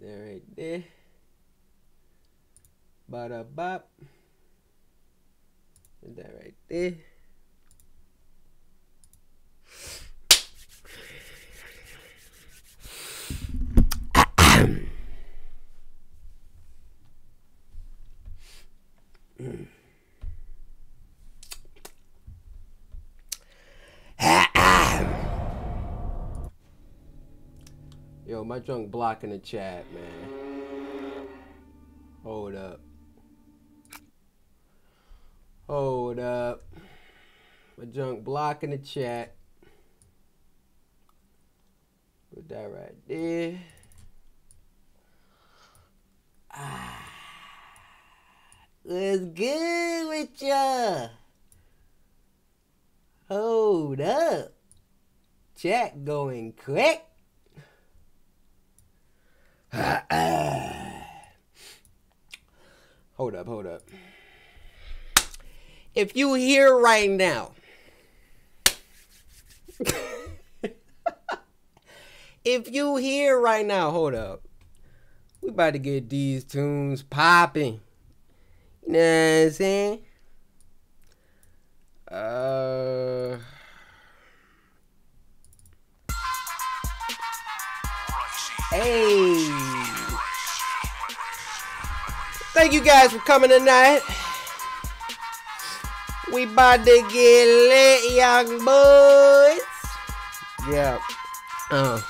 There right there. Bada bop. And that right there. My drunk blocking the chat, man. Hold up. Hold up. My junk blocking the chat. Put that right there. Ah. What's good with ya? Hold up. Chat going quick. hold up, hold up. If you here right now, if you here right now, hold up. We about to get these tunes popping. You know what I'm saying? Uh Hey. Thank you guys for coming tonight. We about to get lit, young boys. Yeah. Uh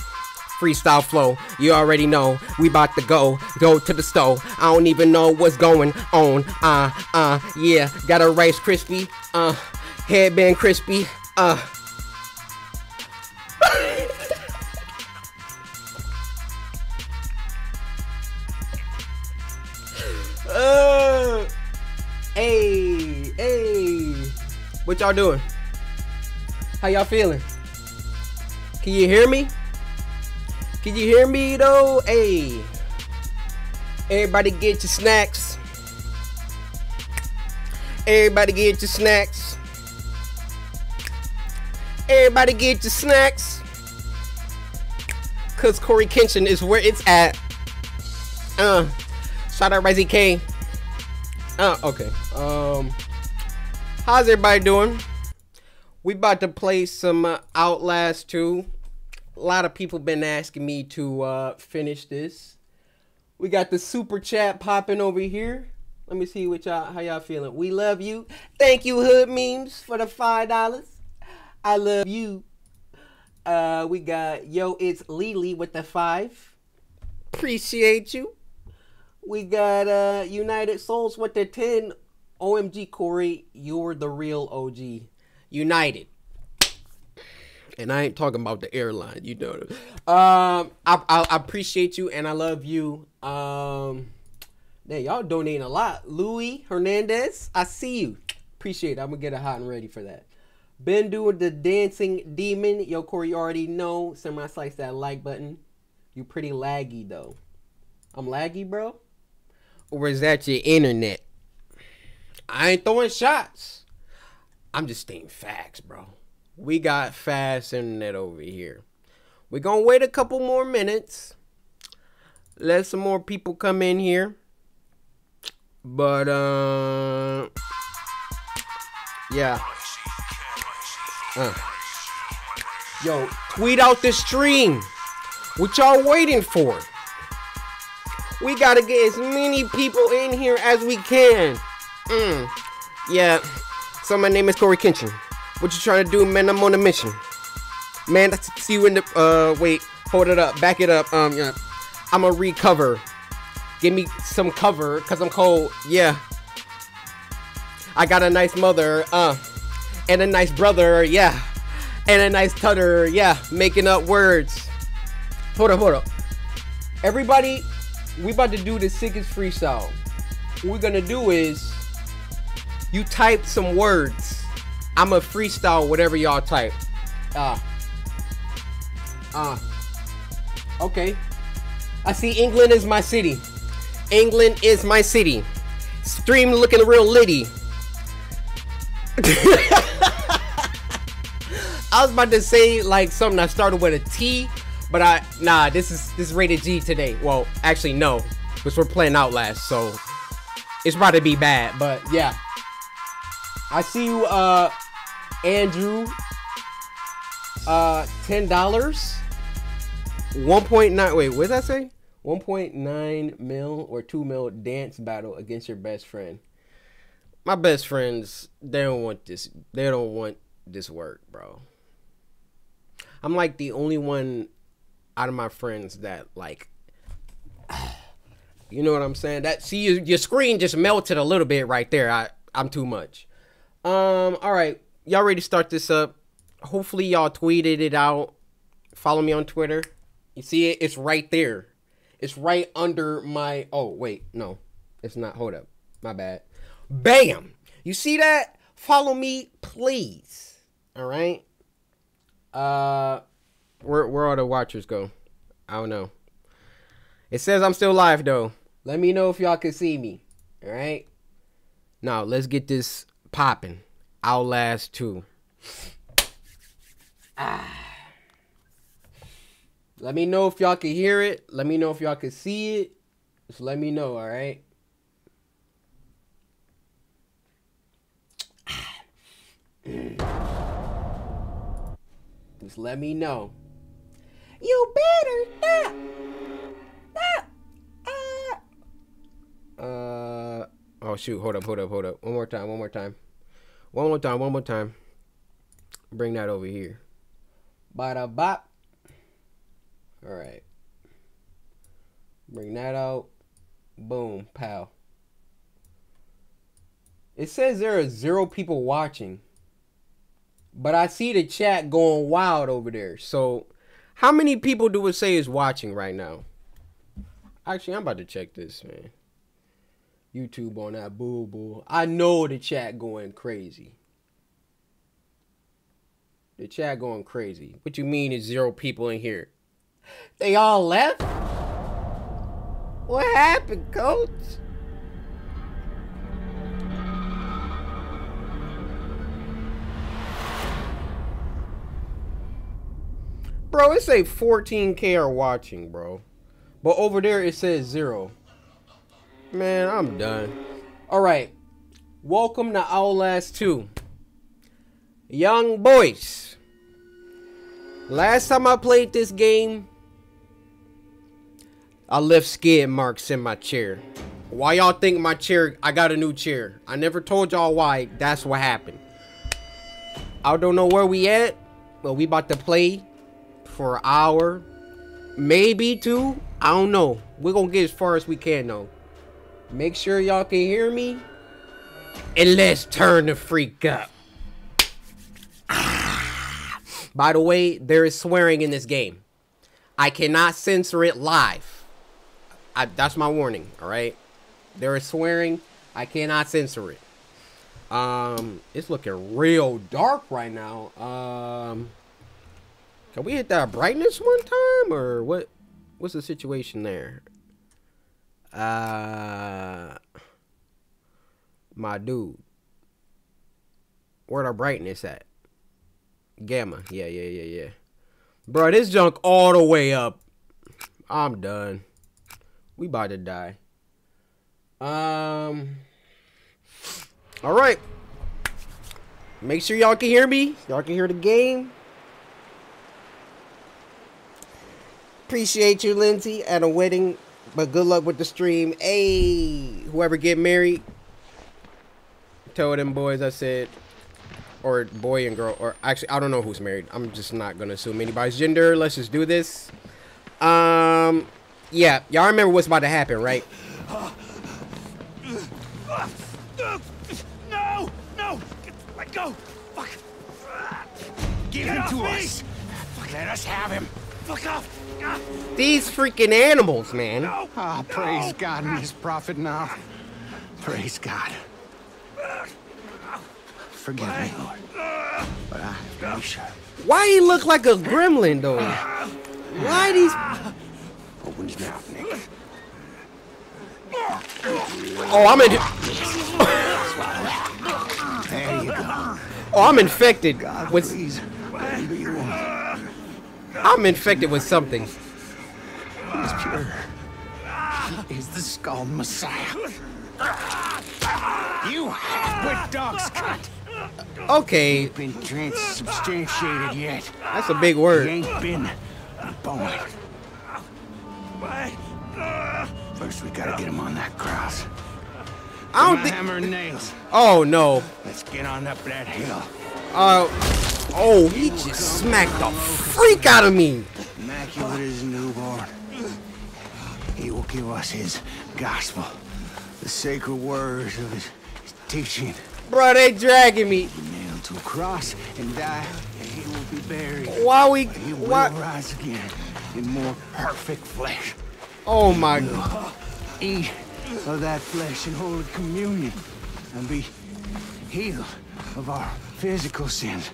freestyle flow. You already know we about to go, go to the stove. I don't even know what's going on. Uh, uh, yeah, got a Rice crispy, uh, headband crispy, uh. Hey, hey, what y'all doing? How y'all feeling? Can you hear me? Can you hear me though? Hey. Everybody get your snacks. Everybody get your snacks. Everybody get your snacks. Cause Cory Kenshin is where it's at. Uh shout out Rizzy K. Uh okay. Um how's everybody doing? We about to play some uh, Outlast 2 a lot of people been asking me to uh, finish this. We got the super chat popping over here. Let me see what y'all how y'all feeling. We love you. Thank you, Hood Memes, for the five dollars. I love you. Uh, we got yo, it's Lily with the five. Appreciate you. We got uh United Souls with the ten. OMG Cory, you're the real OG. United and I ain't talking about the airline, you know. Um, I, I, I appreciate you and I love you. Um, man, y'all donating a lot. Louis Hernandez, I see you. Appreciate it. I'm gonna get a hot and ready for that. Been doing the dancing demon. Yo, Cory, you already know. Samurai slice that like button. You pretty laggy though. I'm laggy, bro. Or is that your internet? I ain't throwing shots. I'm just stating facts, bro we got fast internet over here. We're gonna wait a couple more minutes. Let some more people come in here. But uh yeah. Uh. Yo, tweet out the stream. What y'all waiting for? We gotta get as many people in here as we can. Mm. Yeah. So my name is Cory Kenshin. What you trying to do, man? I'm on a mission. Man, I see you in the, uh, wait, hold it up, back it up. Um, yeah. I'm gonna recover. Give me some cover, cause I'm cold. Yeah. I got a nice mother, uh, and a nice brother, yeah. And a nice tutter, yeah. Making up words. Hold up, hold up. Everybody, we about to do the sickest freestyle. What we're gonna do is, you type some words I'm a freestyle whatever y'all type. Ah. Uh, uh. Okay. I see England is my city. England is my city. Stream looking real litty. I was about to say like something that started with a T, But I nah, this is this is rated G today. Well, actually no, because we're playing Outlast, so it's about to be bad. But yeah, I see you, uh, Andrew. Uh, ten dollars. One point nine. Wait, what did I say? One point nine mil or two mil dance battle against your best friend. My best friends, they don't want this. They don't want this work, bro. I'm like the only one out of my friends that like you know what I'm saying? That see your, your screen just melted a little bit right there. I I'm too much. Um all right. Y'all ready to start this up? Hopefully y'all tweeted it out. Follow me on Twitter. You see it? It's right there. It's right under my Oh, wait. No. It's not. Hold up. My bad. Bam. You see that? Follow me, please. All right? Uh, where where all the watchers go? I don't know. It says I'm still live though. Let me know if y'all can see me. All right. Now let's get this popping. Outlast two. Ah. Let me know if y'all can hear it. Let me know if y'all can see it. Just let me know. All right. Just let me know. You better not. Not. Uh. Uh. Oh shoot! Hold up! Hold up! Hold up! One more time! One more time! One more time! One more time! Bring that over here. Bada bop. All right. Bring that out. Boom, pal. It says there are zero people watching. But I see the chat going wild over there. So, how many people do it say is watching right now? Actually, I'm about to check this, man. YouTube on that boo boo. I know the chat going crazy. The chat going crazy. What you mean is zero people in here? They all left? What happened, coach? Bro, it say 14k are watching, bro. But over there it says zero. Man, I'm done. Alright. Welcome to Outlast 2. Young boys. Last time I played this game, I left skid marks in my chair. Why y'all think my chair, I got a new chair. I never told y'all why. That's what happened. I don't know where we at, but we about to play for an hour, maybe two. I don't know. We're gonna get as far as we can though. Make sure y'all can hear me. And let's turn the freak up. Ah. By the way, there is swearing in this game. I cannot censor it live. I, that's my warning, all right? There is swearing. I cannot censor it. Um, it's looking real dark right now. Um, can we hit that brightness one time or what? What's the situation there? Uh, my dude. Where the brightness at? Gamma. Yeah, yeah, yeah, yeah. Bro, this junk all the way up. I'm done. We about to die. Um. All right. Make sure y'all can hear me. Y'all can hear the game. Appreciate you, Lindsay, at a wedding. But good luck with the stream. Hey, whoever get married, tell them boys I said, or boy and girl, or actually, I don't know who's married. I'm just not going to assume anybody's gender. Let's just do this. Um, yeah, y'all remember what's about to happen, right? No! No! Let go! Fuck! Give Get him to me! us! Fuck, let us have him! Fuck off! These freaking animals, man. No! Ah, praise God and his prophet now. Praise God. Forgive me, Lord. But I have to be sure. Why he look like a gremlin, though? Why these... Open his mouth, Nick. Oh, I'm in... There you go. Oh, I'm infected God, with... please. I'm infected with something. He's pure. He is the skull messiah. You half-wit dog's cut. Okay, Been transubstantiated yet. that's a big He word. ain't been born. Why? First, we gotta get him on that cross. I don't think. hammer and nails. Oh no. Let's get on up that hill. Uh. Oh, he just smacked the freak out of me. Immaculate is a newborn. He will give us his gospel, the sacred words of his, his teaching. Bro, they dragging me. Nailed to a cross and die, and he will be buried. Why we? He will Why? rise again in more perfect flesh. Oh my. God! Eat of that flesh in holy communion and be healed of our physical sins.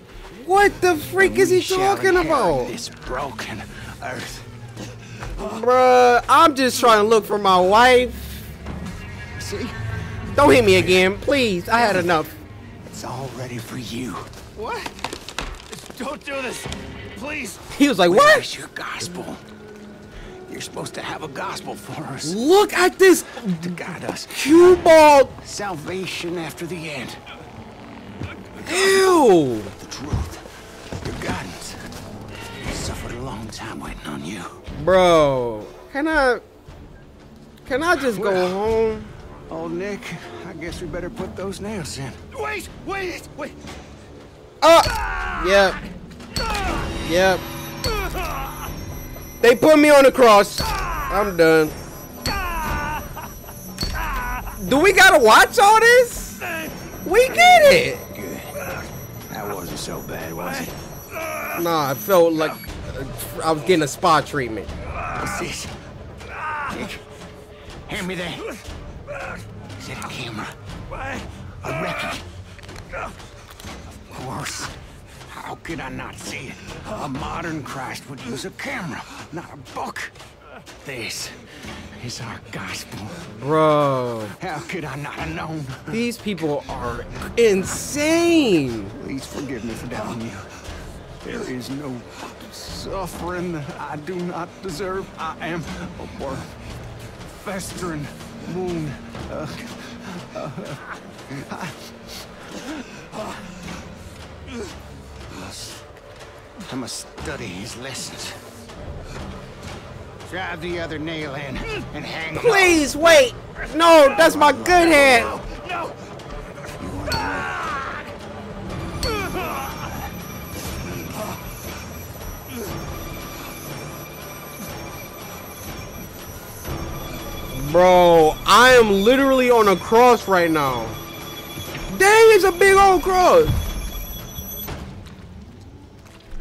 What the freak is he talking about? This broken earth. Bruh, I'm just trying to look for my wife. See, Don't hit me again, please. I had enough. it's all ready for you. What? Don't do this. Please. He was like, Where what? is your gospel? You're supposed to have a gospel for us Look at this to guide us. cue ball. Salvation after the end. Ew. The truth. Your guidance. I suffered a long time waiting on you. Bro, can I. Can I just go home? Oh, Nick, I guess we better put those nails in. Wait, wait, wait. Uh, yep. Yep. They put me on the cross. I'm done. Do we gotta watch all this? We get it. That wasn't so bad, was it? Nah, I felt like uh, I was getting a spa treatment. What's this? Nick, hand me that. Is it a camera? Why? A record? Of course. How could I not see it? A modern Christ would use a camera, not a book. This is our gospel. Bro, How could I not have known? these people are insane. Please forgive me for doubting you. There is no suffering that I do not deserve. I am a worm, festering wound. Uh, uh, must, I must study his lessons. Drive the other nail in and hang Please wait. No, that's my good hand. No. Bro, I am literally on a cross right now. Dang, it's a big old cross.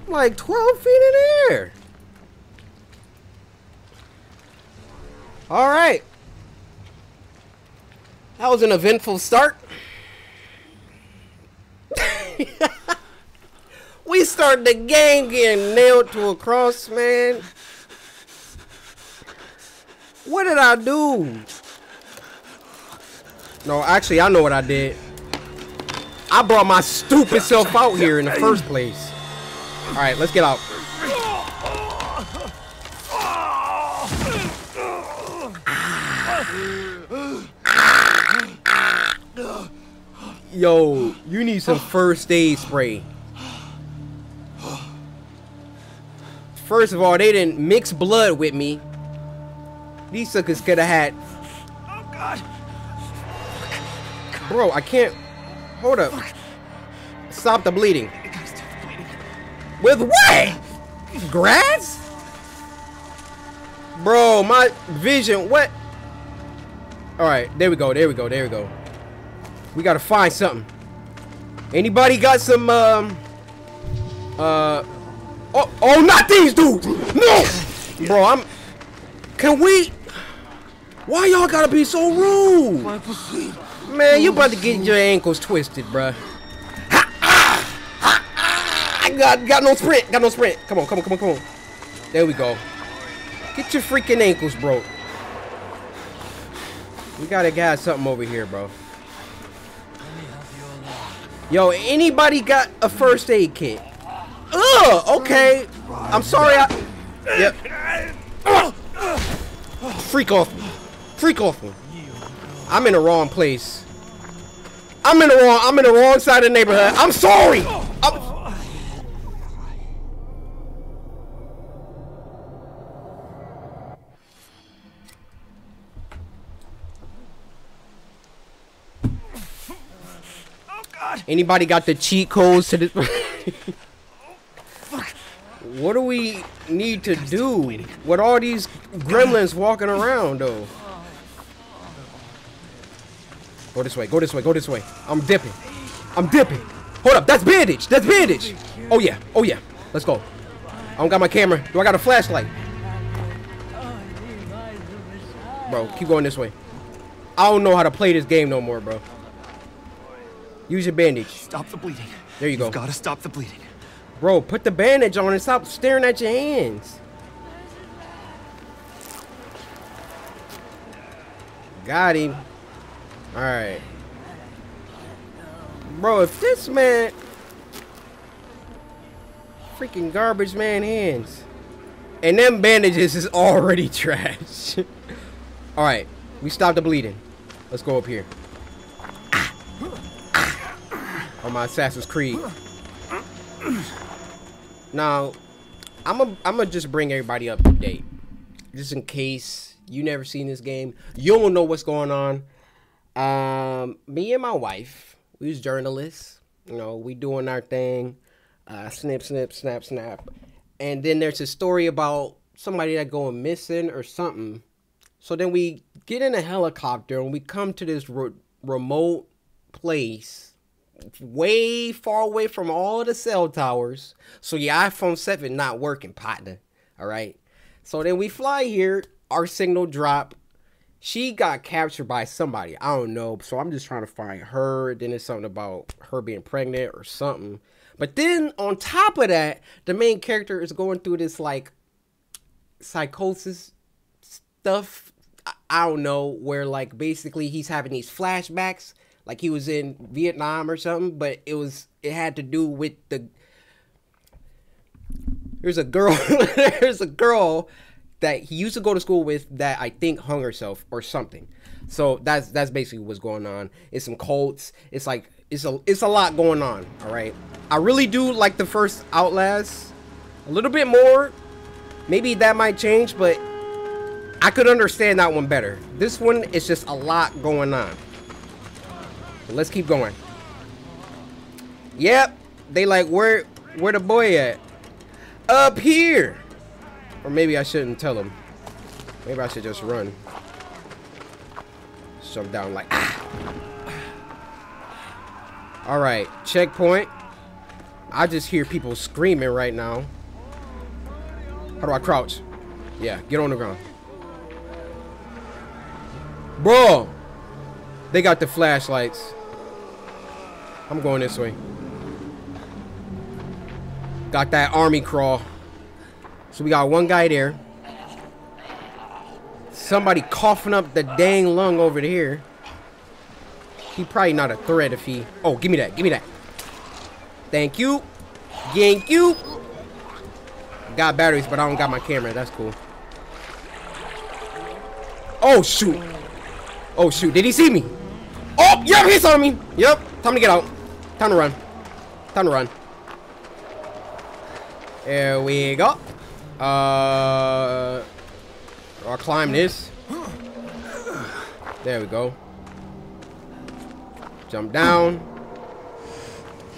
Like 12 feet in the air. All right. That was an eventful start. we started the game getting nailed to a cross, man. What did I do? No, actually, I know what I did. I brought my stupid self out here in the first place. All right, let's get out. Yo, you need some first aid spray. First of all, they didn't mix blood with me. These suckers could have had. Oh God. Bro, I can't. Hold up. Stop the bleeding. With what? Grass? Bro, my vision. What? All right, there we go. There we go. There we go. We gotta find something. Anybody got some? Um. Uh. Oh, oh, not these dudes. No, bro. I'm. Can we? Why y'all gotta be so rude? Man, you about to get your ankles twisted, bruh. I got got no sprint. Got no sprint. Come on, come on, come on, come on. There we go. Get your freaking ankles broke. We gotta got something over here, bro. Yo, anybody got a first aid kit? Ugh, okay. I'm sorry I Yep. Freak off me. Freak off me. I'm in the wrong place. I'm in the wrong. I'm in the wrong side of the neighborhood. I'm sorry. I'm- Anybody got the cheat codes to this? what do we need to do with all these gremlins walking around, though? Go this way. Go this way. Go this way. I'm dipping. I'm dipping. Hold up. That's bandage. That's bandage. Oh yeah. Oh yeah. Let's go. I don't got my camera. Do I got a flashlight? Bro, keep going this way. I don't know how to play this game no more, bro. Use your bandage. Stop the bleeding. There you go. You've got to stop the bleeding. Bro, put the bandage on and stop staring at your hands. Got him. Alright. Bro, if this man... Freaking garbage man hands. And them bandages is already trash. Alright, we stopped the bleeding. Let's go up here. On my Assassin's Creed. Now, I'm gonna I'm gonna just bring everybody up to date, just in case you never seen this game, you don't know what's going on. Um, me and my wife, we was journalists. You know, we doing our thing. Uh, snip, snip, snap, snap. And then there's a story about somebody that going missing or something. So then we get in a helicopter and we come to this re- remote place way far away from all the cell towers. So your iPhone 7 not working, partner. All right. So then we fly here, our signal drop. She got captured by somebody. I don't know. So I'm just trying to find her. Then it's something about her being pregnant or something. But then on top of that, the main character is going through this like psychosis stuff. I- I don't know where like basically he's having these flashbacks like he was in Vietnam or something, but it was it had to do with the there's a girl there's a girl that he used to go to school with that I think hung herself or something. So that's that's basically what's going on. It's some cults. It's like it's a it's a lot going on. All right. I really do like the first Outlast a little bit more. Maybe that might change, but I could understand that one better. This one is just a lot going on. But let's keep going. Yep. They like where where the boy at? Up here. Or maybe I shouldn't tell him. Maybe I should just run. Jump down like ah. Alright, checkpoint. I just hear people screaming right now. How do I crouch? Yeah, get on the ground. Bro! They got the flashlights. I'm going this way. Got that army crawl. So we got one guy there. Somebody coughing up the dang lung over here. He probably not a threat if he... Oh, give me that. Give me that. Thank you. Thank you. Got batteries, but I don't got my camera. That's cool. Oh, shoot. Oh, shoot. Did he see me? Oh, yep, he saw me. Yep. Time to get out. Time to run. Time to run. There we go. Uh, I'll climb this. There we go. Jump down.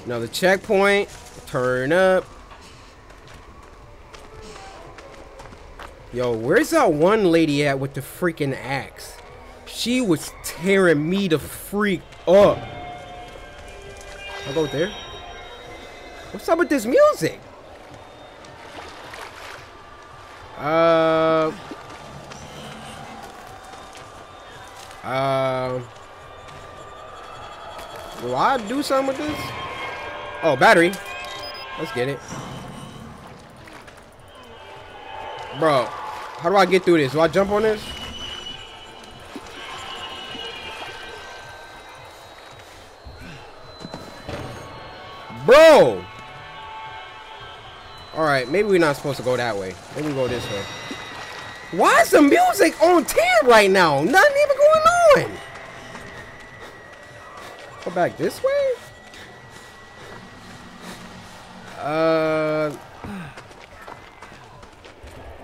Another checkpoint. Turn up. Yo, where's that one lady at with the freaking axe? She was tearing me the freak up. I'll go there. What's up with this music? Uh. Uh. Will I do something with this? Oh, battery. Let's get it. Bro, how do I get through this? Do I jump on this? Bro! Alright, maybe we're not supposed to go that way. Maybe we go this way. Why is the music on 10 right now? Nothing even going on. Go back this way? Uh...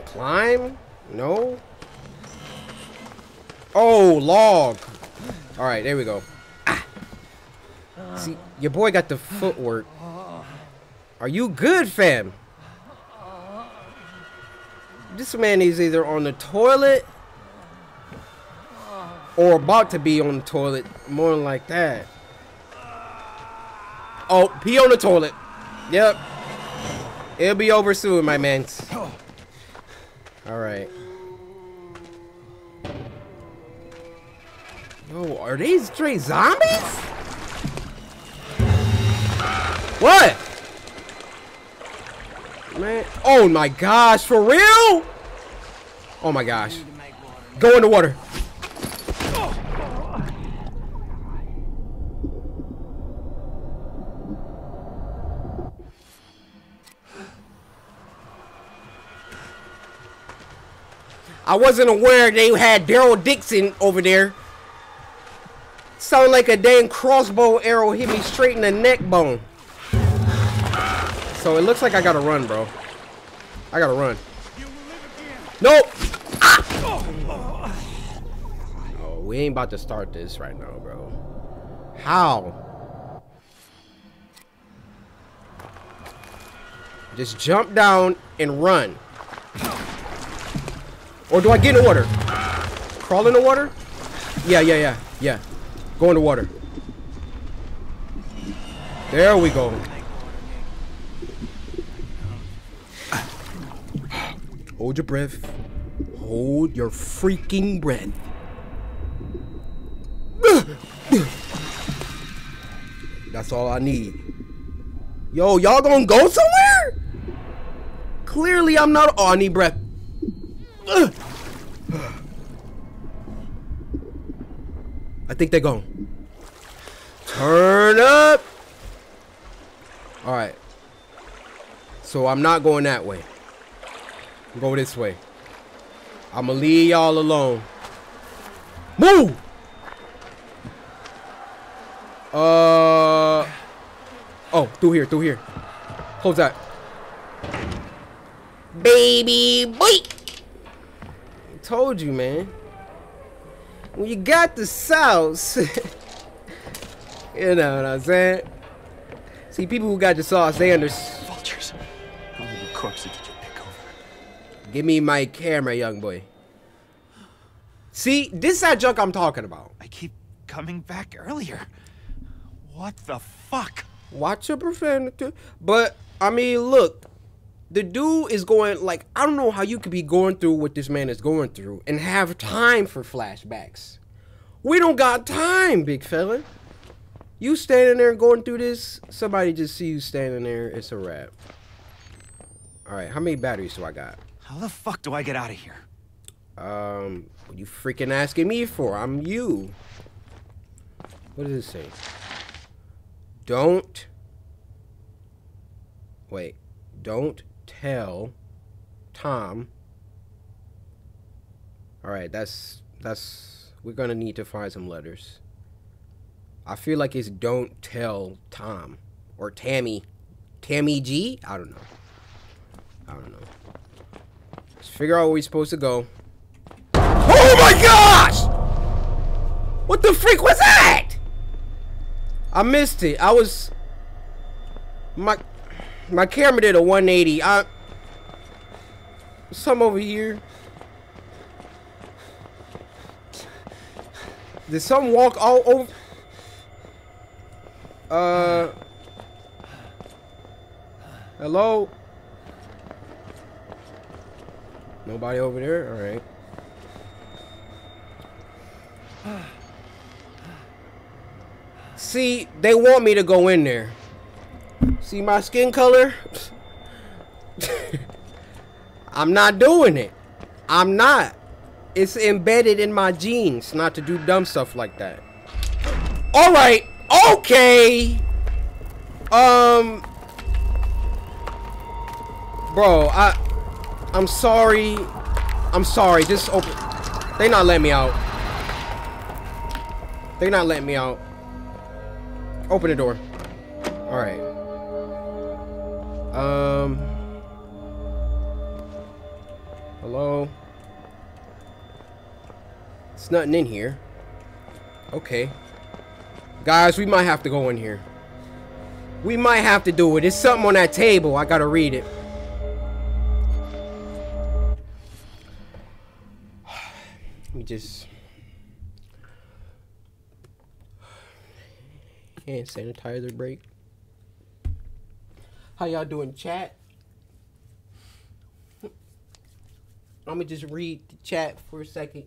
Climb? No? Oh, log. Alright, there we go. Your boy got the footwork. Are you good, fam? This man is either on the toilet or about to be on the toilet. More like that. Oh, pee on the toilet. Yep. It'll be over soon, my man. Alright. Yo, are these straight zombies? What? Man. Oh my gosh, for real? Oh my gosh. Go in the water. I wasn't aware they had Daryl Dixon over there. Sound like a dang crossbow arrow hit me straight in the neck bone. So it looks like I gotta run, bro. I gotta run. Nope. Ah! Oh, we ain't about to start this right now, bro. How? Just jump down and run. Or do I get in the water? Crawl in the water? Yeah, yeah, yeah, yeah. Go in the water. There we go. Hold your breath. Hold your freaking breath. That's all I need. Yo, y'all gonna go somewhere? Clearly I'm not- I need breath. I think they're gone. Turn up. All right. So I'm not going that way. Go this way. I'm gonna leave y'all alone. Move. Uh. Oh, through here, through here. Close that. Baby boy. Told you, man. When you got the sauce, you know what I'm saying? See, people who got the sauce, they understand. Vultures. Over? Give me my camera, young boy. See, this is that junk I'm talking about. I keep coming back earlier. What the fuck? Watch your profanity. But, I mean, look. The dude is going, like, I don't know how you could be going through what this man is going through and have time for flashbacks. We don't got time, big fella. You standing there going through this, somebody just see you standing there, it's a wrap. Alright, how many batteries do I got? How the fuck do I get out of here? Um, what you freaking asking me for? I'm you. What does it say? Don't. Wait. Don't tell Tom. Alright, that's. That's. We're gonna need to find some letters. I feel like it's don't tell Tom. Or Tammy. Tammy G? I don't know. I don't know. Figure out where we're supposed to go. Oh my gosh! What the freak was that? I missed it. I was my my camera did a 180. I some over here. Did some walk all over? Uh. Hello. Nobody over there. All right. See, they want me to go in there. See my skin color? I'm not doing it. I'm not. It's embedded in my genes not to do dumb stuff like that. All right. Okay. Um Bro, I I'm sorry. I'm sorry. Just open They not letting me out. They not letting me out. Open the door. Alright. Um Hello? It's nothing in here. Okay. Guys, we might have to go in here. We might have to do it. It's something on that table. I gotta read it. Me just... Hand sanitizer break. How y'all doing, chat? Let me just read the chat for a second.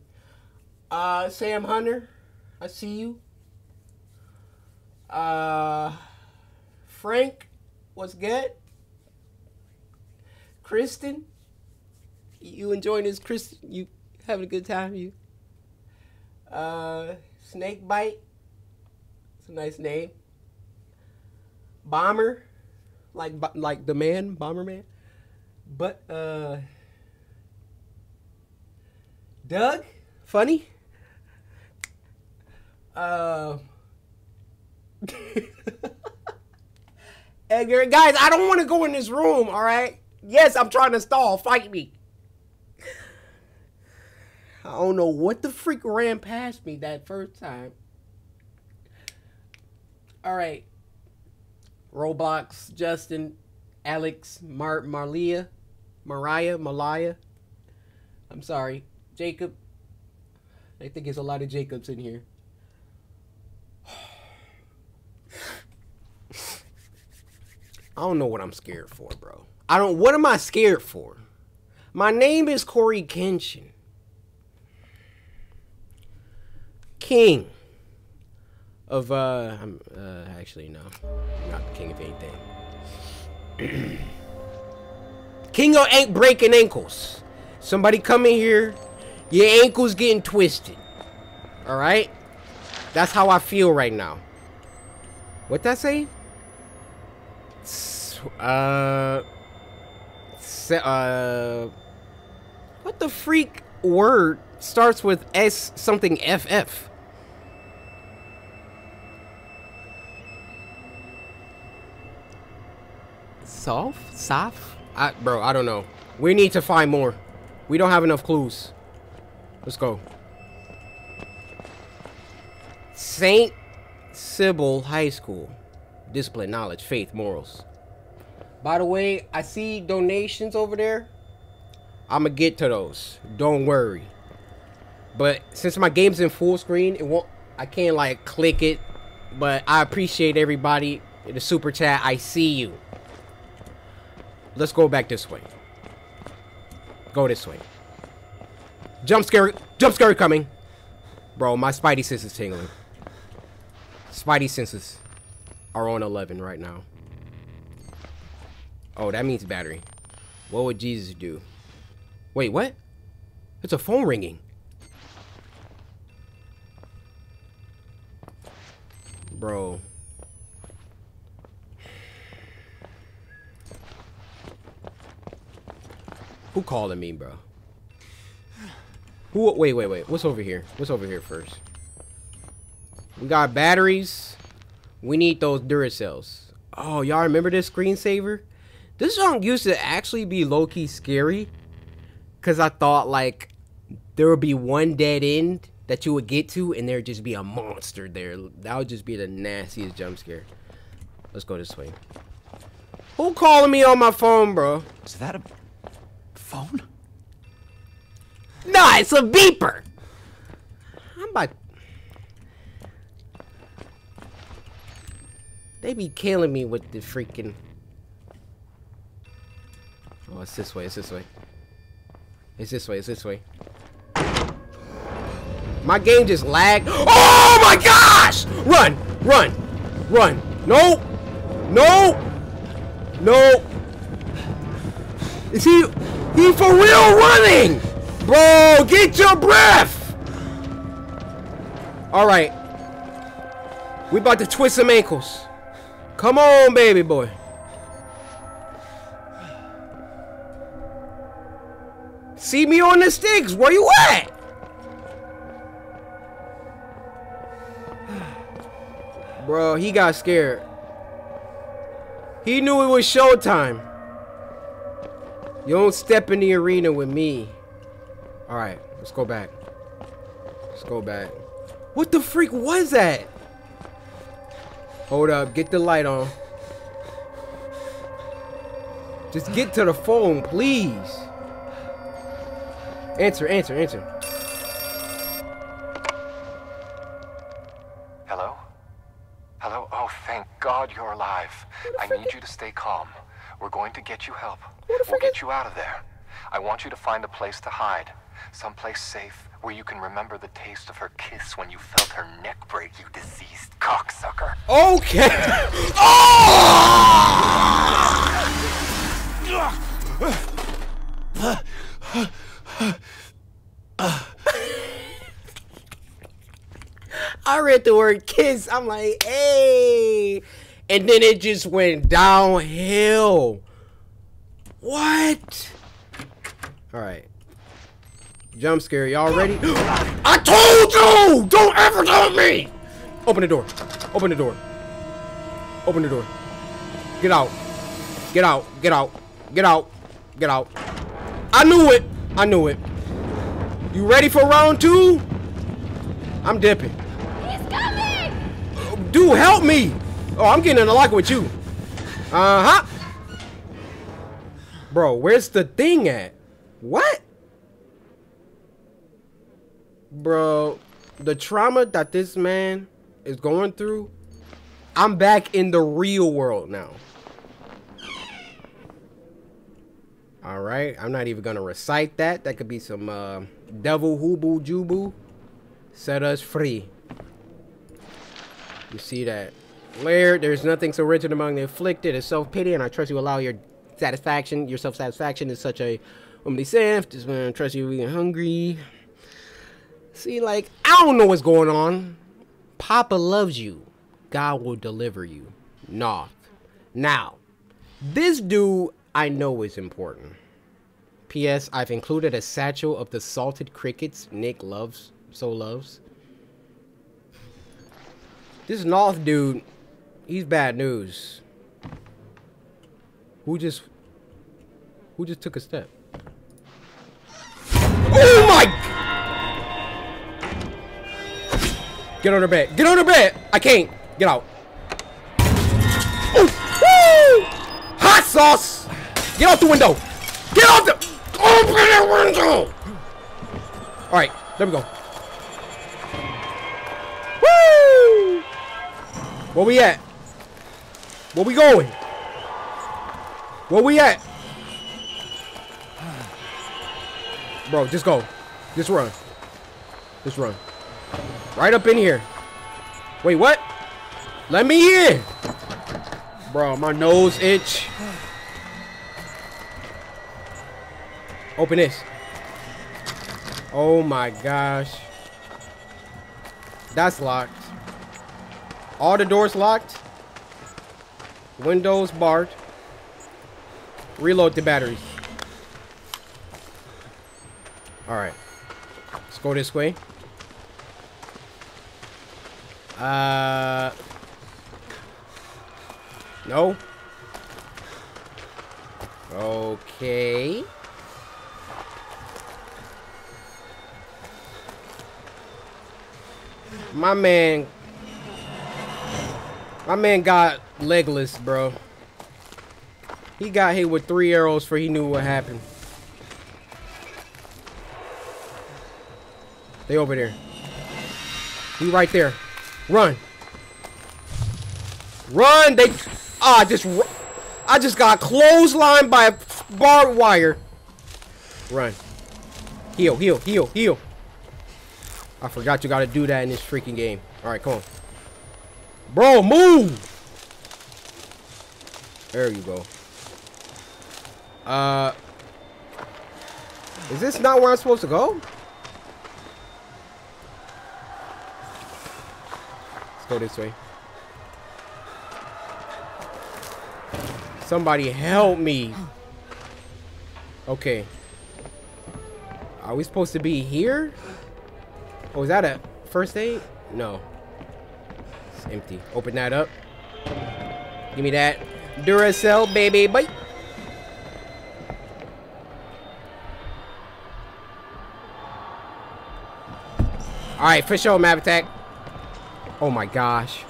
Uh, Sam Hunter, I see you. Uh, Frank, what's good? Kristen, you enjoying this? Kristen, you having a good time? You? Uh, Snake Bite, it's a nice name. Bomber, like like the man, Bomber Man. But uh, Doug, funny. Uh. Edgar, guys, I don't want to go in this room, all right? Yes, I'm trying to stall. Fight me. I don't know what the freak ran past me that first time. All right. Roblox, Justin, Alex, Mar Marlia, Mariah, Malaya. I'm sorry. Jacob. I think there's a lot of Jacobs in here. I don't know what I'm scared for, bro. I don't. What am I scared for? My name is Cory Kenshin. King of uh, I'm uh, actually no, not the king of anything. king of ain't breaking ankles. Somebody come in here, your ankles getting twisted. All right, that's how I feel right now. What that say? Uh, uh, what the freak word starts with S something FF? Soft? Soft? I, bro, I don't know. We need to find more. We don't have enough clues. Let's go. St. Sybil High School. Discipline, knowledge, faith, morals. By the way, I see donations over there. I'm gonna get to those. Don't worry. But since my game's in full screen, it won't. I can't like click it. But I appreciate everybody in the super chat. I see you. Let's go back this way. Go this way. Jump scare. Jump scare coming. Bro, my spidey senses tingling. Spidey senses are on 11 right now. Oh, that means battery. What would Jesus do? Wait, what? It's a phone ringing. Bro. Who calling me, bro? Who? Wait, wait, wait. What's over here? What's over here first? We got batteries. We need those Duracells. Oh, y'all remember this screensaver? This song used to actually be low-key scary. Because I thought, like, there would be one dead end that you would get to, and there'd just be a monster there. That would just be the nastiest jump scare. Let's go this way. Who calling me on my phone, bro? Is that a phone? Nah, it's a beeper. I'm about They be killing me with the freaking... Oh, it's this way, it's this way. It's this way, it's this way. My game just lagged. Oh my gosh! Run! Run! Run! No! No! No! Is he... He for real running! Bro, get your breath! Alright. We about to twist some ankles. Come on, baby boy. See me on the sticks. Where you at? Bro, he got scared. He knew it was showtime. You don't step in the arena with me. Alright, let's go back. Let's go back. What the freak was that? Hold up, get the light on. Just get to the phone, please. Answer, answer, answer. Hello? Hello? Oh, thank God you're alive. I need you to stay calm. We're going to get you help. We'll get you out of there. I want you to find a place to hide. Someplace safe where you can remember the taste of her kiss when you felt her neck break, you diseased cocksucker. Okay. I read the word kiss. I'm like, hey. And then it just went downhill. What? All right. Jump scare. Y'all ready? I told you! Don't ever tell me! Open the door. Open the door. Open the door. Get out. Get out. Get out. Get out. Get out. I knew it. I knew it. You ready for round two? I'm dipping. He's coming! Dude, help me! Oh, I'm getting in the lock with you. Uh-huh. Bro, where's the thing at? What? Bro, the trauma that this man is going through, I'm back in the real world now. All right, I'm not even gonna recite that. That could be some uh, devil hoobu jubu. Set us free. You see that? Laird, there's nothing so wretched among the afflicted as self-pity, and I trust you allow your satisfaction, your self-satisfaction is such a self. Just when I trust you being hungry. See, like, I don't know what's going on. Papa loves you. God will deliver you. Knoth. Now, this dude I know is important. P.S. I've included a satchel of the salted crickets Nick loves, so loves. This Knoth dude, he's bad news. Who just, who just took a step? Oh my! Get on her bed. Get on her bed. I can't. Get out. Oh, woo! Hot sauce. Get out the window. Get out the. Open the window. All right. There we go. Woo! Where we at? Where we going? Where we at? Bro, just go. Just run. Just run. Right up in here. Wait, what? Let me in. Bro, my nose itch. Open this. Oh my gosh. That's locked. All the doors locked. Windows barred. Reload the batteries. Alright. Let's go this way. Uh. No. Okay. My man. My man got legless, bro. He got hit with three arrows for he knew what happened. They over there. He right there. Run. Run. They. Ah, just. I just got clotheslined by a barbed wire. Run. Heal, heal, heal, heal. I forgot you gotta do that in this freaking game. Alright, come on. Bro, move! There you go. Uh. Is this not where I'm supposed to go? Let's go this way. Somebody help me. Okay. Are we supposed to be here? Oh, is that a first aid? No. It's empty. Open that up. Give me that. Duracell, baby. Bye. Alright, for sure, map attack. Oh my gosh.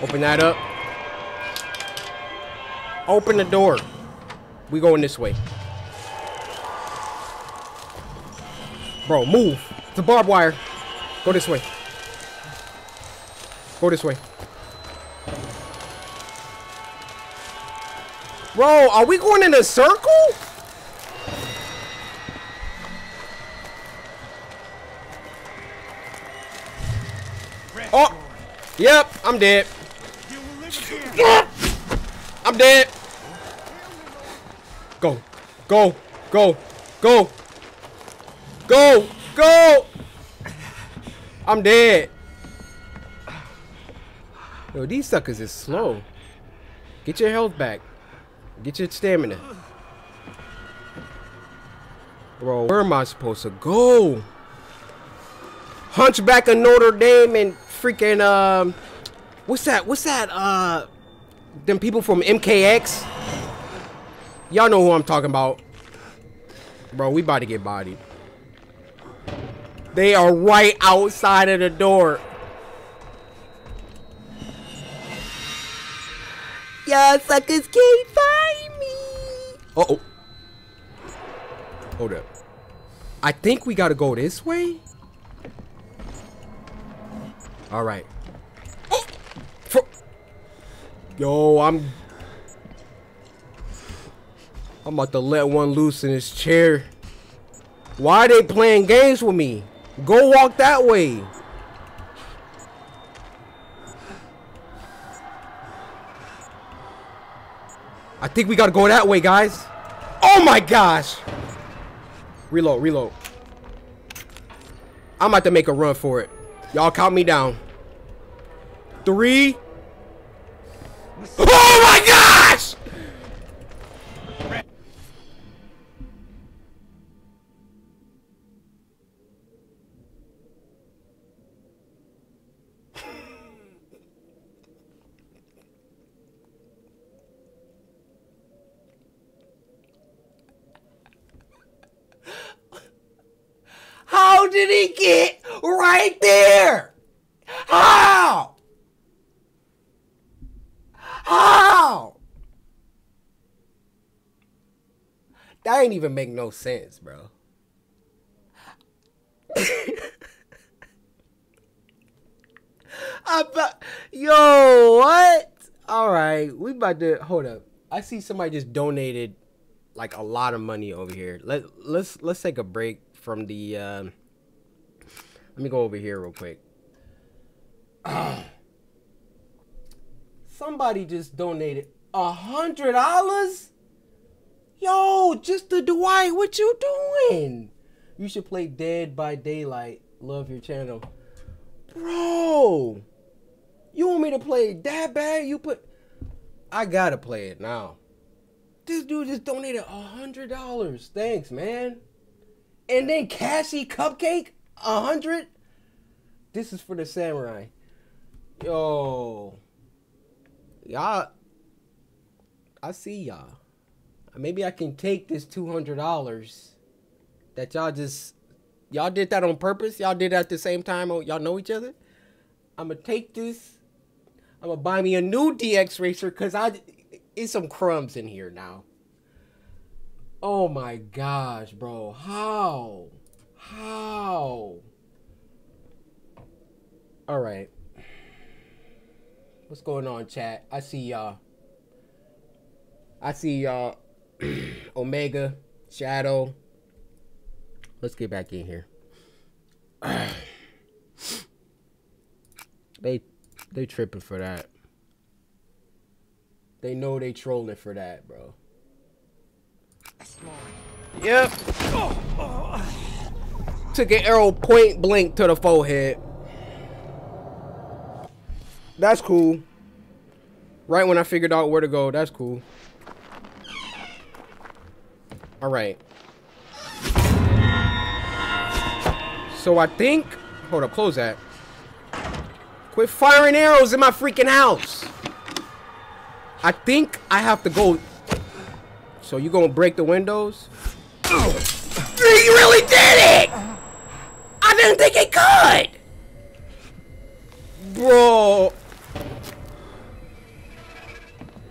Open that up. Open the door. We going this way. Bro, move. It's a barbed wire. Go this way. Go this way. Bro, are we going in a circle? Oh, yep, I'm dead. I'm dead. Go, go, go, go, go, go. I'm dead. Yo, these suckers is slow. Get your health back. Get your stamina. Bro, where am I supposed to go? Hunchback of Notre Dame and freaking um what's that? What's that? Uh them people from MKX? Y'all know who I'm talking about. Bro, we about to get bodied. They are right outside of the door. Y'all suckers can't find me. Uh oh. Hold up. I think we gotta go this way. All right. Yo, I'm. I'm about to let one loose in his chair. Why are they playing games with me? Go walk that way. I think we gotta go that way, guys. Oh my gosh. Reload, reload. I'm about to make a run for it. Y'all count me down. Three. Oh my gosh! Did he get right there? How? How? That ain't even make no sense, bro. Bet, yo, what? All right, we about to hold up. I see somebody just donated like a lot of money over here. Let let's let's take a break from the. Um, let me go over here real quick. Somebody just donated a hundred dollars. Yo, just the Dwight, what you doing? You should play Dead by Daylight. Love your channel, bro. You want me to play that bad? You put. I gotta play it now. This dude just donated a hundred dollars. Thanks, man. And then Cassie Cupcake, a hundred. This is for the samurai. Yo, y'all. I see y'all. Maybe I can take this two hundred dollars that y'all just y'all did that on purpose. Y'all did that at the same time. Y'all know each other. I'm gonna take this. I'm gonna buy me a new DXRacer because I it's some crumbs in here now. Oh my gosh, bro. How? How? All right. What's going on, chat? I see y'all. I see y'all. Omega, Shadow. Let's get back in here. they they tripping for that. They know they trolling for that, bro. Yep. Took an arrow point blank to the forehead. That's cool. Right when I figured out where to go, that's cool. All right. So I think... Hold up, close that. Quit firing arrows in my freaking house. I think I have to go... So you gonna break the windows? He really did it! I didn't think it could! Bro.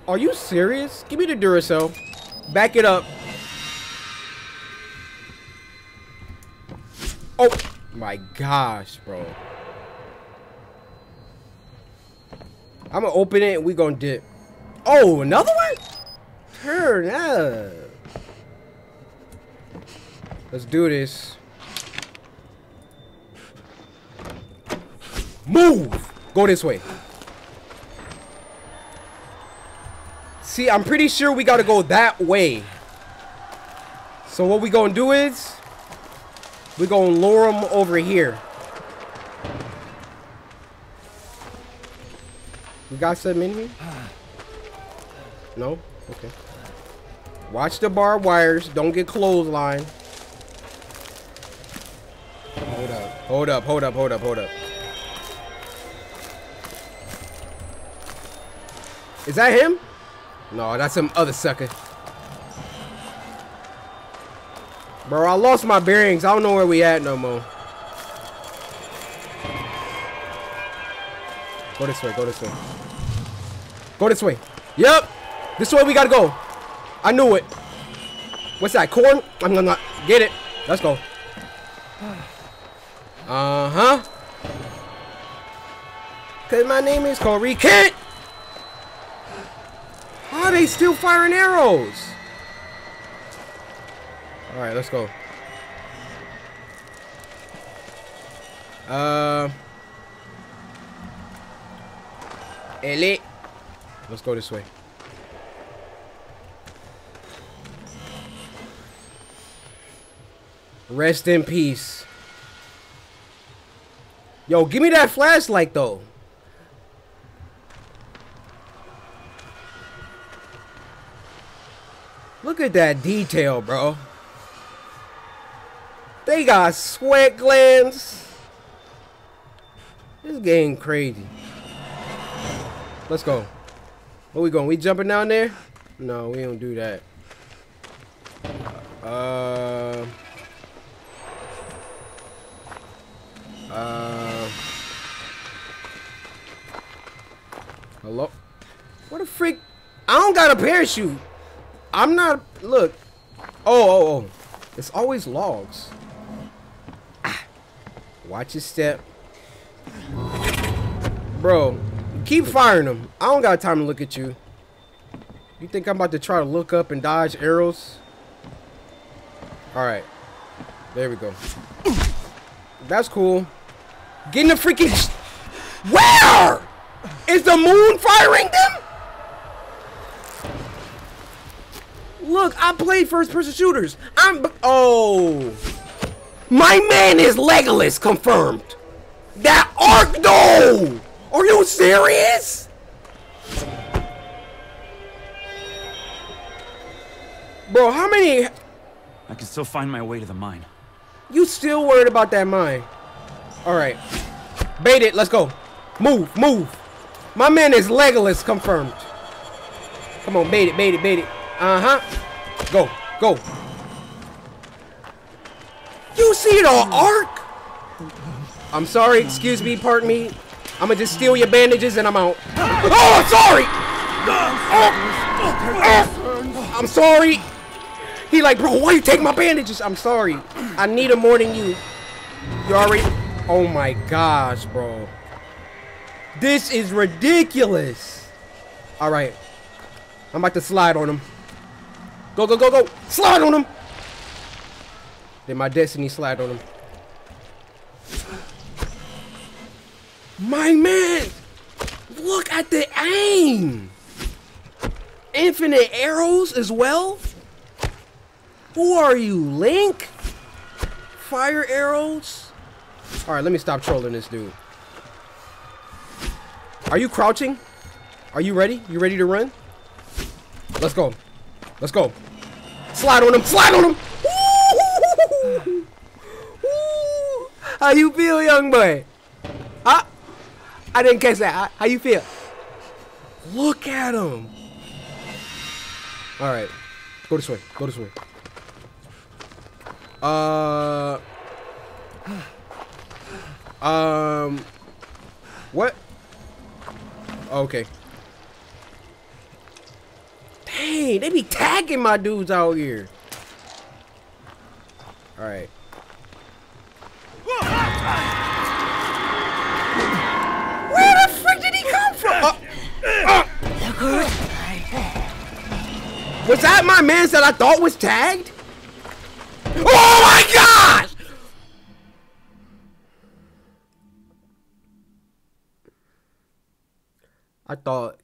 Are you serious? Give me the Duracell. Back it up. Oh my gosh, bro. I'm gonna open it and we gonna dip. Oh, another one? Turn up. Let's do this. Move! Go this way. See, I'm pretty sure we gotta go that way. So what we gonna do is, we gonna lure them over here. We got some in here? No? Okay. Watch the barbed wires. Don't get clothesline. Hold up. Hold up, hold up, hold up, hold up. Is that him? No, that's some other sucker. Bro, I lost my bearings. I don't know where we at no more. Go this way, go this way. Go this way. Yep. This way we gotta go. I knew it. What's that? Corn? I'm gonna get it. Let's go. Uh-huh. Cause my name is Cory Kent. Are they still firing arrows? Alright, let's go. Uh Ellie. Let's go this way. Rest in peace. Yo, give me that flashlight though. Look at that detail, bro. They got sweat glands. This game crazy. Let's go. Where we going? We jumping down there? No, we don't do that. Uh... Uh... Hello? What a freak... I don't got a parachute. I'm not... Look. Oh, oh, oh. It's always logs. Ah. Watch your step. Bro, keep firing them. I don't got time to look at you. You think I'm about to try to look up and dodge arrows? Alright. There we go. That's cool. Get in the freaking... Where? Is the moon firing them? Look, I play first-person shooters. I'm... Oh. My man is Legolas, confirmed. That arc, though! Are you serious? Bro, how many... I can still find my way to the mine. You still worried about that mine? Alright. Bait it, let's go. Move, move. My man is Legolas, confirmed. Come on, bait it, bait it, bait it. Uh-huh. Go, go. You see the arc? I'm sorry, excuse me, pardon me. I'm gonna just steal your bandages and I'm out. Oh, I'm sorry! Oh, oh, I'm sorry! He like, bro, why you take my bandages? I'm sorry. I need them more than you. You already... Oh my gosh, bro. This is ridiculous. All right. I'm about to slide on him. Go, go, go, go. Slide on him. Did my destiny slide on him. My man. Look at the aim. Infinite arrows as well. Who are you, Link? Fire arrows? Alright, let me stop trolling this dude. Are you crouching? Are you ready? You ready to run? Let's go. Let's go. Slide on him. Slide on him. Ooh. Ooh. How you feel, young boy? Huh? I didn't catch that. How you feel? Look at him. All right. Go this way. Go this way. Uh. Um. What? Okay. Dang, they be tagging my dudes out here. All right. Where the frick did he come from? Uh, uh. Was that my man that I thought was tagged? Oh my gosh! I thought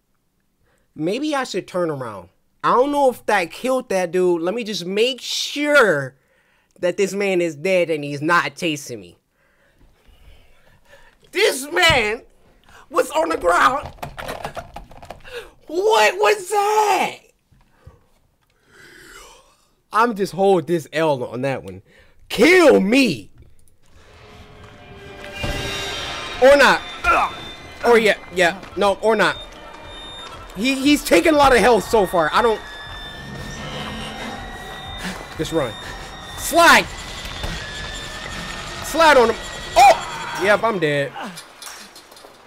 maybe I should turn around. I don't know if that killed that dude. Let me just make sure that this man is dead and he's not chasing me. This man was on the ground. What was that? I'm just hold this L on that one. Kill me. Or not. Or yeah, yeah, no, or not. He he's taking a lot of health so far. I don't. Just run. Slide. Slide on him. Oh! Yep, I'm dead.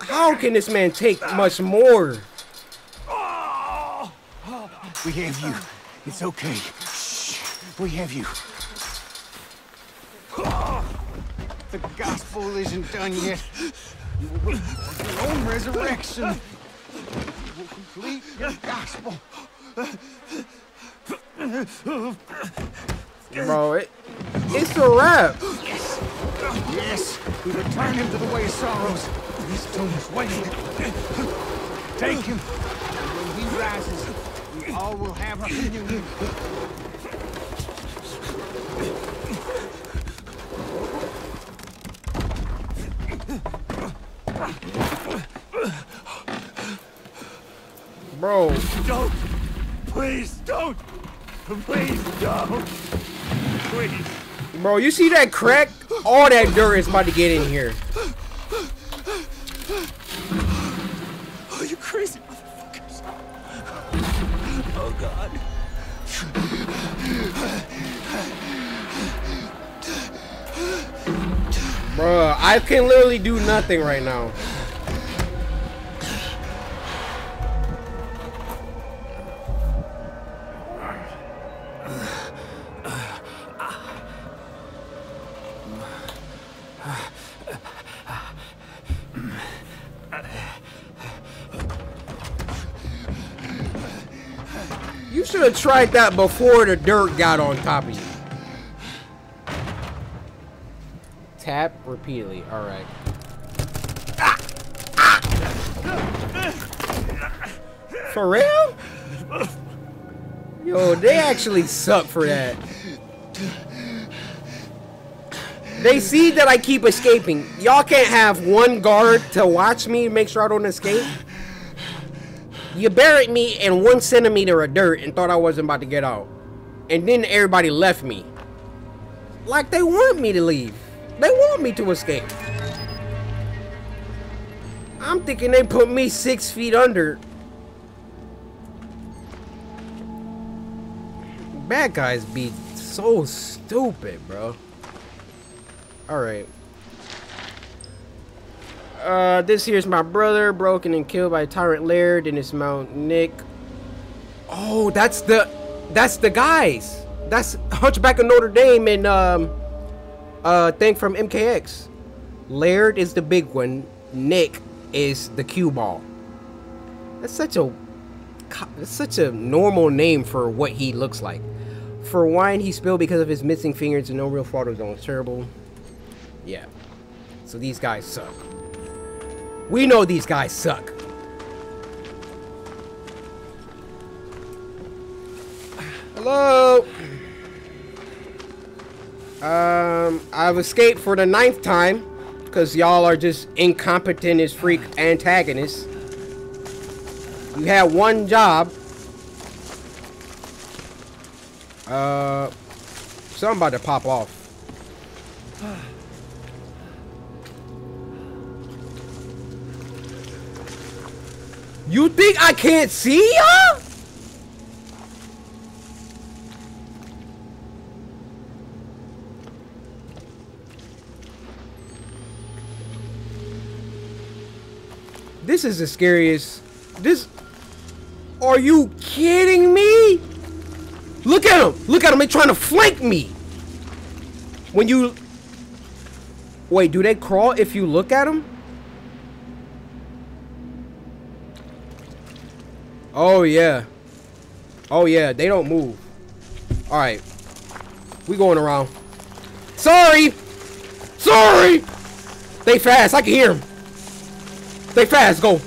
How can this man take much more? We have you. It's okay. Shh. We have you. The gospel isn't done yet. Your own resurrection. Will complete your gospel. Bro, it, it's a wrap. Yes, Yes. we return him to the way of sorrows. His tomb is waiting. Take him. And when he rises, we all will have a reunion. Bro, Don't! Please don't! Please don't! Please! bro, you see that crack? All that dirt is about to get in here. Oh, you crazy motherfuckers! Oh God! Bro, I can literally do nothing right now. Tried that before the dirt got on top of you. Tap repeatedly. All right. For real? Yo, they actually suck for that. They see that I keep escaping. Y'all can't have one guard to watch me make sure I don't escape. You buried me in one centimeter of dirt and thought I wasn't about to get out. And then everybody left me. Like they want me to leave. They want me to escape. I'm thinking they put me six feet under. Bad guys be so stupid, bro. Alright. Uh, this here's my brother, broken and killed by Tyrant Laird in his Mount Nick. Oh, that's the, that's the guys. That's Hunchback of Notre Dame and um, uh, thing from MKX. Laird is the big one. Nick is the cue ball. That's such a, that's such a normal name for what he looks like. For wine he spilled because of his missing fingers and no real photos on. Terrible. Yeah. So these guys suck. We know these guys suck. Hello. Um, I've escaped for the ninth time because y'all are just incompetent as freak antagonists. You had one job. Uh, something about to pop off. You think I can't see ya? This is the scariest. This. Are you kidding me? Look at him! Look at him! They're trying to flank me! When you... Wait, do they crawl if you look at them? Oh, yeah. Oh, yeah. They don't move. Alright. We going around. Sorry! Sorry! They fast. I can hear them. They fast. Go.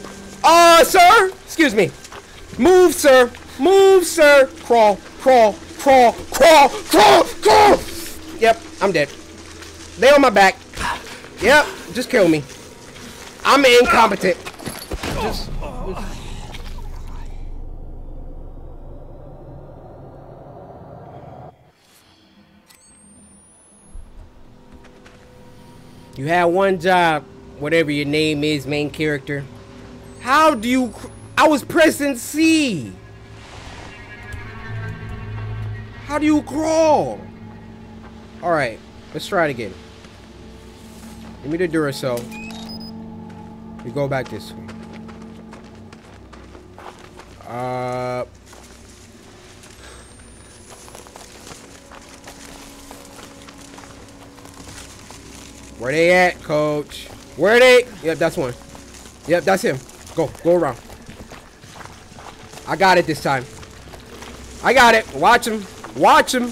Uh, sir! Excuse me. Move, sir. Move, sir. Crawl crawl, crawl, crawl, crawl, crawl. Yep, I'm dead. They on my back. Yep, just kill me. I'm incompetent. Just, You had one job, whatever your name is, main character. How do you... I was pressing C. How do you crawl? Alright, let's try it again. Give me the Duracell. We go back this way. Uh... Where they at, coach? Where they? Yep, that's one. Yep, that's him. Go, go around. I got it this time. I got it. Watch him. Watch him.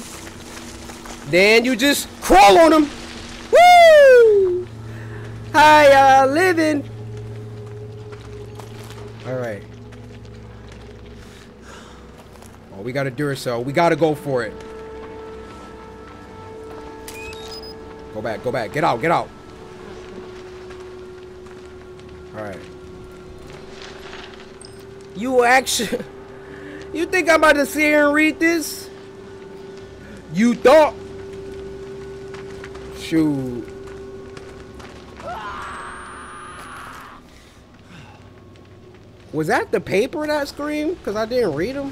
Then you just crawl on him. Woo! Hi, uh, living. All right. Oh, we got to a Duracell. We got to go for it. Go back, go back. Get out, get out. All right. You actually... You think I'm about to sit here and read this? You thought? Shoot. Was that the paper that screamed? Because I didn't read them?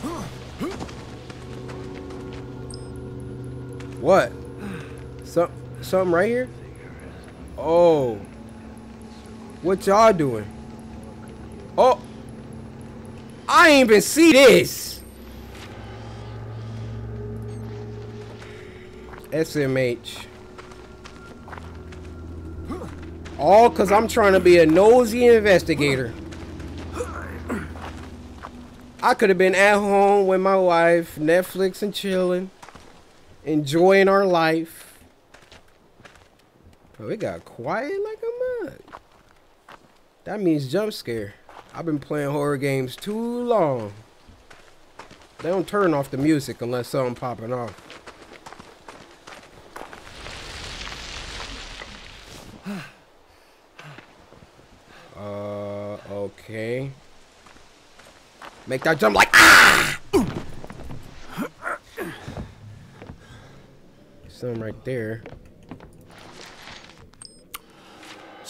What? Some, something right here? Oh. What y'all doing? Oh. I ain't even see this. SMH. All because I'm trying to be a nosy investigator. I could have been at home with my wife, Netflix and chilling, enjoying our life. But it got quiet like a mud. That means jump scare. I've been playing horror games too long. They don't turn off the music unless something popping off. Uh, okay. Make that jump like ah! Some right there.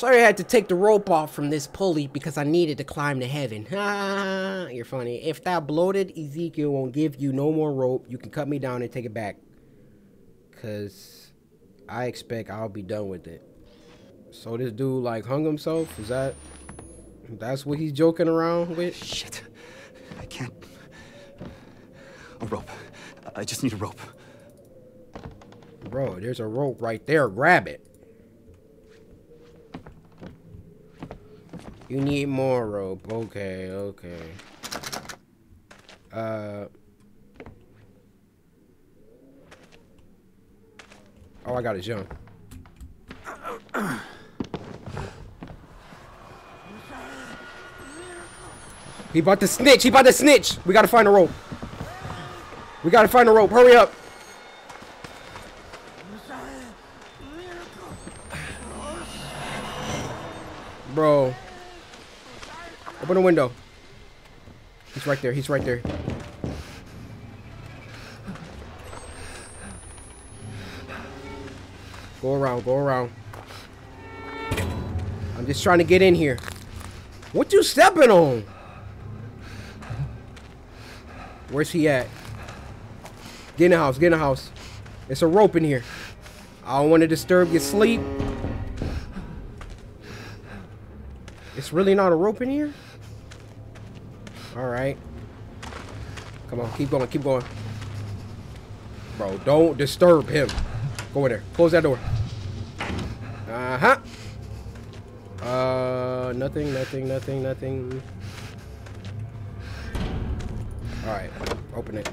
Sorry I had to take the rope off from this pulley because I needed to climb to heaven. Ah, you're funny. If that bloated Ezekiel won't give you no more rope, you can cut me down and take it back. Because I expect I'll be done with it. So this dude like hung himself? Is that... That's what he's joking around with? Shit. I can't. A rope. I just need a rope. Bro, there's a rope right there. Grab it. You need more rope. Okay, okay. Uh. Oh, I got to jump. He about to snitch. He about to snitch. We gotta find a rope. We gotta find a rope. Hurry up. Bro. Open the window. He's right there. He's right there. Go around, go around. I'm just trying to get in here. What you stepping on? Where's he at? Get in the house, get in the house. It's a rope in here. I don't want to disturb your sleep. It's really not a rope in here? Alright. Come on, keep going, keep going. Bro, don't disturb him. Go in there. Close that door. Uh-huh. Uh, nothing, nothing, nothing, nothing. Alright, open it.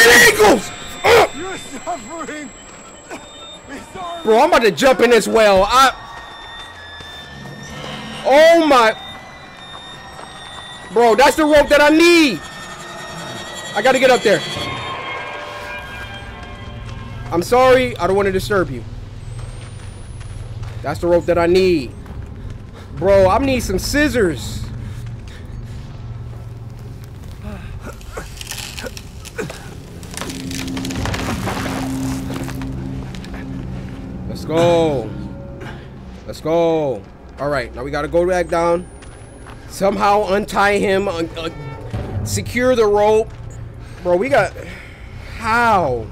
Freaking ankles! You're suffering. Bro, I'm about to jump in this well. I. Oh my. Bro, that's the rope that I need. I gotta get up there. I'm sorry. I don't want to disturb you. That's the rope that I need. Bro, I need some scissors. Go. Let's go. All right, now we gotta go back down. Somehow untie him, uh, uh, secure the rope. Bro, we got... How?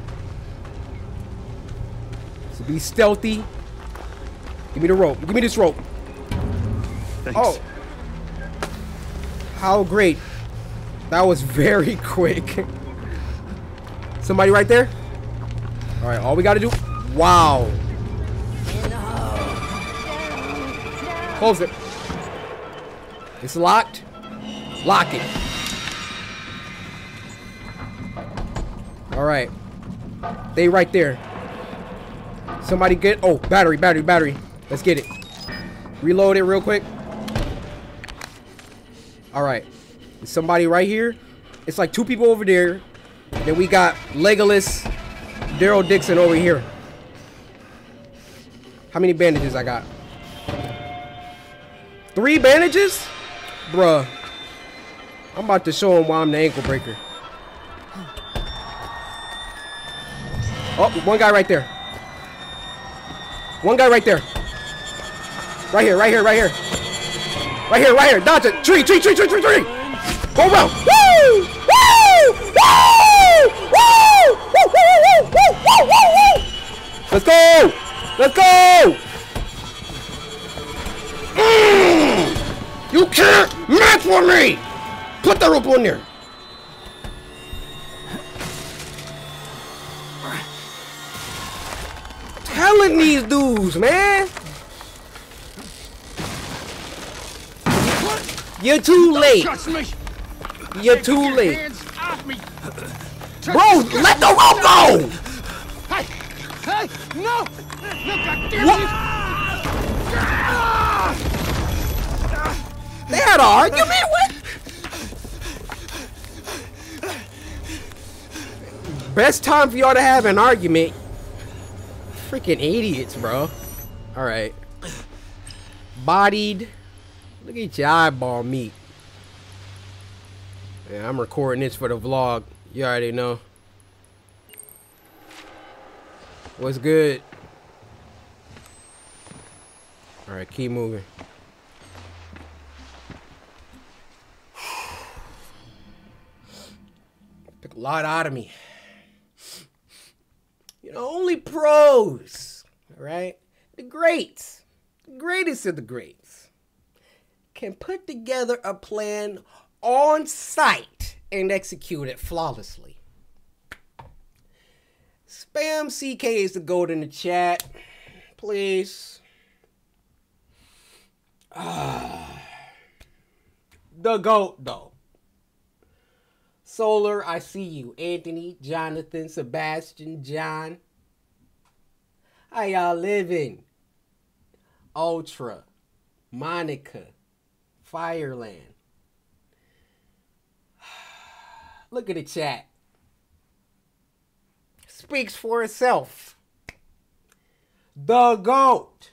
To be stealthy. Give me the rope. Give me this rope. Thanks. Oh. How great. That was very quick. Somebody right there? All right, all we gotta do... Wow. Close it. It's locked. Lock it. All right. They right there. Somebody get... Oh, battery, battery, battery. Let's get it. Reload it real quick. All right. Somebody right here. It's like two people over there. Then we got Legolas, Daryl Dixon over here. How many bandages I got? Three bandages? Bruh. I'm about to show him why I'm the ankle breaker. Oh, one guy right there. One guy right there. Right here, right here, right here. Right here, right here. Dodge it. Tree, tree, tree, tree, tree, tree. Go around. Woo! Woo! Woo! Woo! Woo! Woo! Woo! Woo! Woo! Woo! Let's go! Let's go! Mm! You can't match with me! Put the rope on there. Telling these dudes, man. You're too late. You're too late. Hands off me. Bro, let the rope go! Hey, hey, no! No, goddamn What? you! They had an argument? What? Best time for y'all to have an argument. Freaking idiots, bro. Alright. Bodied. Look at your eyeball meat. Yeah, I'm recording this for the vlog. You already know. What's good? Alright, keep moving. A lot out of me. You know, only pros, right? The greats, the greatest of the greats, can put together a plan on site and execute it flawlessly. Spam CK is the goat in the chat. Please. Ah. The goat, though. Solar, I see you. Anthony, Jonathan, Sebastian, John. How y'all living? Ultra, Monica, Fireland. Look at the chat. Speaks for itself. The GOAT.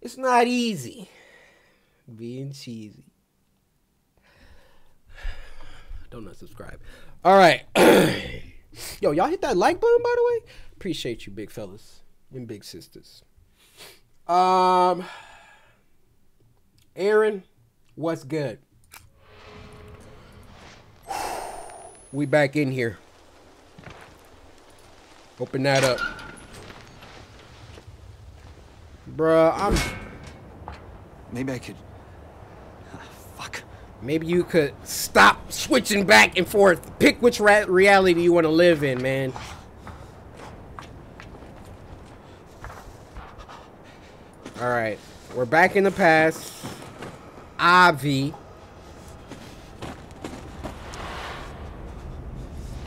It's not easy being cheesy. Don't unsubscribe. All right. Yo, y'all hit that like button, by the way. Appreciate you, big fellas and big sisters. Um, Aaron, what's good? We back in here. Open that up. Bruh, I'm. Maybe I could. Maybe you could stop switching back and forth. Pick which reality you want to live in, man. All right, we're back in the past. Avi.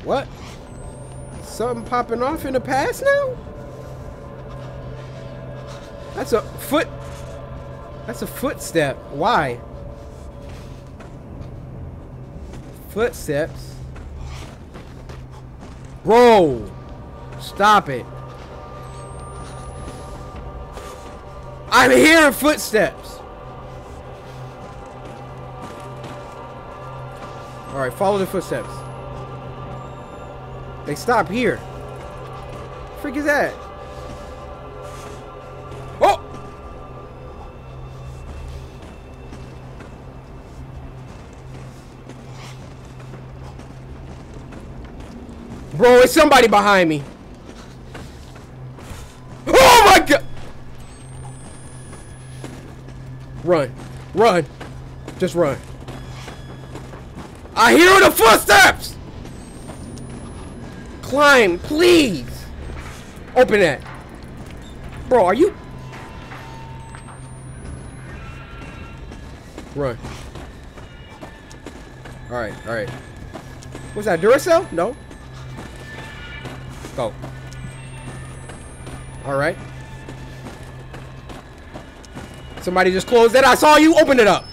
What? Something popping off in the past now? That's a foot. That's a footstep. Why? Footsteps. Bro, stop it. I'm hearing footsteps. All right, follow the footsteps. They stop here. Freak is that? Bro, it's somebody behind me. Oh my god! Run. Run. Just run. I hear the footsteps! Climb, please! Open that. Bro, are you... Run. Alright, alright. What's that, Duracell? No. Go. Alright. Somebody just closed it. I saw you. Open it up.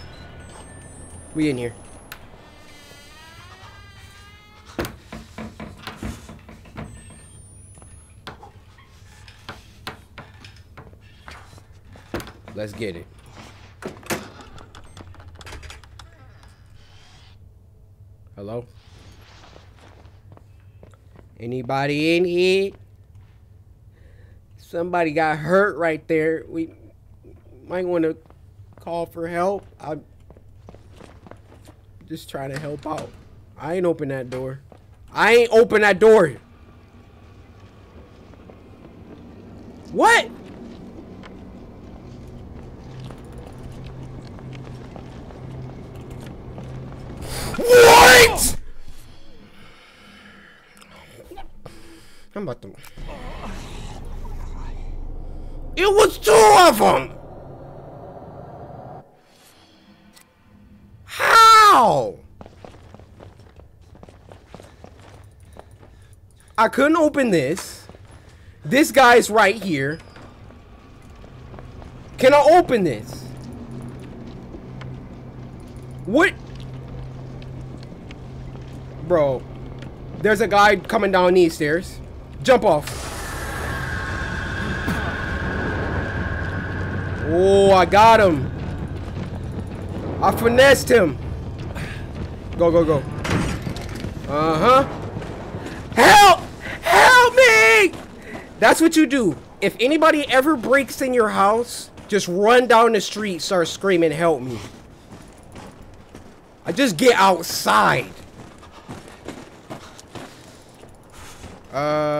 We in here. Let's get it. Hello? Anybody in here? Somebody got hurt right there. We might want to call for help. I'm just trying to help out. I ain't open that door. I ain't open that door. What? What? It was two of them. How? I couldn't open this. This guy's right here. Can I open this? What? Bro, there's a guy coming down these stairs. Jump off. Oh, I got him. I finessed him. Go, go, go. Uh-huh. Help! Help me! That's what you do. If anybody ever breaks in your house, just run down the street, start screaming, help me. I just get outside. Uh,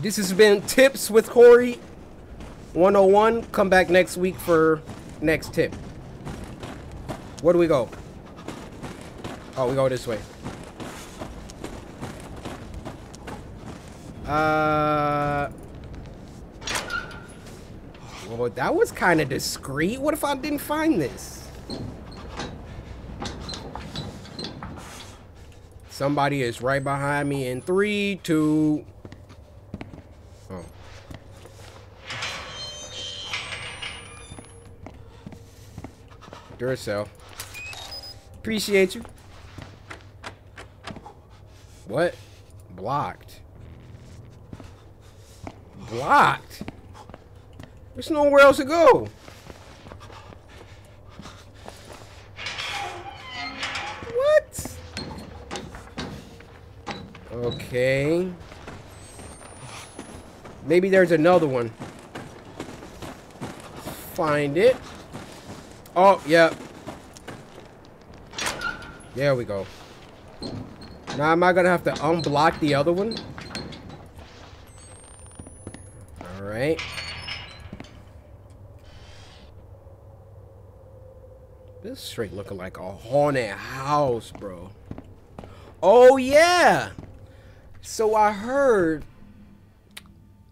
this has been Tips with Cory 101. Come back next week for next tip. Where do we go? Oh, we go this way. Uh. Well, that was kind of discreet. What if I didn't find this? Somebody is right behind me in three, two. Duracell. Appreciate you. What? Blocked. blocked. There's nowhere else to go. What? Okay. Maybe there's another one. Find it. Oh, yeah. There we go. Now, am I gonna have to unblock the other one? Alright. This straight looking like a haunted house, bro. Oh, yeah! So I heard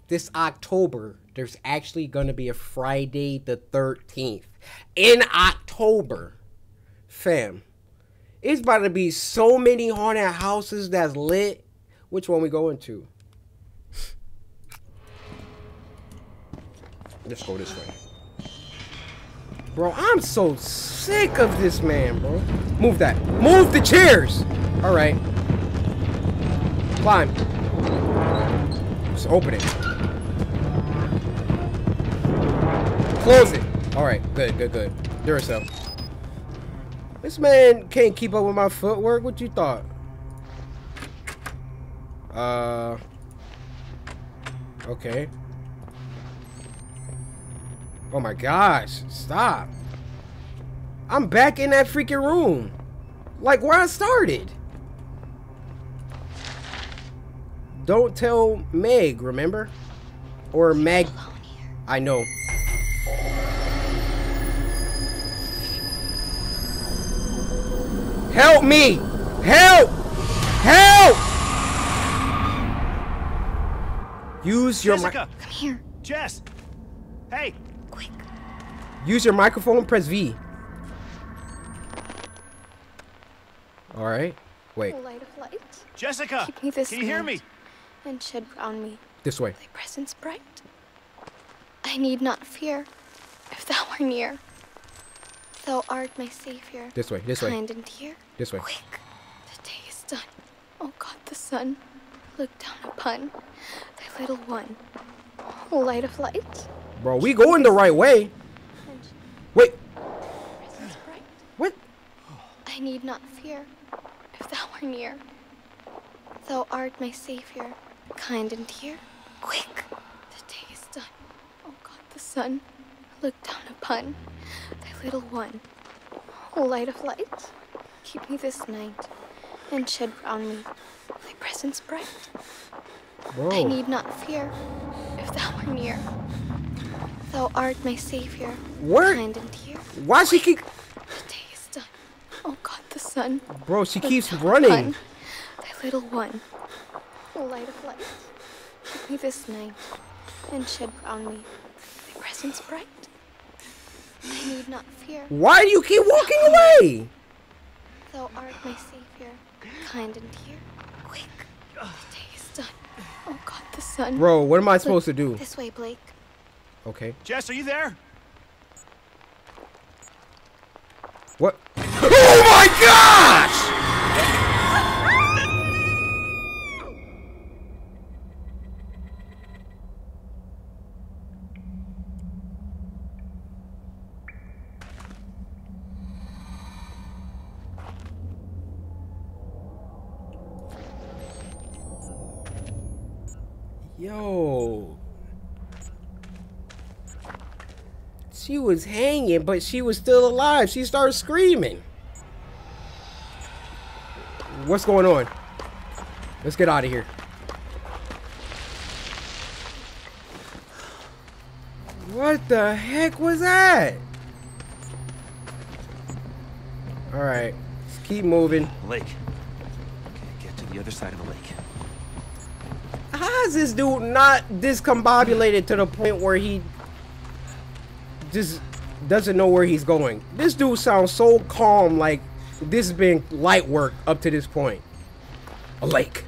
this October, there's actually gonna be a Friday the 13th. In October. Fam. It's about to be so many haunted houses that's lit. Which one we going to? Let's go this way. Bro, I'm so sick of this man, bro. Move that. Move the chairs. All right. Climb. Just open it. Close it. All right. Good, good, good. Duracell. This man can't keep up with my footwork. What you thought? Uh. Okay. Oh my gosh. Stop. I'm back in that freaking room. Like where I started. Don't tell Meg, remember? Or Meg. I know. Help me! Help! Help! Use your mi- Jessica! Come here. Jess! Hey! Quick. use your microphone. Press V. All right. Wait. Light of light, Jessica! keep me this Can you hear me? and shed round me This way. thy presence bright. I need not fear, if thou art near. Thou art my savior, This way. This way. kind and dear. This way. Quick, the day is done. Oh God, the sun, look down upon thy little one. O light of light, Bro, we going the right way. Wait. What? I need not fear, if thou art near. Thou art my savior, kind and dear. Quick, the day is done. Oh God, the sun, look down upon little one. O light of light, keep me this night, and shed round me thy presence bright. I need not fear, if thou art near. Thou art my savior, Where? kind and dear. Why she keep? The day is done. Oh God, the sun. Bro, she look keeps running. upon Thy little one. O light of light, keep me this night, and shed round me thy presence bright. I need not fear. Why do you keep walking away? Thou art my savior, kind and dear. Quick, the day is done. Oh God, the sun. Bro, what am I Look supposed to do? This way, Blake. Okay. Jess, are you there? What? Oh my gosh! Yo. She was hanging, but she was still alive. She started screaming. What's going on? Let's get out of here. What the heck was that? Alright. Let's keep moving. Lake. Okay, get to the other side of the lake. How is this dude not discombobulated to the point where he just doesn't know where he's going? This dude sounds so calm, like this has been light work up to this point. A lake.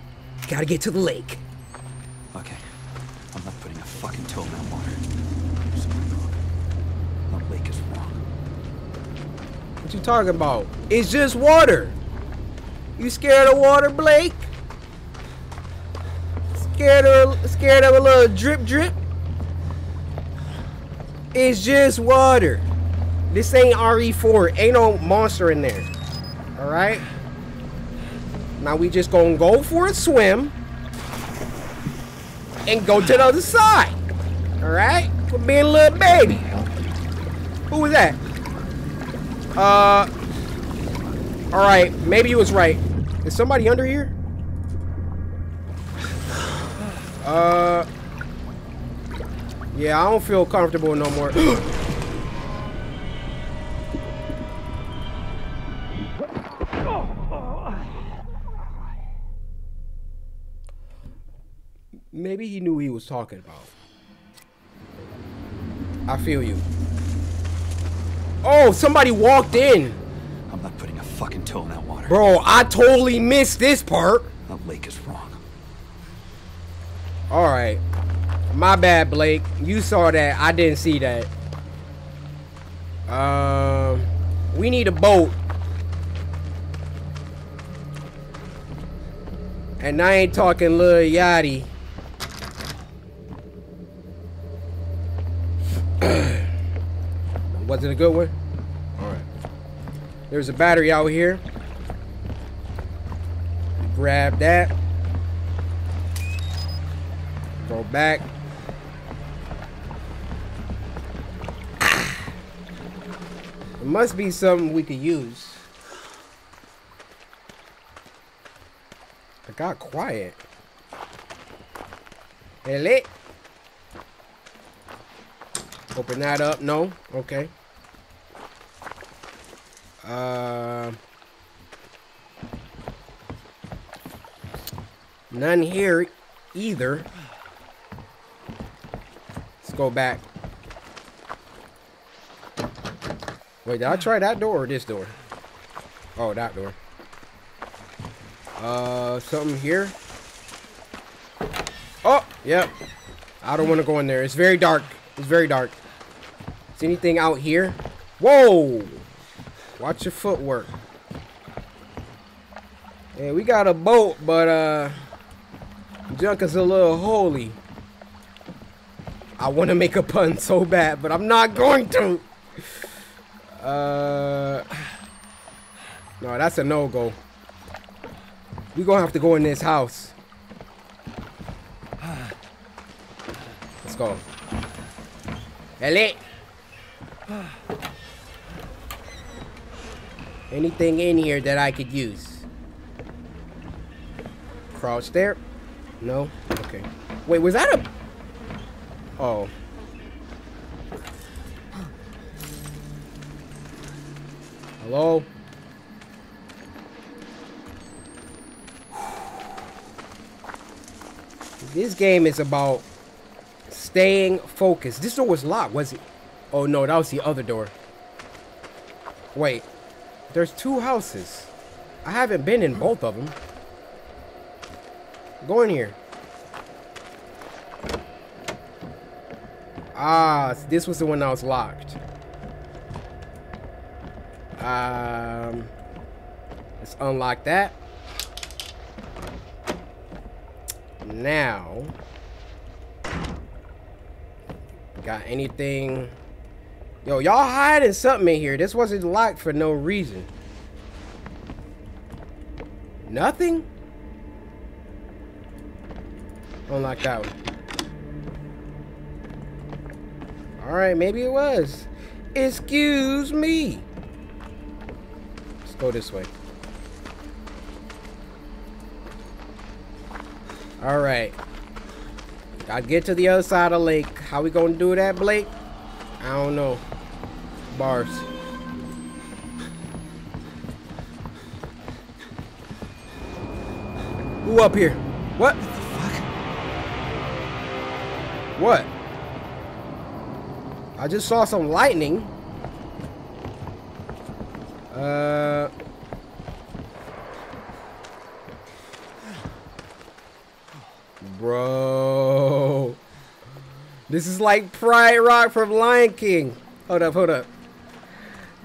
Gotta get to the lake. Okay. I'm not putting a fucking toe in that water. Something wrong. That lake is wrong. What you talking about? It's just water. You scared of water, Blake? Scared of scared of a little drip drip? It's just water. This ain't RE4. Ain't no monster in there. Alright? Now we just gonna go for a swim. And go to the other side. Alright? For being a little baby. Who was that? Uh. Alright, maybe he was right. Is somebody under here? Uh. Yeah, I don't feel comfortable no more. Maybe he knew he was talking about. I feel you. Oh, somebody walked in. I'm not putting a fucking toe in that water. Bro, I totally missed this part. That lake is wrong. Alright. My bad, Blake. You saw that. I didn't see that. Um, we need a boat. And I ain't talking Lil Yachty. Was it a good one? Alright. There's a battery out here. Grab that. Go back. It must be something we could use. I got quiet. Hello? Open that up. No? Okay. Uh, none here either. Let's go back. Wait, did I try that door or this door? Oh, that door. Uh, something here. Oh, yep. I don't want to go in there. It's very dark. It's very dark. Is anything out here? Whoa! Watch your footwork. Yeah, we got a boat, but uh, junk is a little holy. I want to make a pun so bad, but I'm not going to. Uh, no, that's a no-go. We gonna have to go in this house. Let's go. Ellie. Anything in here that I could use? Crouch there? No? Okay. Wait, was that a... Oh. Hello? This game is about staying focused. This door was locked, was it? Oh no, that was the other door. Wait. There's two houses. I haven't been in both of them. Go in here. Ah, this was the one that was locked. Um, let's unlock that. Now, got anything? Yo, y'all hiding something in here. This wasn't locked for no reason. Nothing? Unlock that one. Alright, maybe it was. Excuse me. Go this way. Alright. Gotta get to the other side of the lake. How we gonna do that, Blake? I don't know. Bars. Who up here? What? What the fuck? What? I just saw some lightning. Uh. Bro. This is like Pride Rock from Lion King. Hold up, hold up.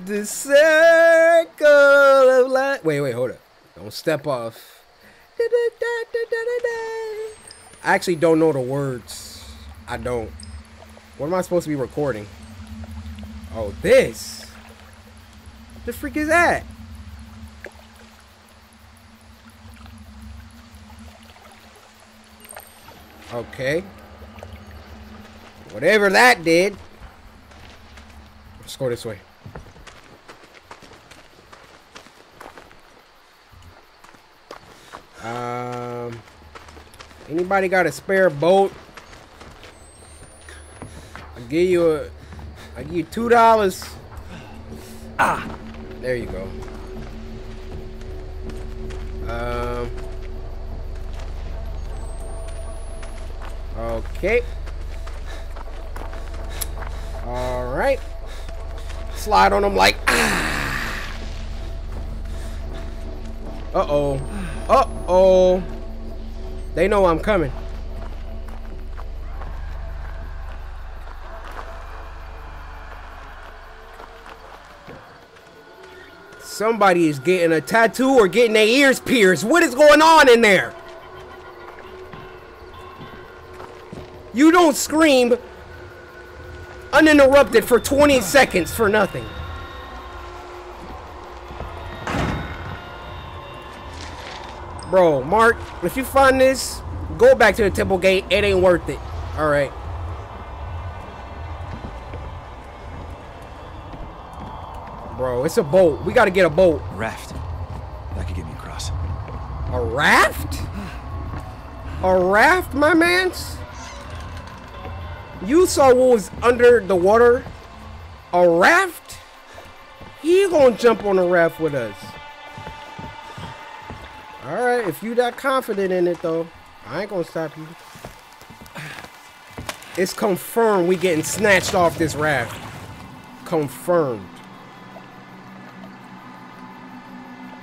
The circle of light. Wait, wait, hold up. Don't step off. I actually don't know the words. I don't. What am I supposed to be recording? Oh, this. The freak is that? Okay. Whatever that did. Let's go this way. Um, anybody got a spare boat? I'll give you a, I'll give you two dollars. Ah, there you go. Um. Okay. Slide on them like ah. Uh oh. Uh oh. They know I'm coming. Somebody is getting a tattoo or getting their ears pierced. What is going on in there? You don't scream uninterrupted for 20 seconds for nothing. Bro, Mark, if you find this, go back to the temple gate. It ain't worth it. All right. Bro, it's a boat. We got to get a boat. A raft. That could get me across. A raft? A raft, my mans? You saw what was under the water? A raft? He gonna jump on a raft with us. Alright, if you that confident in it though, I ain't gonna stop you. It's confirmed we getting snatched off this raft. Confirmed.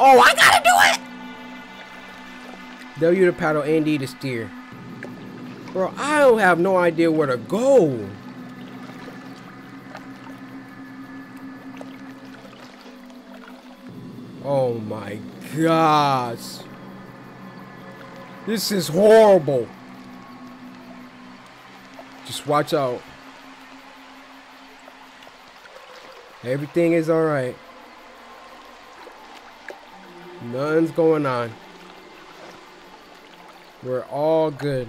Oh, I gotta do it! W to paddle and D to steer. Bro, I don't have no idea where to go. Oh my gosh. This is horrible. Just watch out. Everything is alright. Nothing's going on. We're all good.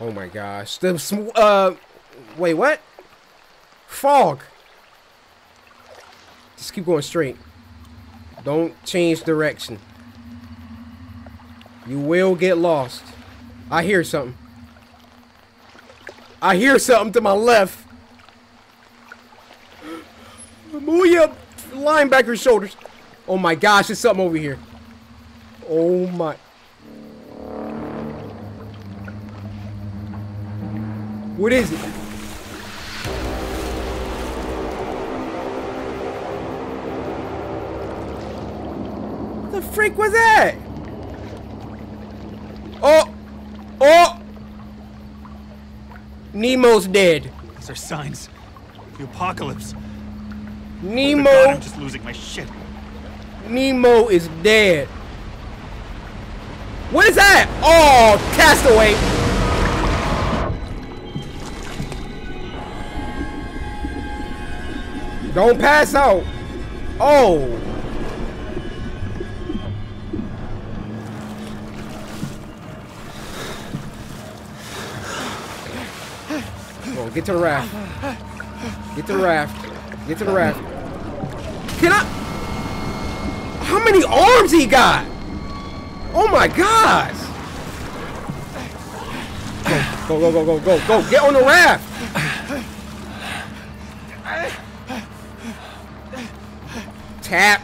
Oh my gosh. The sm uh wait, what? Fog. Just keep going straight. Don't change direction. You will get lost. I hear something. I hear something to my left. Move your linebacker shoulders. Oh my gosh, there's something over here. Oh my. What is it? What the freak was that? Oh! Oh! Nemo's dead. These are signs. The apocalypse. Nemo. Oh, God, I'm just losing my shit. Nemo is dead. What is that? Oh, castaway. Don't pass out. Oh. Get to the raft. Get to the raft. Get to the raft. Can I? How many arms he got? Oh my gosh! Go, go, go, go, go, go, go! Get on the raft! Tap.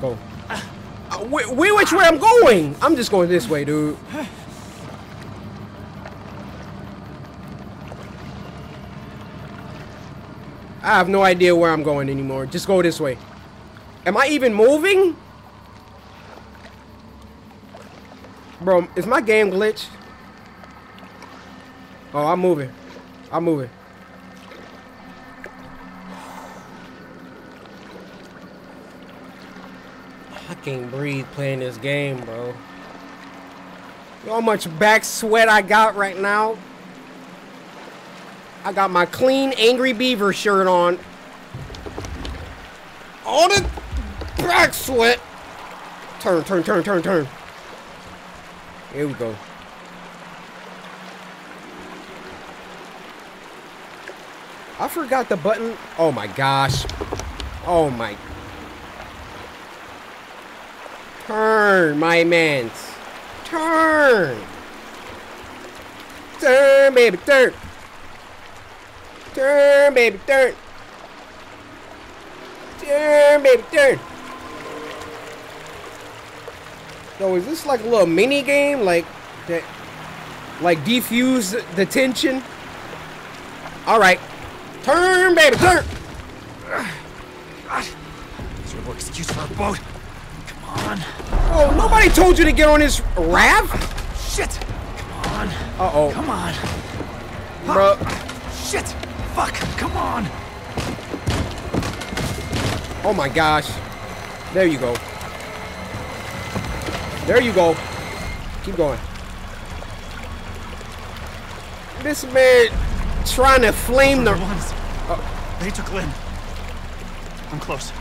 Go. Uh, wh which way I'm going? I'm just going this way, dude. I have no idea where I'm going anymore. Just go this way. Am I even moving? Bro, is my game glitched? Oh, I'm moving. I'm moving. Can't breathe playing this game, bro. You know how much back sweat I got right now? I got my clean Angry Beaver shirt on. All the back sweat. Turn, turn, turn, turn, turn. Here we go. I forgot the button. Oh my gosh. Oh my. Turn, my mans. Turn. Turn, baby, turn. Turn, baby, turn. Turn, baby, turn. So is this like a little mini game, like that, like defuse the tension? All right, turn, baby, turn. Is there no excuse for a boat? Come on. Oh, nobody told you to get on this raft. Shit! Come on. Uh oh, Come on. bro. Shit! Fuck! Come on! Oh my gosh. There you go. There you go. Keep going. This man trying to flame the. Ones. They took Lynn. I'm close.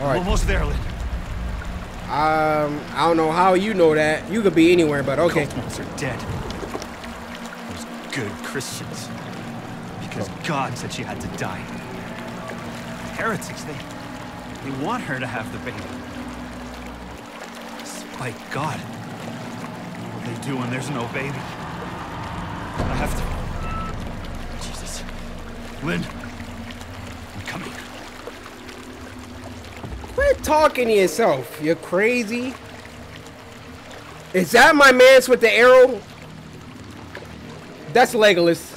All right. Almost there, Lynn. Um, I don't know how you know that. You could be anywhere, but okay. Cult are dead. Those good Christians. Because God said she had to die. Heretics, they... They want her to have the baby. Despite God. What they do when there's no baby. I have to... Jesus. Lynn. I'm coming. Quit talking to yourself. You're crazy. Is that my man's with the arrow? That's Legolas.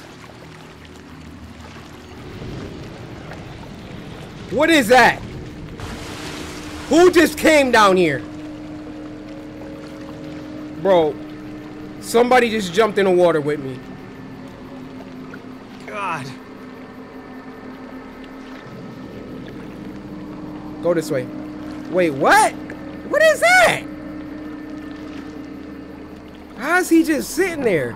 What is that? Who just came down here? Bro, somebody just jumped in the water with me. God. Go this way. Wait, what? What is that? How's he just sitting there?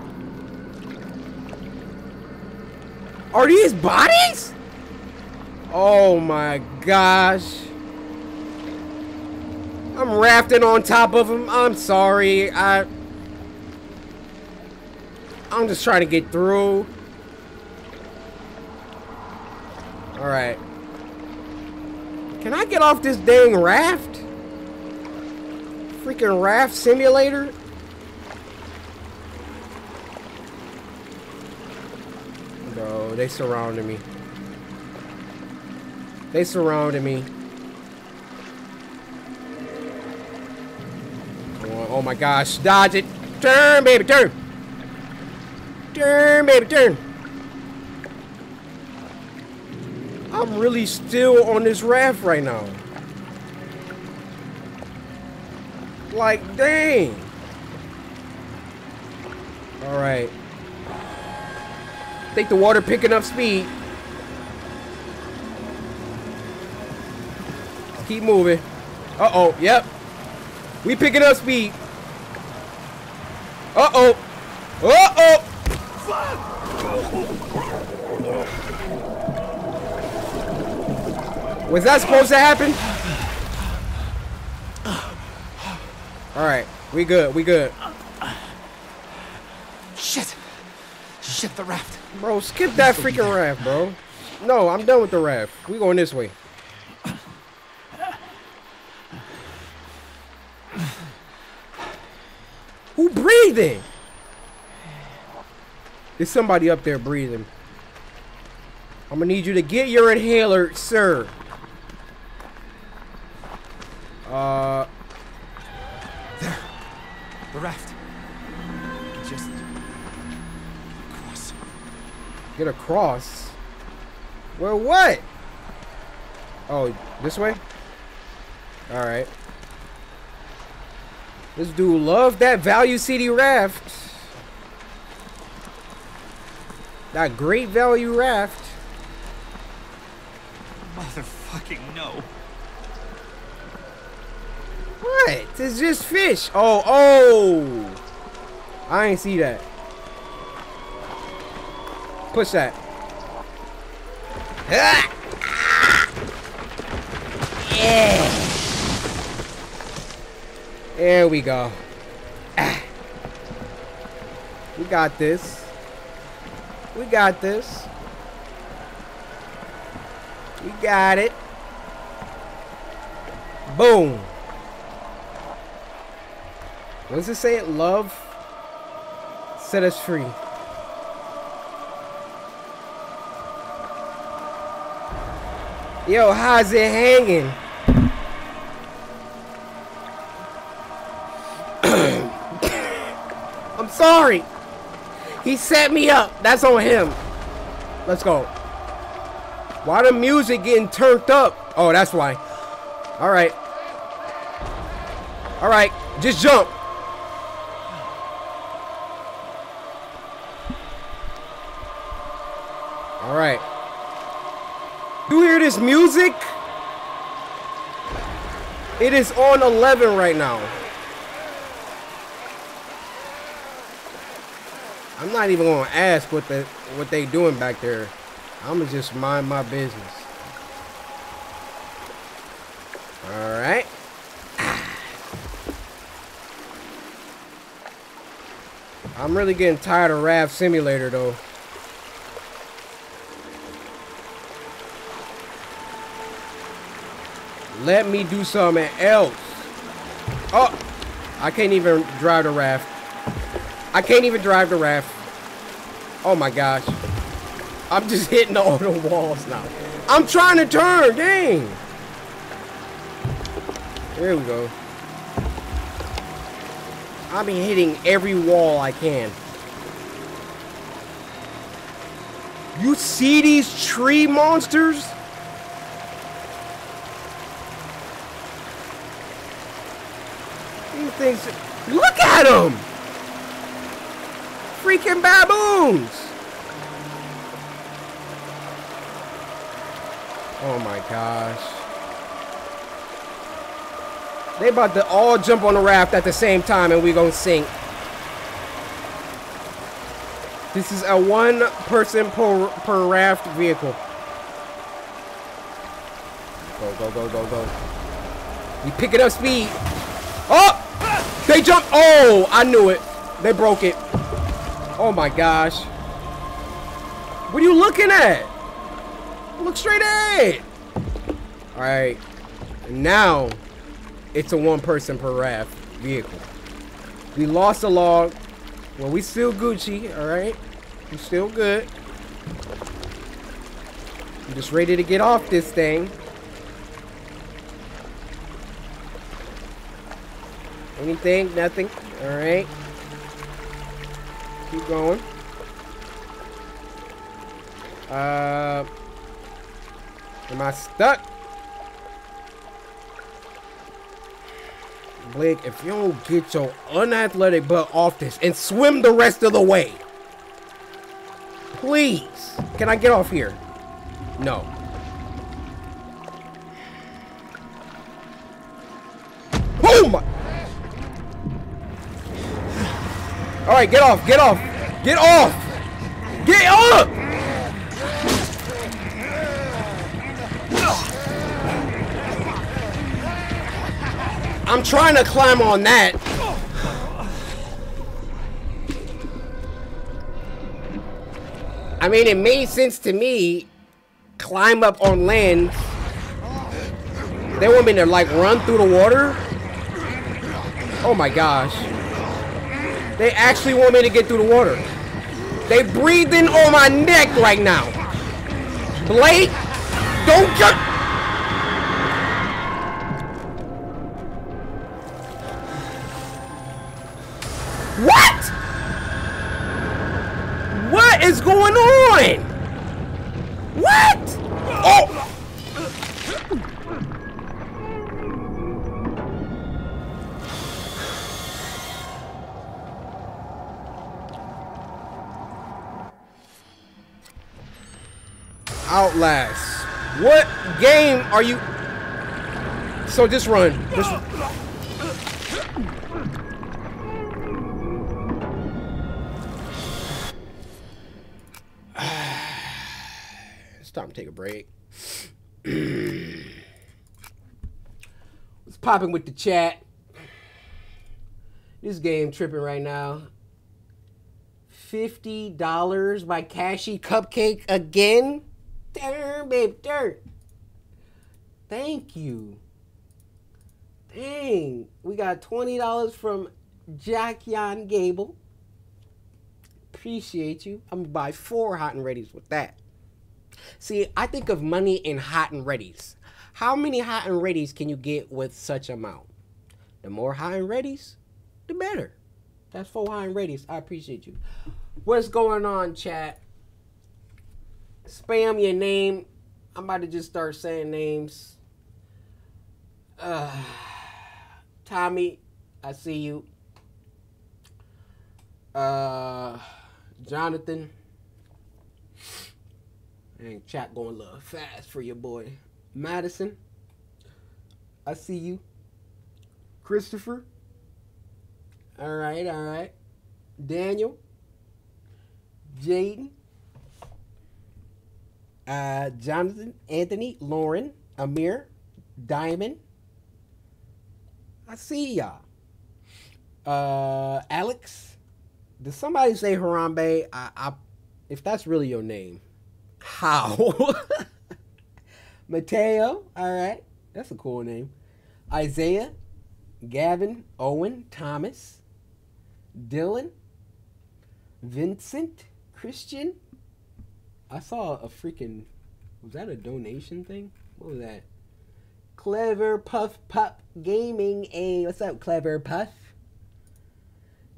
Are these bodies? Oh my gosh. I'm rafting on top of him. I'm sorry. I I'm just trying to get through. All right. Can I get off this dang raft? Freaking raft simulator? No, they surrounded me. They surrounded me. Oh, oh my gosh, dodge it. Turn, baby, turn. Turn, baby, turn. I'm really still on this raft right now. Like, dang. All right. Think the water picking up speed. Keep moving. Uh-oh, yep. We picking up speed. Uh-oh. Uh-oh. Was that supposed to happen? Alright, we good, we good. Shit! Shit, the raft. Bro, skip that freaking raft, bro. No, I'm done with the raft. We going this way. Who breathing? There's somebody up there breathing. I'm gonna need you to get your inhaler, sir. Uh, There. The raft. Just cross. get across. Well, what? Oh, this way? Alright. This dude loved that Value CD raft. That great value raft. Motherfucking no. What? It's just fish. Oh, oh. I ain't see that. Push that. Ah! Yeah. There we go. Ah. We got this. We got this. We got it. Boom. What does it say? Love set us free. Yo, how's it hanging? I'm sorry. He set me up. That's on him. Let's go. Why the music getting turned up? Oh, that's why. All right. All right. Just jump. All right. You hear this music? It is on 11 right now. I'm not even gonna ask what the what they doing back there. I'ma just mind my business. Alright. I'm really getting tired of Raft Simulator though. Let me do something else. Oh, I can't even drive the raft. I can't even drive the raft. Oh my gosh. I'm just hitting all the walls now. I'm trying to turn, dang. There we go. I'll be hitting every wall I can. You see these tree monsters? These things. Look at them! Freaking baboons! Oh my gosh. They about to all jump on the raft at the same time and we gonna sink. This is a one person per, per raft vehicle. Go, go, go, go, go. We picking up speed. Oh! They jumped. Oh, I knew it. They broke it. Oh my gosh. What are you looking at? Look straight ahead. All right. Now, it's a one person per raft vehicle. We lost a log. Well, we still Gucci, all right? We still good. I'm just ready to get off this thing. Anything? Nothing? All right. Keep going. Uh, am I stuck? Blake, if you don't get your unathletic butt off this and swim the rest of the way, please. Can I get off here? No. Oh my! All right, get off, get off, get off, get up! I'm trying to climb on that. I mean, it made sense to me. Climb up on land. They want me to like run through the water. Oh my gosh. They actually want me to get through the water. They breathing on my neck right now. Blake, don't jump. What? What is going on? What? Oh! Outlast. What game are you... So just run. Just... it's time to take a break. What's popping with the chat? This game tripping right now. $50 by Cashy Cupcake again? Darn, babe, dirt. Thank you. Dang, we got twenty dollars from Jack Yan Gable. Appreciate you. I'm gonna buy four hot and readies with that. See, I think of money in hot and readies. How many hot and readies can you get with such amount? The more hot and readies, the better. That's four hot and readies. I appreciate you. What's going on, chat? Spam your name. I'm about to just start saying names. Uh, Tommy, I see you. Uh, Jonathan. And chat going a little fast for your boy. Madison. I see you. Christopher. All right, all right. Daniel. Jaden. Uh, Jonathan, Anthony, Lauren, Amir, Diamond. I see y'all. Uh, Alex. Did somebody say Harambe? I, I, if that's really your name, how? Mateo. All right, that's a cool name. Isaiah, Gavin, Owen, Thomas, Dylan, Vincent, Christian. I saw a freaking. Was that a donation thing? What was that? Clever Puff Pup Gaming. A what's up, Clever Puff?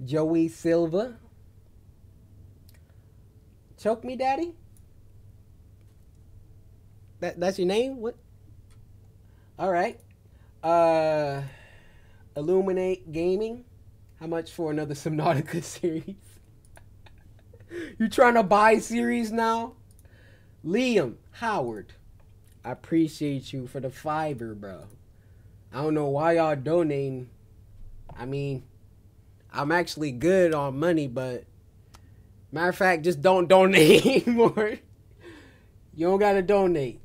Joey Silva. Choke me, daddy. That that's your name? What? All right. Uh, Illuminate Gaming. How much for another Subnautica series? you trying to buy series now? Liam Howard. I appreciate you for the fiber, bro. I don't know why y'all donating. I mean, I'm actually good on money, but matter of fact, just don't donate anymore. you don't gotta donate.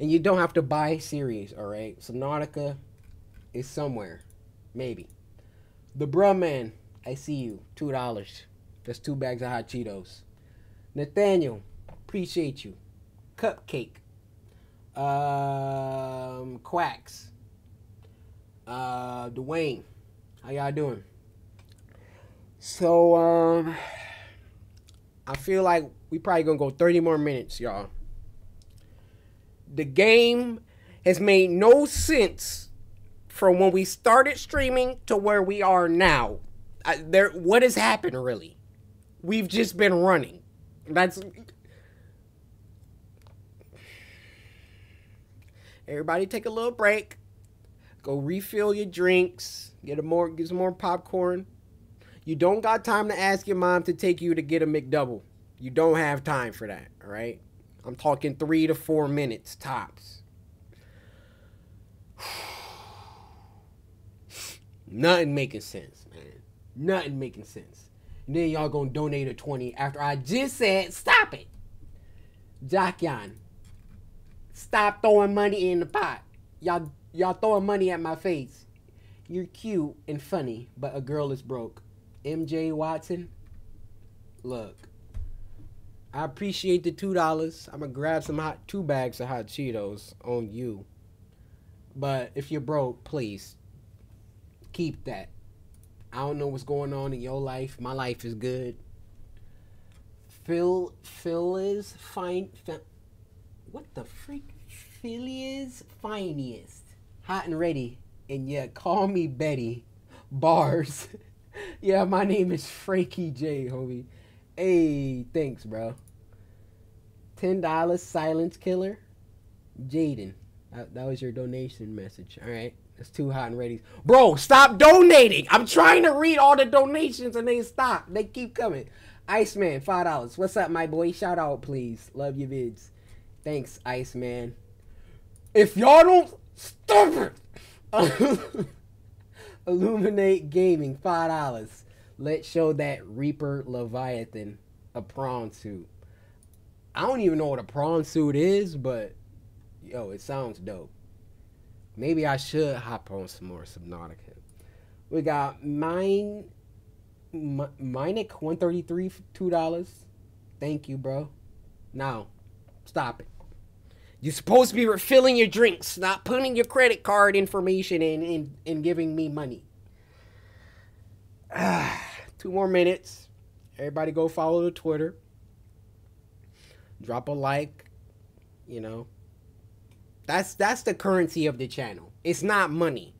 And you don't have to buy series, alright? Subnautica is somewhere. Maybe. The Bruh Man, I see you. Two dollars. That's two bags of hot Cheetos. Nathaniel, appreciate you. Cupcake. Um Quacks. Uh Dwayne. How y'all doing? So um I feel like we probably gonna go 30 more minutes, y'all. The game has made no sense from when we started streaming to where we are now. I, there, what has happened really? We've just been running. That's everybody. Take a little break. Go refill your drinks. Get a more, get some more popcorn. You don't got time to ask your mom to take you to get a McDouble. You don't have time for that, all right? I'm talking three to four minutes tops. Nothing making sense, man. Nothing making sense. And then y'all gonna donate a 20 after I just said stop it. Jackyan. Stop throwing money in the pot. Y'all y'all throwing money at my face. You're cute and funny, but a girl is broke. MJ Watson, look. I appreciate the two dollars. I'm gonna grab some hot two bags of hot Cheetos on you. But if you're broke, please keep that. I don't know what's going on in your life. My life is good. Phil Phil is fine. What the freak? Phil is finest. Hot and ready. And yeah, call me Betty. Bars. yeah, my name is Frankie J, homie. Hey, thanks, bro. Ten dollars, silence killer. Jaden, that, that was your donation message. All right, that's too hot and ready. Bro, stop donating. I'm trying to read all the donations and they stop. They keep coming. Iceman, five dollars. What's up, my boy? Shout out, please. Love your vids. Thanks, Iceman. If y'all don't stop it. Illuminate Gaming, five dollars. Let's show that Reaper Leviathan a prawn suit. I don't even know what a prawn suit is, but yo, it sounds dope. Maybe I should hop on some more Subnautica. We got mine, Minic one thirty three, two dollars. Thank you, bro. Now, stop it. You're supposed to be refilling your drinks, not putting your credit card information in and, giving me money. Ah, two more minutes. Everybody go follow the Twitter. Drop a like. You know. That's that's the currency of the channel. It's not money.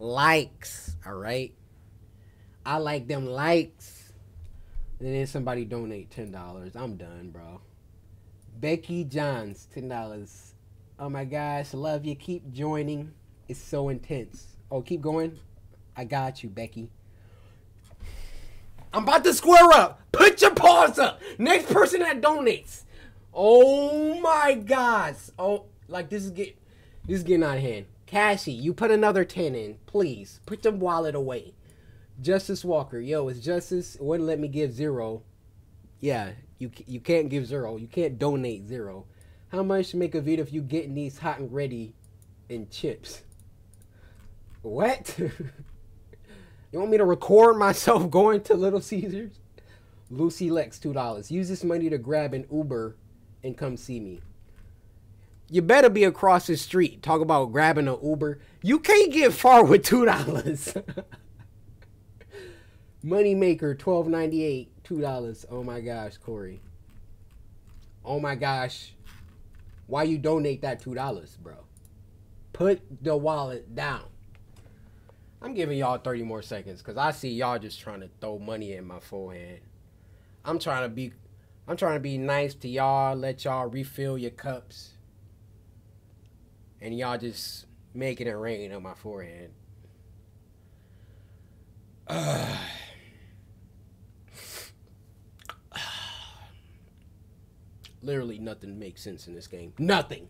Likes, all right? I like them likes. And then somebody donate $10. I'm done, bro. Becky Johns, $10. Oh my gosh, love you. Keep joining. It's so intense. Oh, keep going. I got you, Becky. I'm about to square up. Put your paws up. Next person that donates. Oh my gosh. Oh, like this is get this is getting out of hand. Cassie, you put another 10 in, please. Put the wallet away. Justice Walker, yo, it's Justice. Wouldn't let me give zero. Yeah, you you can't give zero. You can't donate zero. How much to make a video if you getting these hot and ready in chips? What? you want me to record myself going to Little Caesars? Lucy Lex, $2. Use this money to grab an Uber and come see me. You better be across the street. Talk about grabbing an Uber. You can't get far with $2. Moneymaker, twelve ninety eight, two dollars. Oh my gosh, Cory. Oh my gosh. Why you donate that two dollars, bro? Put the wallet down. I'm giving y'all 30 more seconds because I see y'all just trying to throw money in my forehead. I'm trying to be I'm trying to be nice to y'all, let y'all refill your cups. And y'all just making it rain on my forehead. Uh. Literally nothing makes sense in this game. Nothing.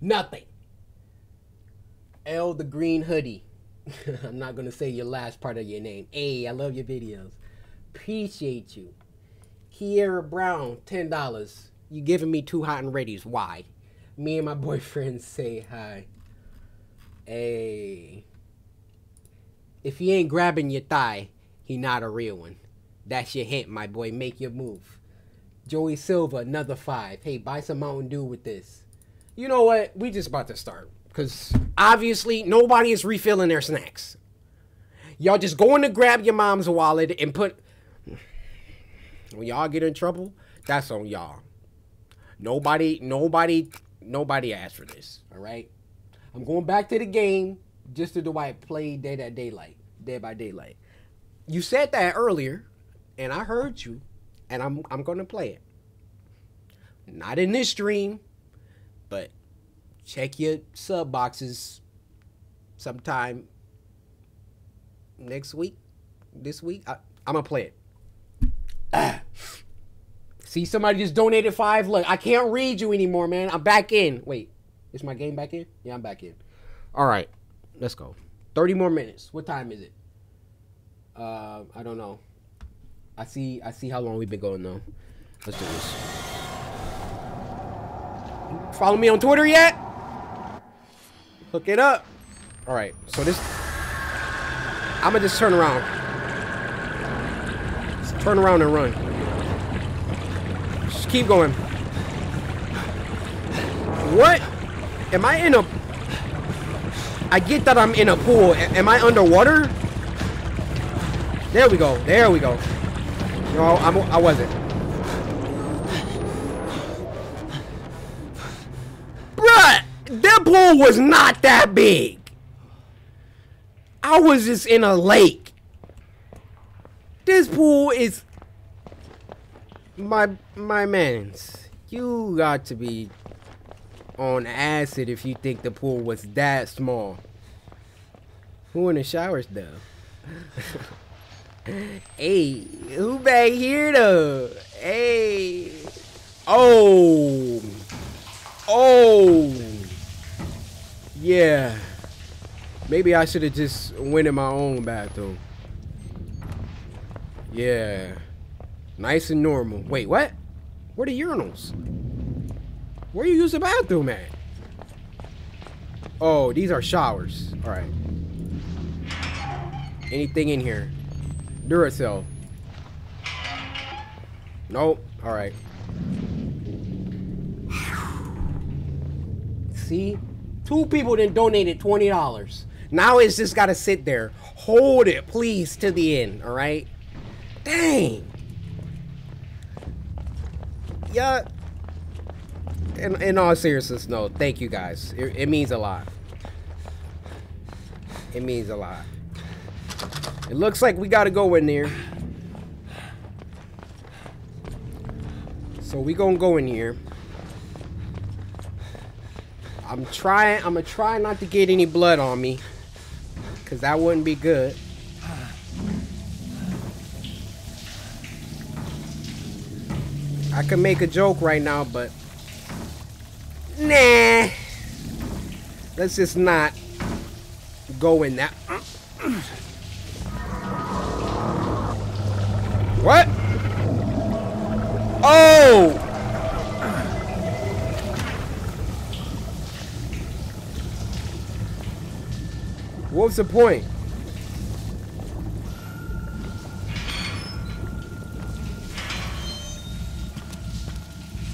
Nothing. L the green hoodie. I'm not gonna say your last part of your name. Hey, I love your videos. Appreciate you. Kiera Brown, ten dollars. You giving me two hot and readies. Why? Me and my boyfriend say hi. Hey. If he ain't grabbing your thigh, he not a real one. That's your hint, my boy. Make your move. Joey Silva, another five. Hey, buy some Mountain Dew with this. You know what? We just about to start. Because obviously nobody is refilling their snacks. Y'all just going to grab your mom's wallet and put... When y'all get in trouble, that's on y'all. Nobody, nobody, nobody asked for this. All right? I'm going back to the game just to do I play Dead at Daylight. Dead by Daylight. You said that earlier, and I heard you and I'm I'm gonna play it. Not in this stream, but check your sub boxes sometime next week, this week. I, am gonna play it. See, somebody just donated five. Look, I can't read you anymore, man. I'm back in. Wait, is my game back in? Yeah, I'm back in. All right, let's go. 30 more minutes. What time is it? Uh, I don't know. I see I see how long we've been going though. Let's do this. Follow me on Twitter yet? Hook it up. Alright, so this I'ma just turn around. Just turn around and run. Just keep going. What? Am I in a I get that I'm in a pool. Am I underwater? There we go. There we go. No, I'm, I wasn't. Bruh, that pool was not that big. I was just in a lake. This pool is my my man's. You got to be on acid if you think the pool was that small. Who in the showers though? hey, who back here though? Hey. Oh. Oh. Yeah. Maybe I should have just went in my own bathroom. Yeah. Nice and normal. Wait, what? Where the urinals? Where you use the bathroom at? Oh, these are showers. All right. Anything in here? Duracell. Nope. All right. See? Two people then donated $20. Now it's just got to sit there. Hold it, please, to the end. All right? Dang. Yeah. In, in all seriousness, no. Thank you guys. It, it means a lot. It means a lot. It looks like we got to go in there. So we gonna go in here. I'm trying, I'm gonna try not to get any blood on me. Cause that wouldn't be good. I could make a joke right now, but nah. Let's just not go in that. What? Oh! What's the point?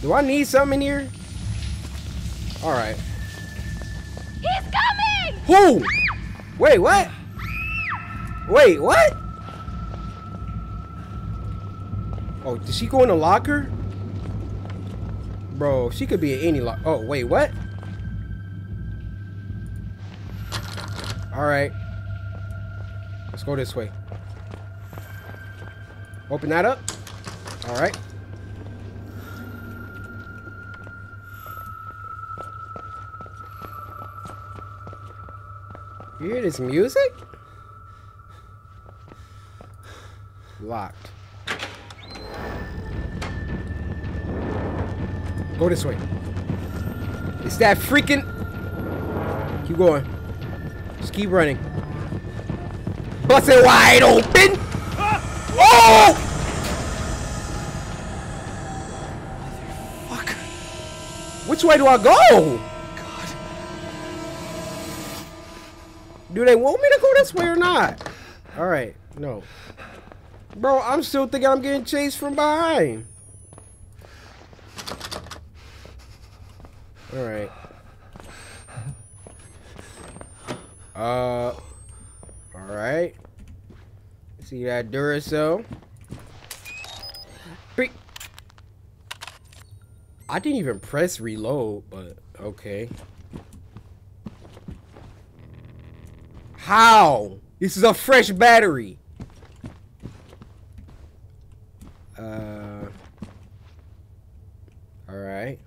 Do I need something in here? Alright. He's coming! Who? Wait, what? Wait, what? Oh, did she go in the locker? Bro, she could be in any lock. Oh, wait, what? Alright. Let's go this way. Open that up. Alright. You hear this music? Locked. Go this way. It's that freaking... Keep going. Just keep running. Bust it wide open! Oh! Fuck. Which way do I go? God. Do they want me to go this way or not? Alright, no. Bro, I'm still thinking I'm getting chased from behind. Alright. Uh. Alright. See that Duracell? Be- I didn't even press reload, but okay. How? This is a fresh battery. Uh. All right.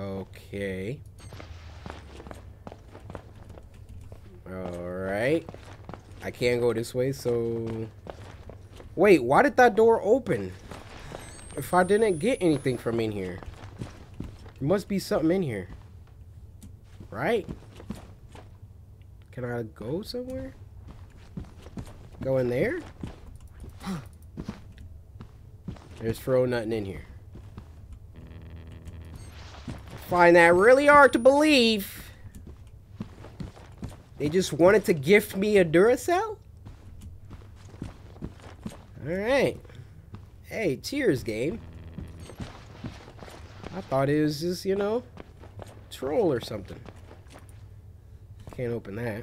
Okay. All right. I can't go this way, so. Wait, why did that door open? If I didn't get anything from in here, there must be something in here, right? Can I go somewhere? Go in there? There's throw nothing in here. I find that really hard to believe. They just wanted to gift me a Duracell? Alright. Hey, cheers, game. I thought it was just, you know, troll or something. Can't open that.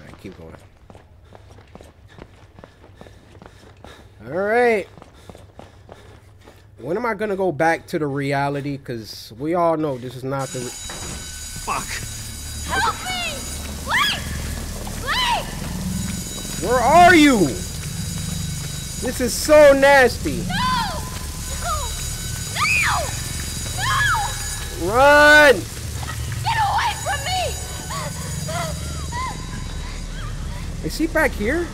Alright, keep going. Alright. When am I gonna go back to the reality? Because we all know this is not the. Re Fuck. Help me! Please! Please! Where are you? This is so nasty. No! No! No! No! Run! Get away from me! Is she back here?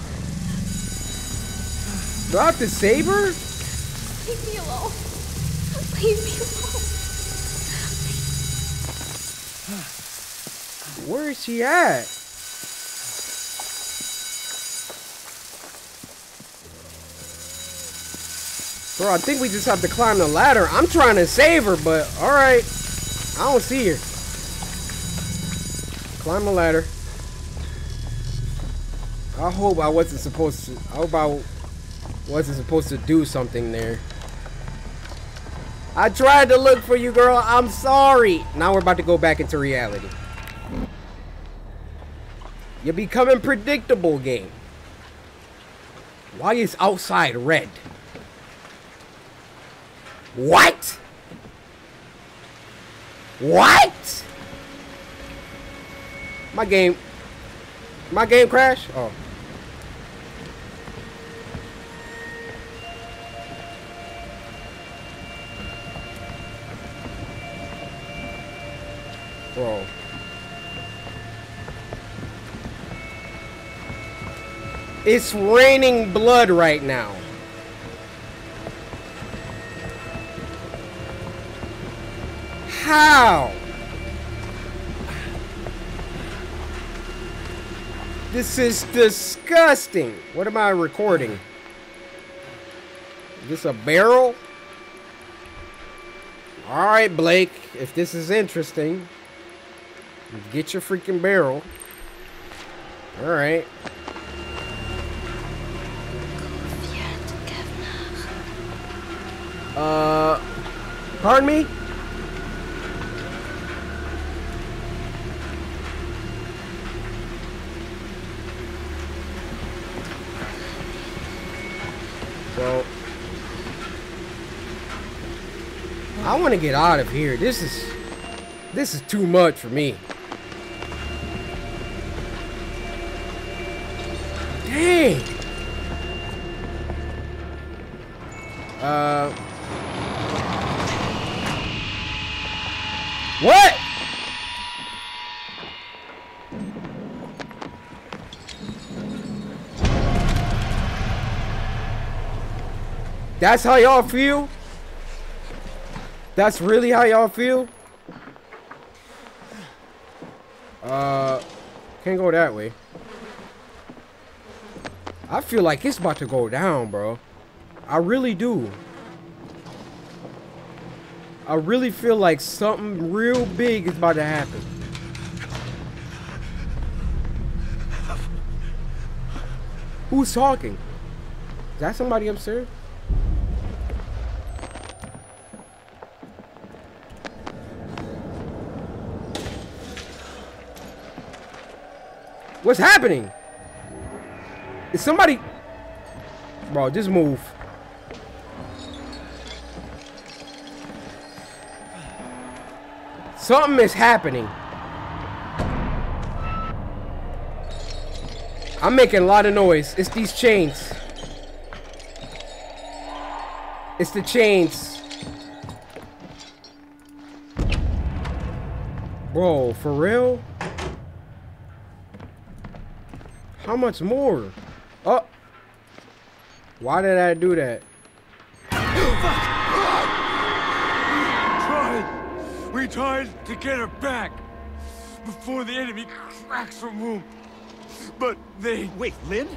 Do I have to save her? Leave me alone. Leave me alone. Where is she at? Bro, I think we just have to climb the ladder. I'm trying to save her, but alright. I don't see her. Climb the ladder. I hope I wasn't supposed to. I hope I wasn't supposed to do something there. I tried to look for you, girl. I'm sorry. Now we're about to go back into reality. You're becoming predictable, game. Why is outside red? What? What? My game. My game crash? Oh. Bro. It's raining blood right now. How? This is disgusting. What am I recording? Is this a barrel? Alright, Blake. If this is interesting, get your freaking barrel. Alright. Uh, pardon me? Well, I want to get out of here. This is, this is too much for me. Uh. What? That's how y'all feel? That's really how y'all feel? Uh, can't go that way. I feel like it's about to go down, bro. I really do. I really feel like something real big is about to happen. Who's talking? Is that somebody upstairs? What's happening? Is somebody... Bro, just move. Something is happening. I'm making a lot of noise. It's these chains. It's the chains. Bro, for real? How much more? Why did I do that? We Tried. We tried to get her back before the enemy cracks her womb. But they Wait, Lynn?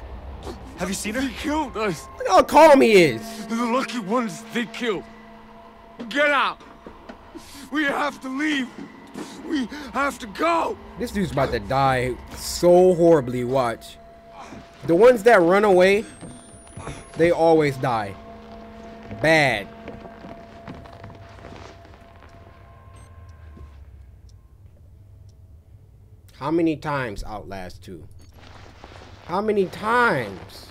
Have you seen her? they killed us. Look how calm he is. The lucky ones they killed. Get out. We have to leave. We have to go. This dude's about to die so horribly, watch. The ones that run away, they always die. Bad. How many times Outlast 2? How many times?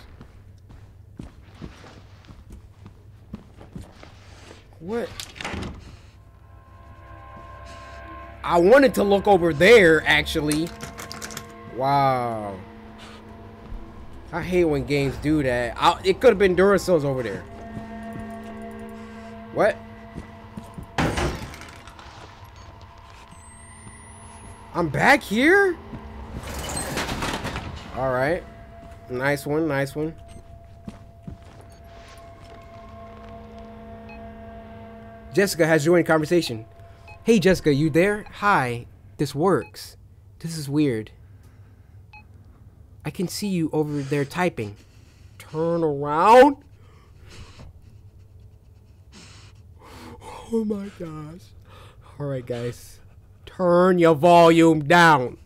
What? I wanted to look over there, actually. Wow. I hate when games do that. I, it could have been Duracells over there. What? I'm back here? Alright. Nice one, nice one. Jessica has joined conversation. Hey Jessica, you there? Hi. This works. This is weird. I can see you over there typing. Turn around. Oh my gosh. Alright, guys. Turn your volume down.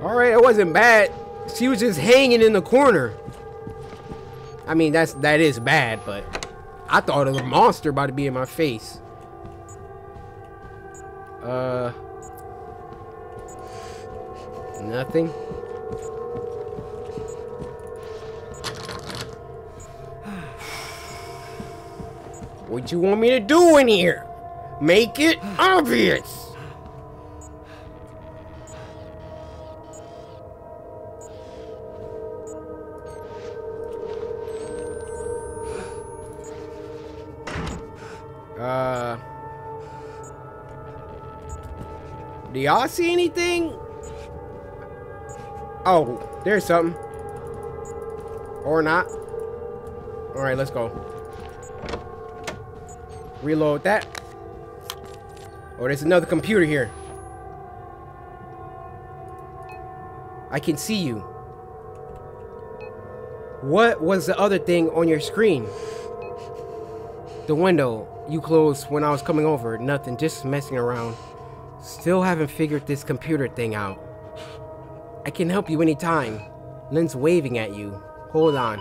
Alright, it wasn't bad. She was just hanging in the corner. I mean, that's that is bad, but I thought of a monster about to be in my face. Uh, nothing. What you want me to do in here? Make it obvious. Uh, do y'all see anything? Oh, there's something. Or not. All right, let's go. Reload that. Oh, there's another computer here. I can see you. What was the other thing on your screen? The window you closed when I was coming over. Nothing, just messing around. Still haven't figured this computer thing out. I can help you anytime. Lynn's waving at you. Hold on.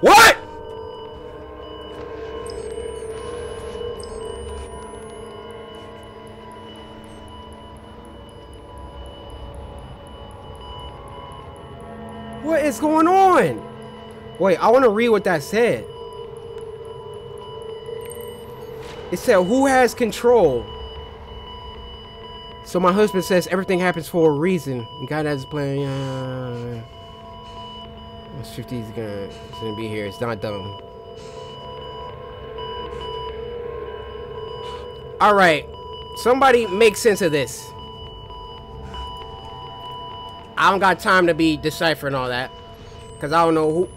What? What is going on? Wait, I want to read what that said. It said, who has control? So my husband says everything happens for a reason. God has a plan. Uh, 50 is gonna, gonna be here. It's not dumb. All right, somebody make sense of this. I don't got time to be deciphering all that, cause I don't know who.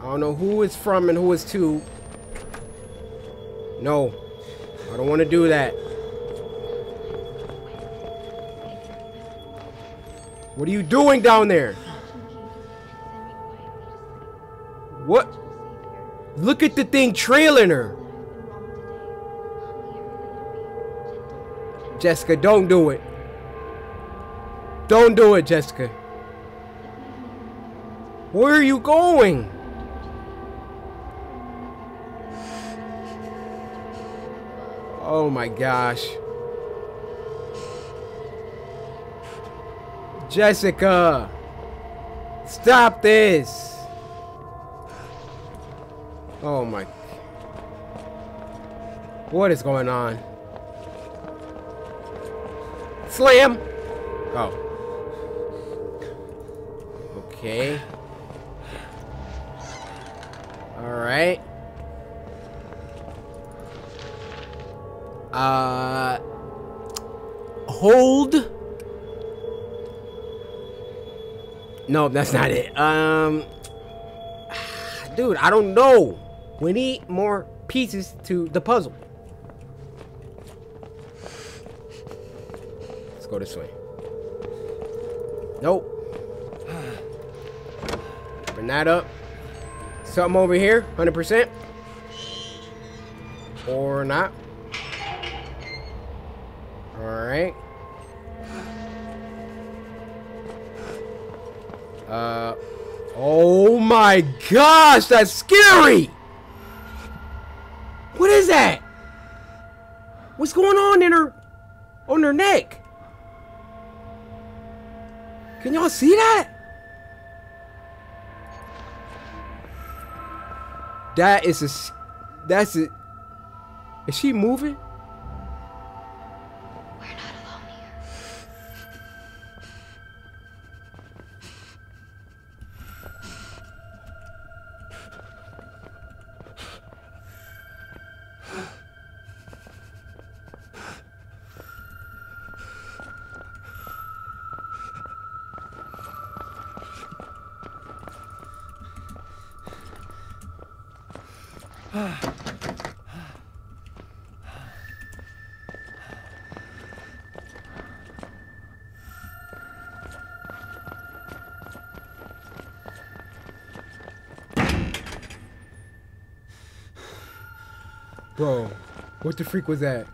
I don't know who it's from and who it's to. No, I don't want to do that. What are you doing down there? What? Look at the thing trailing her. Jessica, don't do it. Don't do it, Jessica. Where are you going? Oh my gosh. Jessica! Stop this! Oh my... What is going on? Slam! Oh. Okay. Alright. Uh... Hold... No, that's not it. Um, dude, I don't know. We need more pieces to the puzzle. Let's go this way. Nope. Bring that up. Something over here, 100%. Or not. My gosh, that's scary! What is that? What's going on in her, on her neck? Can y'all see that? That is a, that's it. Is she moving? What the freak was that?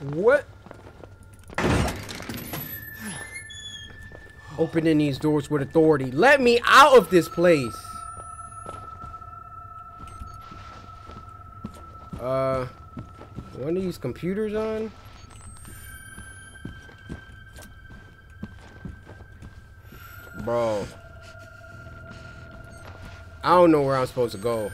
What? Opening these doors with authority. Let me out of this place. Uh, one of these computers on? Bro. I don't know where I'm supposed to go.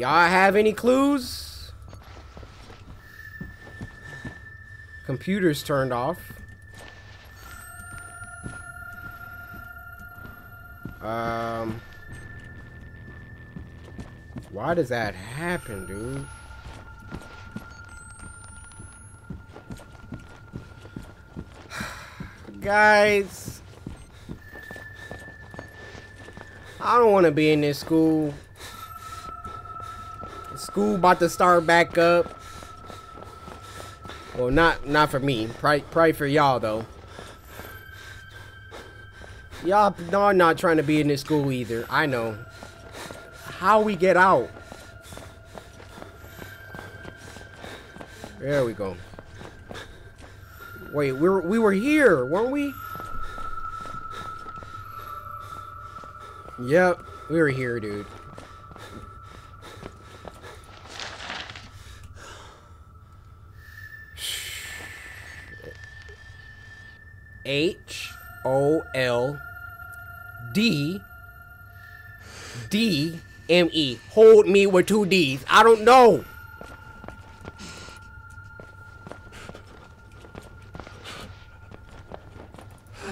Y'all have any clues? Computer's turned off. Um. Why does that happen, dude? Guys. I don't want to be in this school. School about to start back up. Well, not not for me. Probably, probably for y'all, though. Y'all no, not trying to be in this school either. I know. How we get out? There we go. Wait, we were, we were here, weren't we? Yep, we were here, dude. With two D's. I don't know.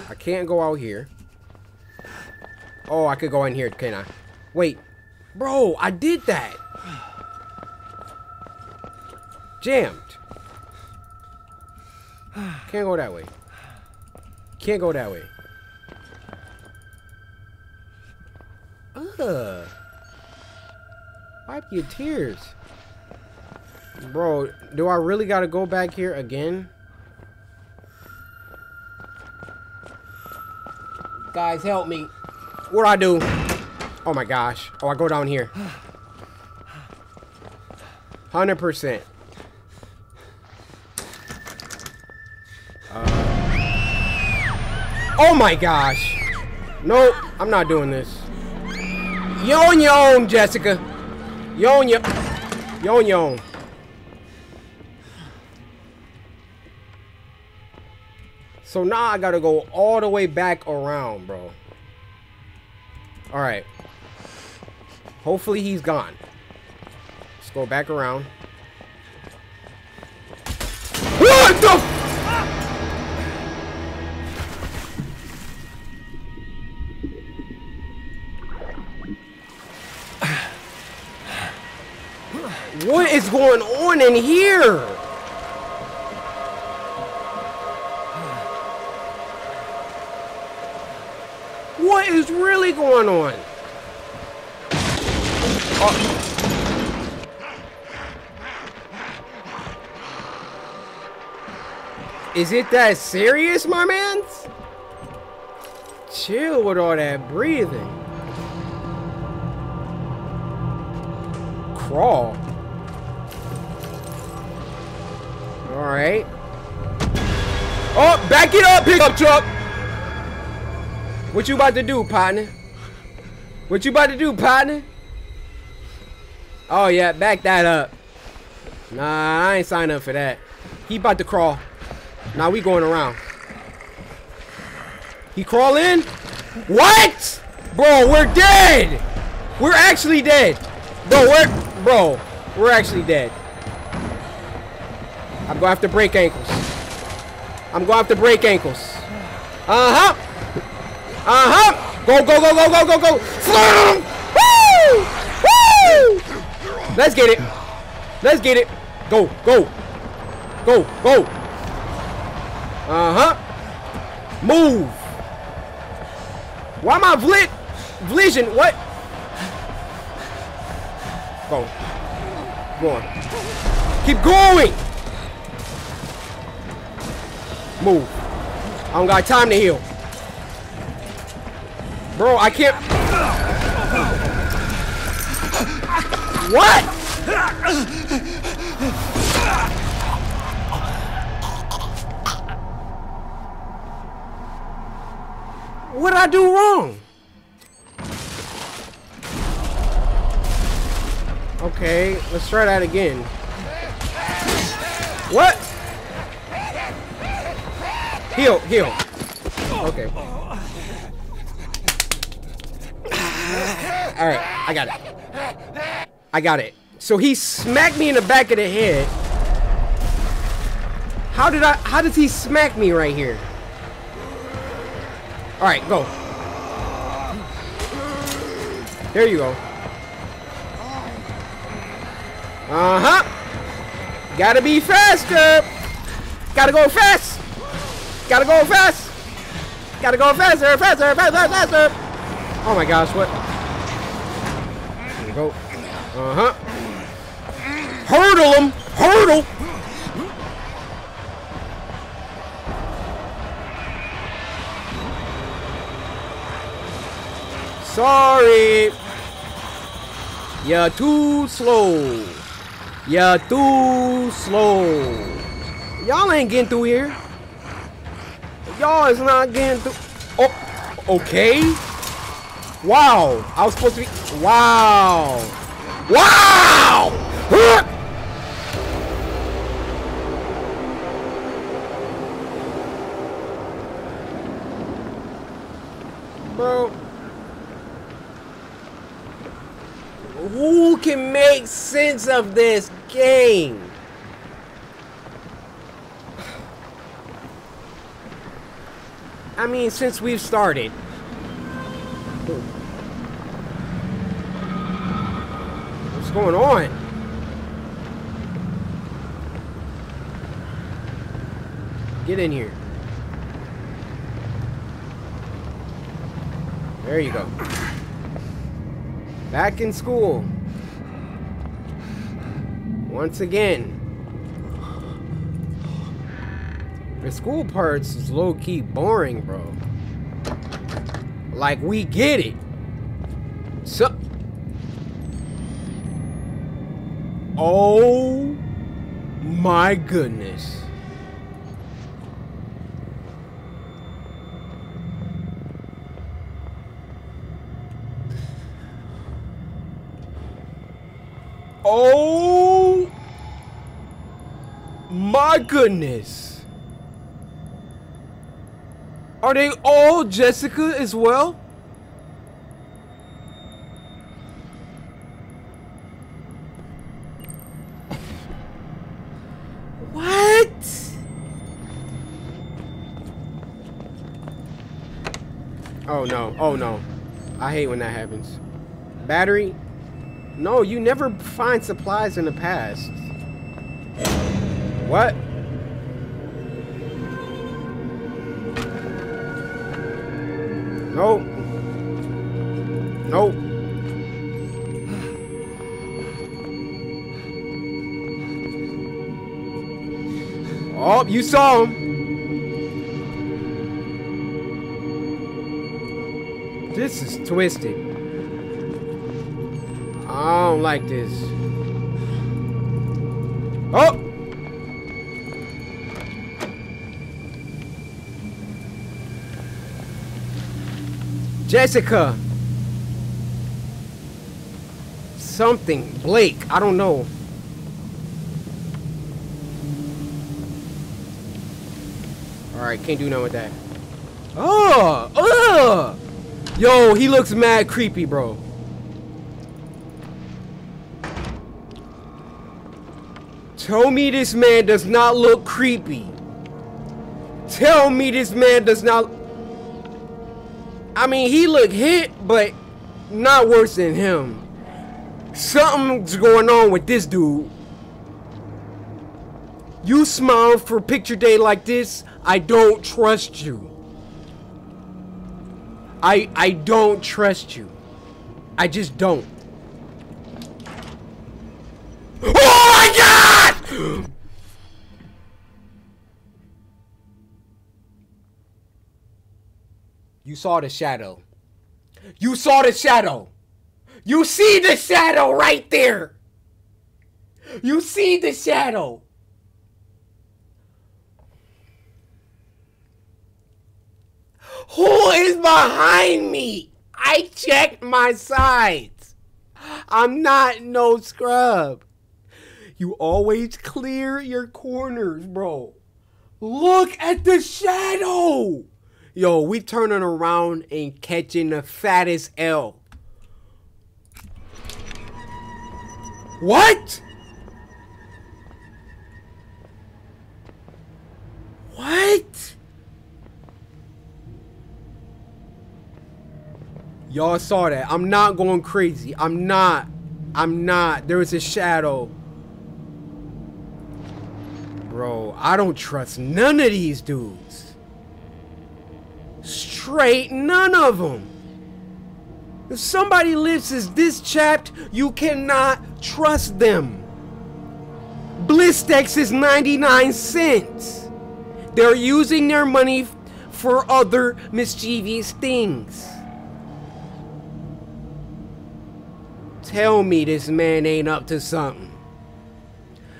I can't go out here. Oh, I could go in here, can I? Wait. Bro, I did that. Jammed. Can't go that way. Can't go that way. Ugh. Your tears. Bro, do I really gotta go back here again? Guys, help me. What do I do? Oh my gosh. Oh, I go down here. 100%. Uh, oh my gosh. Nope, I'm not doing this. You on your own, Jessica. You on your, you on your own. So now I gotta go all the way back around, bro. Alright. Hopefully he's gone. Let's go back around. In here? What is really going on? Oh. Is it that serious, my mans? Chill with all that breathing. Crawl. Alright. Oh, back it up, pickup truck! What you about to do, partner? What you about to do, partner? Oh, yeah, back that up. Nah, I ain't sign up for that. He about to crawl. Now we going around. He crawl in? What? Bro, we're dead! We're actually dead. Bro, we're... Bro, we're actually dead. I'm gonna have to break ankles. I'm gonna have to break ankles. Uh-huh. Uh-huh. Go, go, go, go, go, go, go. Slam! Woo! Woo! Let's get it. Let's get it. Go, go. Go, go. Uh-huh. Move. Why am I vlit? Vision, what? Go. Keep going. Keep going! Move. I don't got time to heal. Bro, I can't... What? What did I do wrong? Okay, let's try that again. What? Heal, heal. Okay. Alright, I got it. I got it. So he smacked me in the back of the head. How did I, how does he smack me right here? Alright, go. There you go. Uh-huh. Gotta be faster. Gotta go fast. Gotta go fast. Gotta go faster, faster, faster, faster. Oh my gosh, what? There we go. Uh-huh. Hurdle him. Hurdle. Sorry. You're too slow. You're too slow. Y'all ain't getting through here. Y'all is not getting through. Oh, okay. Wow. I was supposed to be. Wow. Wow. Bro. Who can make sense of this game? I mean, since we've started. What's going on? Get in here. There you go. Back in school. Once again. The school parts is low-key boring, bro. Like, we get it. So... Oh... My goodness. Oh my goodness. Are they all Jessica as well? What? Oh no, oh no. I hate when that happens. Battery, no, you never find supplies in the past. What? Nope. Nope. Oh, you saw him. This is twisted. I don't like this. Oh! Jessica! Something. Blake. I don't know. Alright, can't do nothing with that. Oh! Ugh! Yo, he looks mad creepy, bro. Tell me this man does not look creepy. Tell me this man does not... I mean, he look hit, but not worse than him. Something's going on with this dude. You smile for picture day like this, I don't trust you. I I don't trust you. I just don't. Oh my god! You saw the shadow. You saw the shadow. You see the shadow right there. You see the shadow. Who is behind me? I checked my sides. I'm not no scrub. You always clear your corners, bro. Look at the shadow. Yo, we turning around and catching the fattest L. What? What? Y'all saw that. I'm not going crazy. I'm not. I'm not. There was a shadow. Bro, I don't trust none of these dudes. Straight none of them. If somebody lives as this chapped, you cannot trust them. Blistex is 99 cents. They're using their money for other mischievous things. Tell me this man ain't up to something.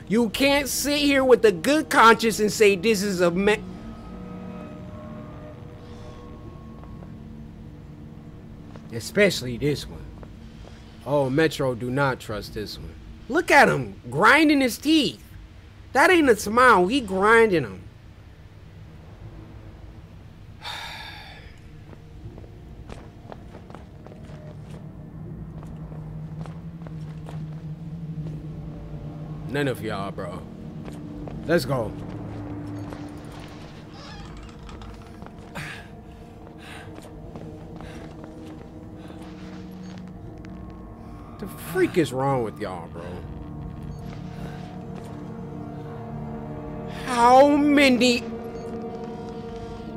You can't sit here with a good conscience and say this is a me- Especially this one. Oh, Metro, do not trust this one. Look at him grinding his teeth. That ain't a smile. He grinding them. None of y'all, bro. Let's go. The freak is wrong with y'all, bro? How many...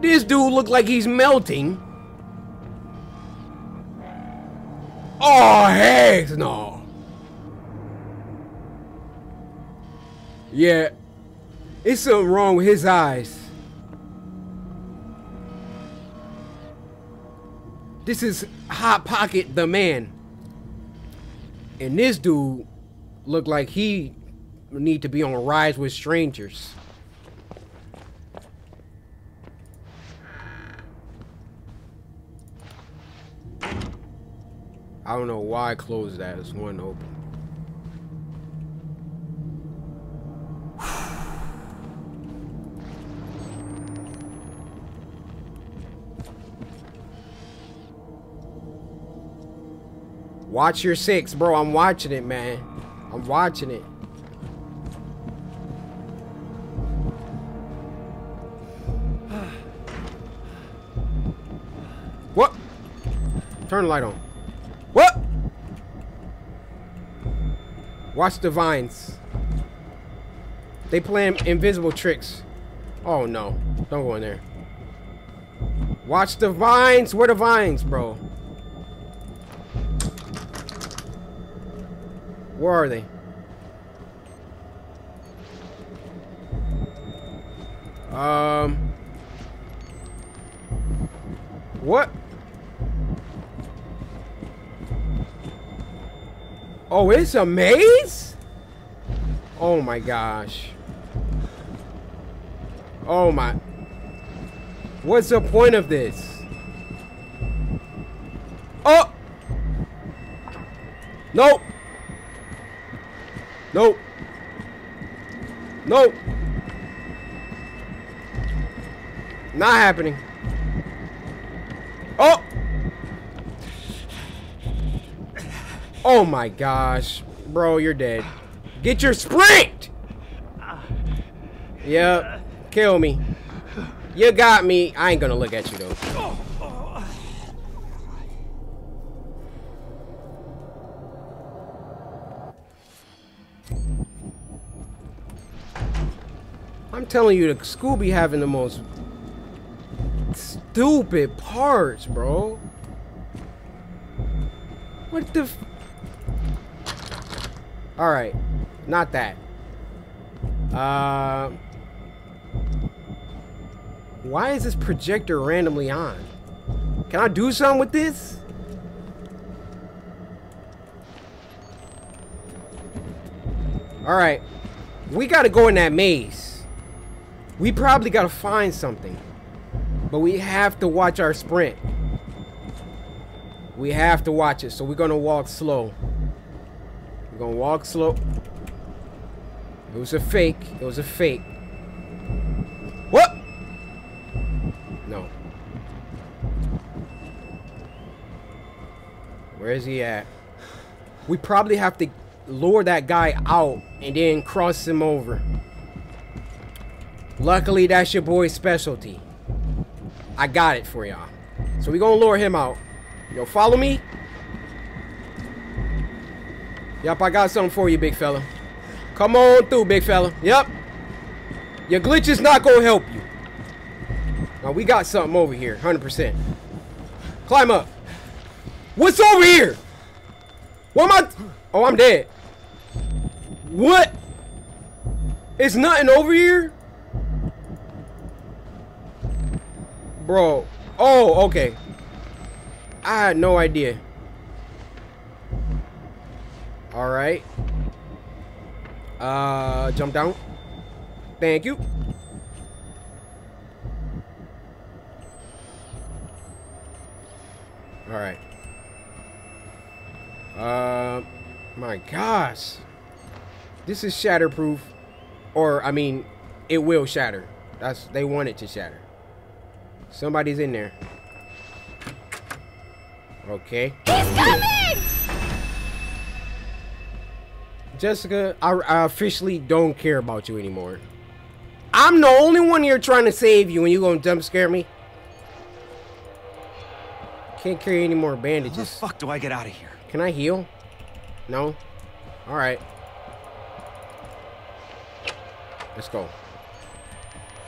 This dude look like he's melting. Oh, heck no. Yeah. It's something wrong with his eyes. This is Hot Pocket the man. And this dude looked like he need to be on rise with strangers. I don't know why I closed that. It's one open. Watch your six, bro. I'm watching it, man. I'm watching it. What? Turn the light on. What? Watch the vines. They playing invisible tricks. Oh no. Don't go in there. Watch the vines. Where the vines, bro? Where are they? Um. What? Oh, it's a maze? Oh my gosh. Oh my. What's the point of this? Oh! Nope. Nope. Nope. Not happening. Oh! Oh my gosh. Bro, you're dead. Get your sprint! Yep. Kill me. You got me. I ain't gonna look at you though. I'm telling you, the Scooby having the most stupid parts, bro. What the? All right. Not that. Uh, why is this projector randomly on? Can I do something with this? All right, we gotta go in that maze. We probably gotta find something, but we have to watch our sprint. We have to watch it, so we're gonna walk slow. We're gonna walk slow. It was a fake. It was a fake. What? No. Where is he at? We probably have to lure that guy out and then cross him over. Luckily, that's your boy's specialty. I got it for y'all. So we gonna lure him out. Yo, follow me. Yep, I got something for you, big fella. Come on through, big fella. Yep. Your glitch is not gonna help you. Now, we got something over here, 100%. Climb up. What's over here? What am I... Oh, I'm dead. What? It's nothing over here? Bro. Oh, okay. I had no idea. Alright. Uh, jump down. Thank you. Alright. Uh, my gosh. This is shatterproof. Or, I mean, it will shatter. That's, they want it to shatter. Somebody's in there. Okay. He's coming! Jessica, I, I officially don't care about you anymore. I'm the only one here trying to save you and you gonna jump scare me? Can't carry any more bandages. How the bandages. fuck do I get out of here? Can I heal? No? Alright. Let's go.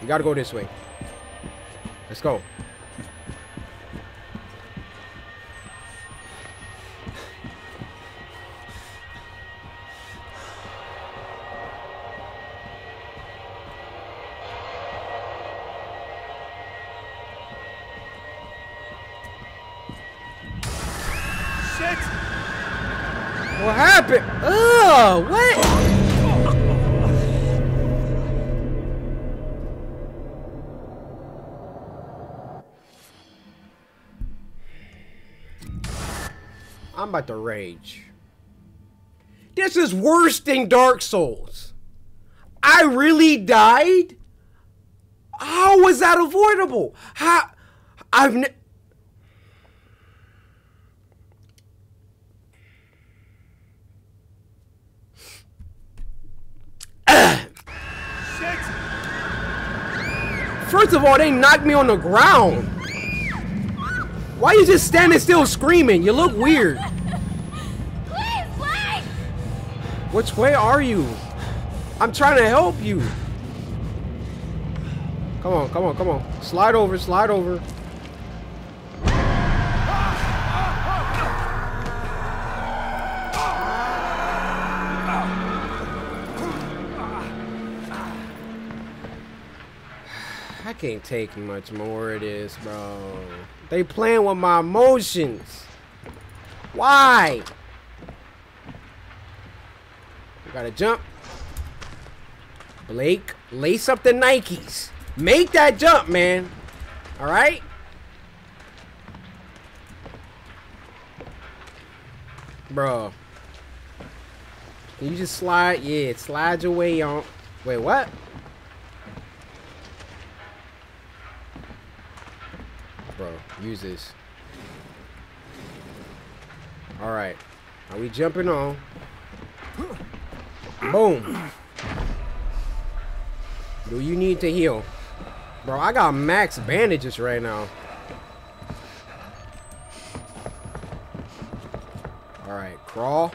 You gotta go this way. Let's go. Shit! What happened? Ugh, what? I'm about to rage. This is worse than Dark Souls. I really died? How was that avoidable? How? I've First of all, they knocked me on the ground. Why are you just standing still screaming? You look weird. Please, please! Which way are you? I'm trying to help you. Come on, come on, come on. Slide over, slide over. Can't take much more of this, bro. They playing with my emotions. Why? We gotta jump. Blake, lace up the Nikes. Make that jump, man. All right? Bro. Can you just slide? Yeah, slide your way on. Wait, what? Bro, use this. All right. Are we jumping on? Boom. Do you need to heal? Bro, I got max bandages right now. Alright, crawl.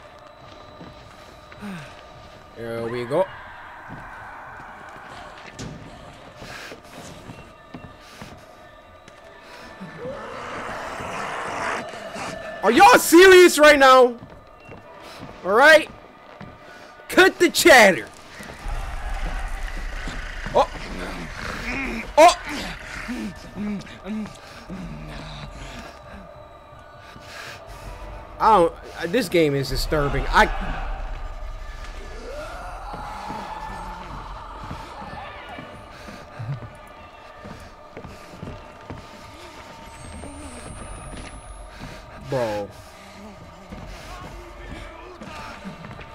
There we go. Are y'all serious right now? Alright? Cut the chatter. Oh. Oh. I don't. This game is disturbing. I. Bro.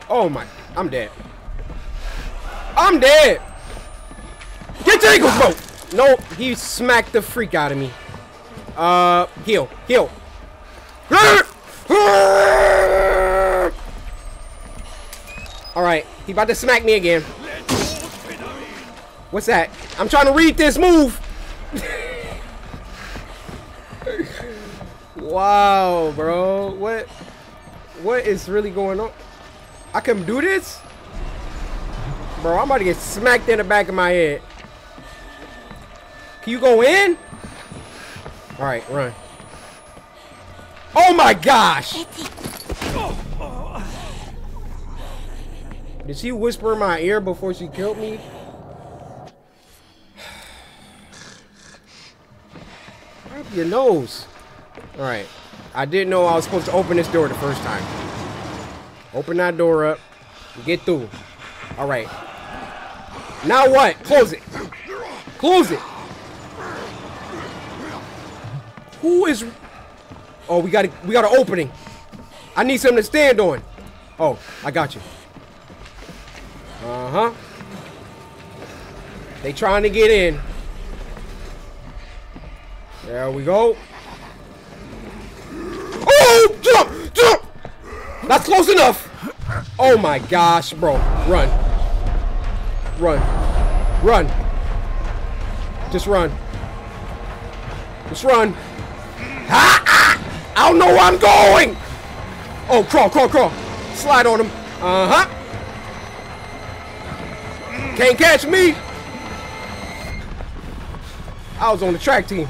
Oh my. I'm dead. I'm dead. Get your ankles, bro. Nope. He smacked the freak out of me. Uh, heal. Heal. Alright. He about to smack me again. What's that? I'm trying to read this move. Wow, bro. What? What is really going on? I can do this? Bro, I'm about to get smacked in the back of my head. Can you go in? Alright, run. Oh my gosh! Did she whisper in my ear before she killed me? Up your nose. Alright. I didn't know I was supposed to open this door the first time. Open that door up. Get through. Alright. Now what? Close it. Close it. Who is... Oh, we got a, we got an opening. I need something to stand on. Oh, I got you. Uh-huh. They trying to get in. There we go. Jump, jump. That's close enough. Oh my gosh, bro. Run. Run. Run. Just run. Just run. Ah! I don't know where I'm going. Oh, crawl, crawl, crawl. Slide on him. Uh-huh. Can't catch me. I was on the track team.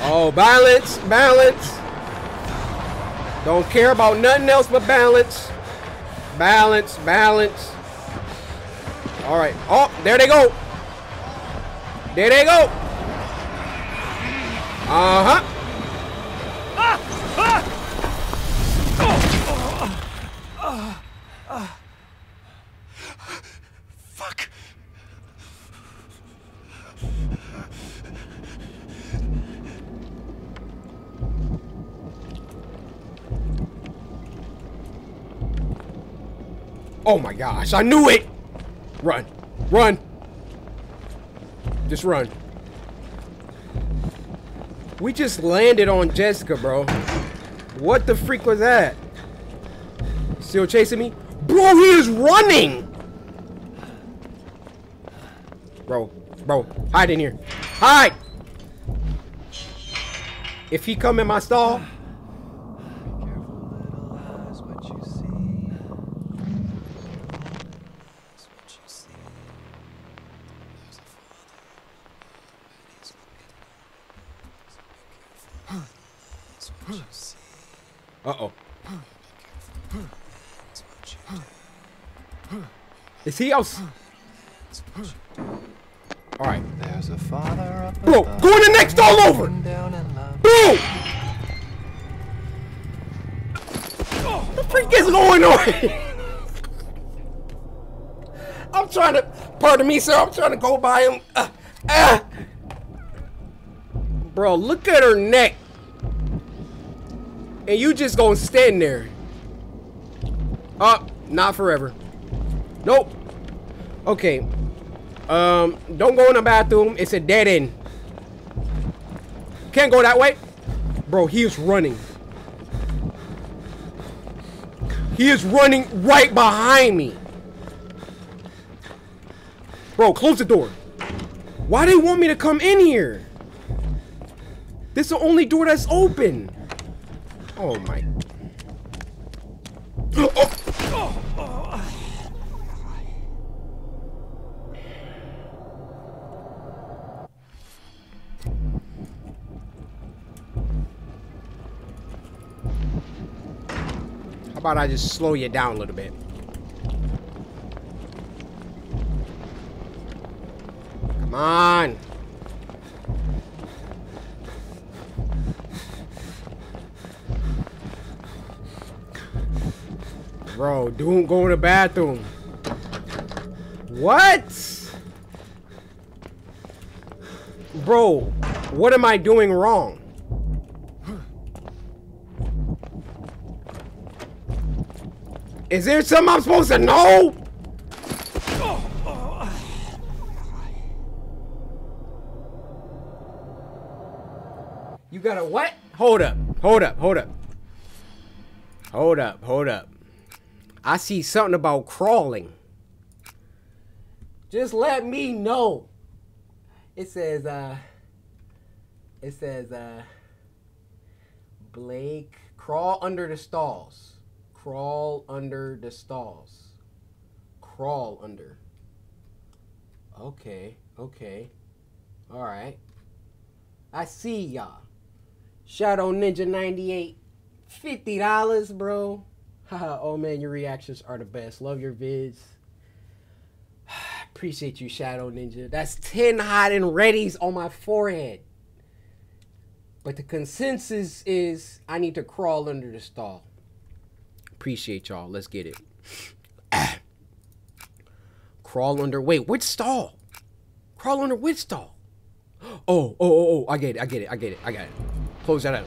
Oh, balance, balance. Don't care about nothing else but balance. Balance, balance. All right. Oh, there they go. There they go. Uh-huh. Fuck. Oh my gosh, I knew it! Run. Run. Just run. We just landed on Jessica, bro. What the freak was that? Still chasing me? Bro, he is running! Bro, bro, hide in here. Hide! If he come in my stall, Uh-oh. Is he else? All right. There's a father up Bro, go in the next all over. in What the freak is going on? I'm trying to, pardon me, sir. I'm trying to go by him. Uh, uh. Bro, look at her neck. And you just gonna stand there. Uh, not forever. Nope. Okay. Um, don't go in the bathroom. It's a dead end. Can't go that way. Bro, he is running. He is running right behind me. Bro, close the door. Why do you want me to come in here? This is the only door that's open. Oh my. How about I just slow you down a little bit? Come on. Bro, don't go to the bathroom. What? Bro, what am I doing wrong? Is there something I'm supposed to know? You got a what? Hold up. Hold up. Hold up. Hold up. Hold up. I see something about crawling. Just let me know. It says, uh, it says, uh, Blake, crawl under the stalls. Crawl under the stalls. Crawl under. Okay, okay. Alright. I see y'all. Shadow Ninja 98. $50, bro. Haha, oh man, your reactions are the best. Love your vids. Appreciate you, Shadow Ninja. That's 10 hot and readies on my forehead. But the consensus is I need to crawl under the stall. Appreciate y'all. Let's get it. crawl under. Wait, which stall? Crawl under which stall? Oh, oh, oh, oh. I get it. I get it. I get it. I got it. Close that out.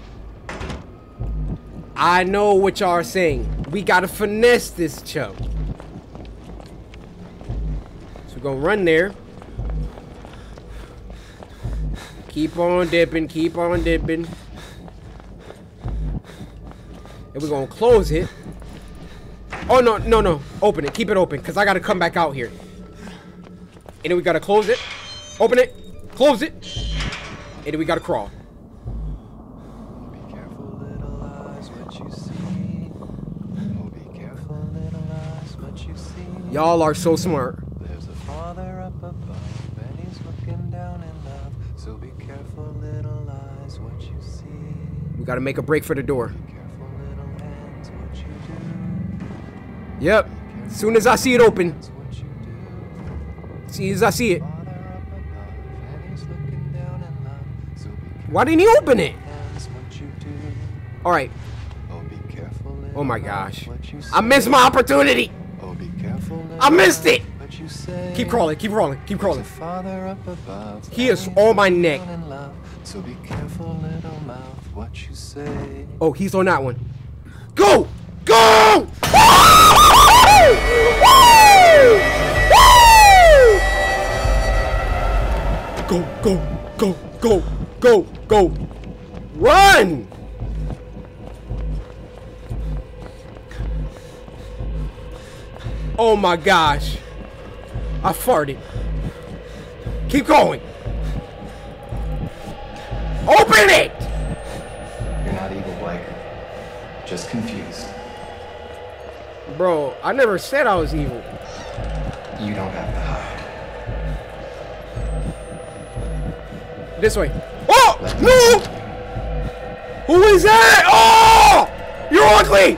I know what y'all are saying. We gotta finesse this chump. So we're gonna run there. Keep on dipping, keep on dipping. And we're gonna close it. Oh, no, no, no. Open it. Keep it open, because I gotta come back out here. And then we gotta close it. Open it. Close it. And then we gotta crawl. Y'all are so smart. There's a father up above, and he's looking down in love. So be careful, little eyes, what you see. We gotta make a break for the door. Be careful, little hands, what you do. Yep. As soon as I see it open. That's what you. As soon as I see it. Father up above, and he's looking down in love. So be careful, Why didn't he open it? hands, what you do. Alright. Oh, be careful, Oh my gosh. I missed my opportunity. I missed it. What you say. Keep crawling, keep crawling, keep crawling. father up above. He is on my neck. down in love. So be careful, little mouth, what you say. Oh, he's on that one. Go! Go! Go, go, go, go, go, go. Run! Oh my gosh. I farted. Keep going. Open it! You're not evil, Blake. Just confused. Bro, I never said I was evil. You don't have to hide. This way. Oh! No! Who is that? Oh! You're ugly!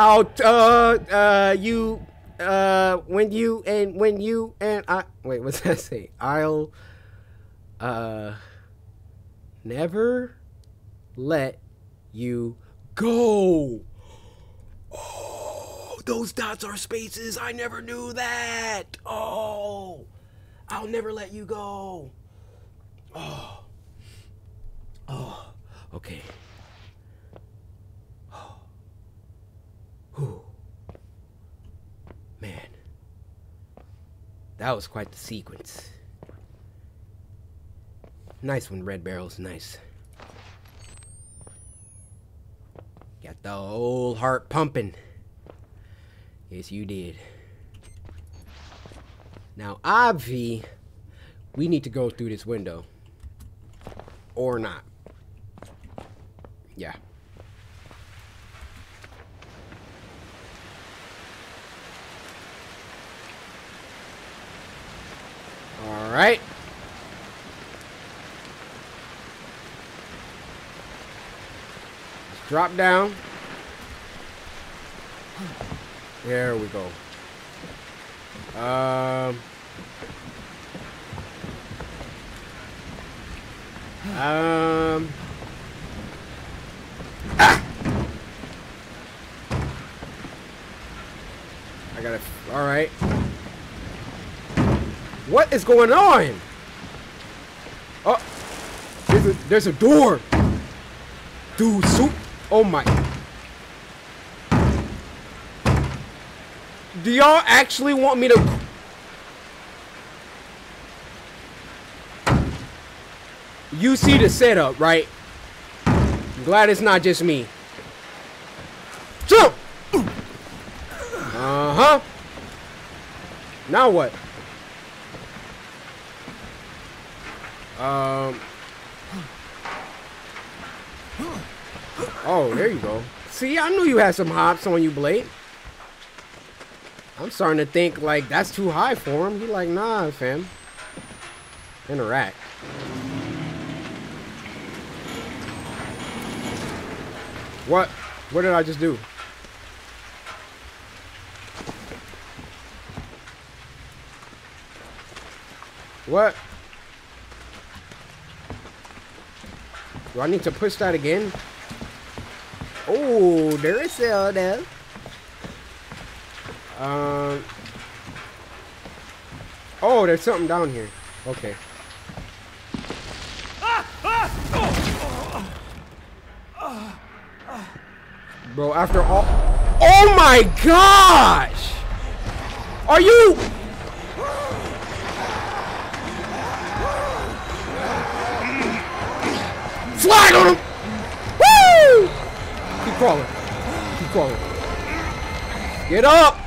Out, uh, uh, you, uh, when you and when you and I. Wait, what's that say? I'll, uh, never let you go. Oh, those dots are spaces. I never knew that. Oh, I'll never let you go. Oh, oh, okay. Whew. Man, that was quite the sequence. Nice one, Red Barrels nice. Got the old heart pumping. Yes, you did. Now, Obvi, we need to go through this window. Or not. Yeah. All right. Let's drop down. There we go. Um. Um. Ah! I gotta. All right. What is going on? Oh, there's a there's a door. Dude, soup. Oh my. Do y'all actually want me to? You see the setup, right? I'm glad it's not just me. Jump! Uh-huh. Now what? Um. Oh, there you go. See, I knew you had some hops on you, Blake. I'm starting to think, like, that's too high for him. He like, nah, fam. Interact. What? What did I just do? What? Do I need to push that again? Oh, there is there. Um. Oh, there's something down here. Okay. Bro, after all... Oh my gosh! Are you... Slide on him! Woo! Keep crawling. Keep crawling. Get up!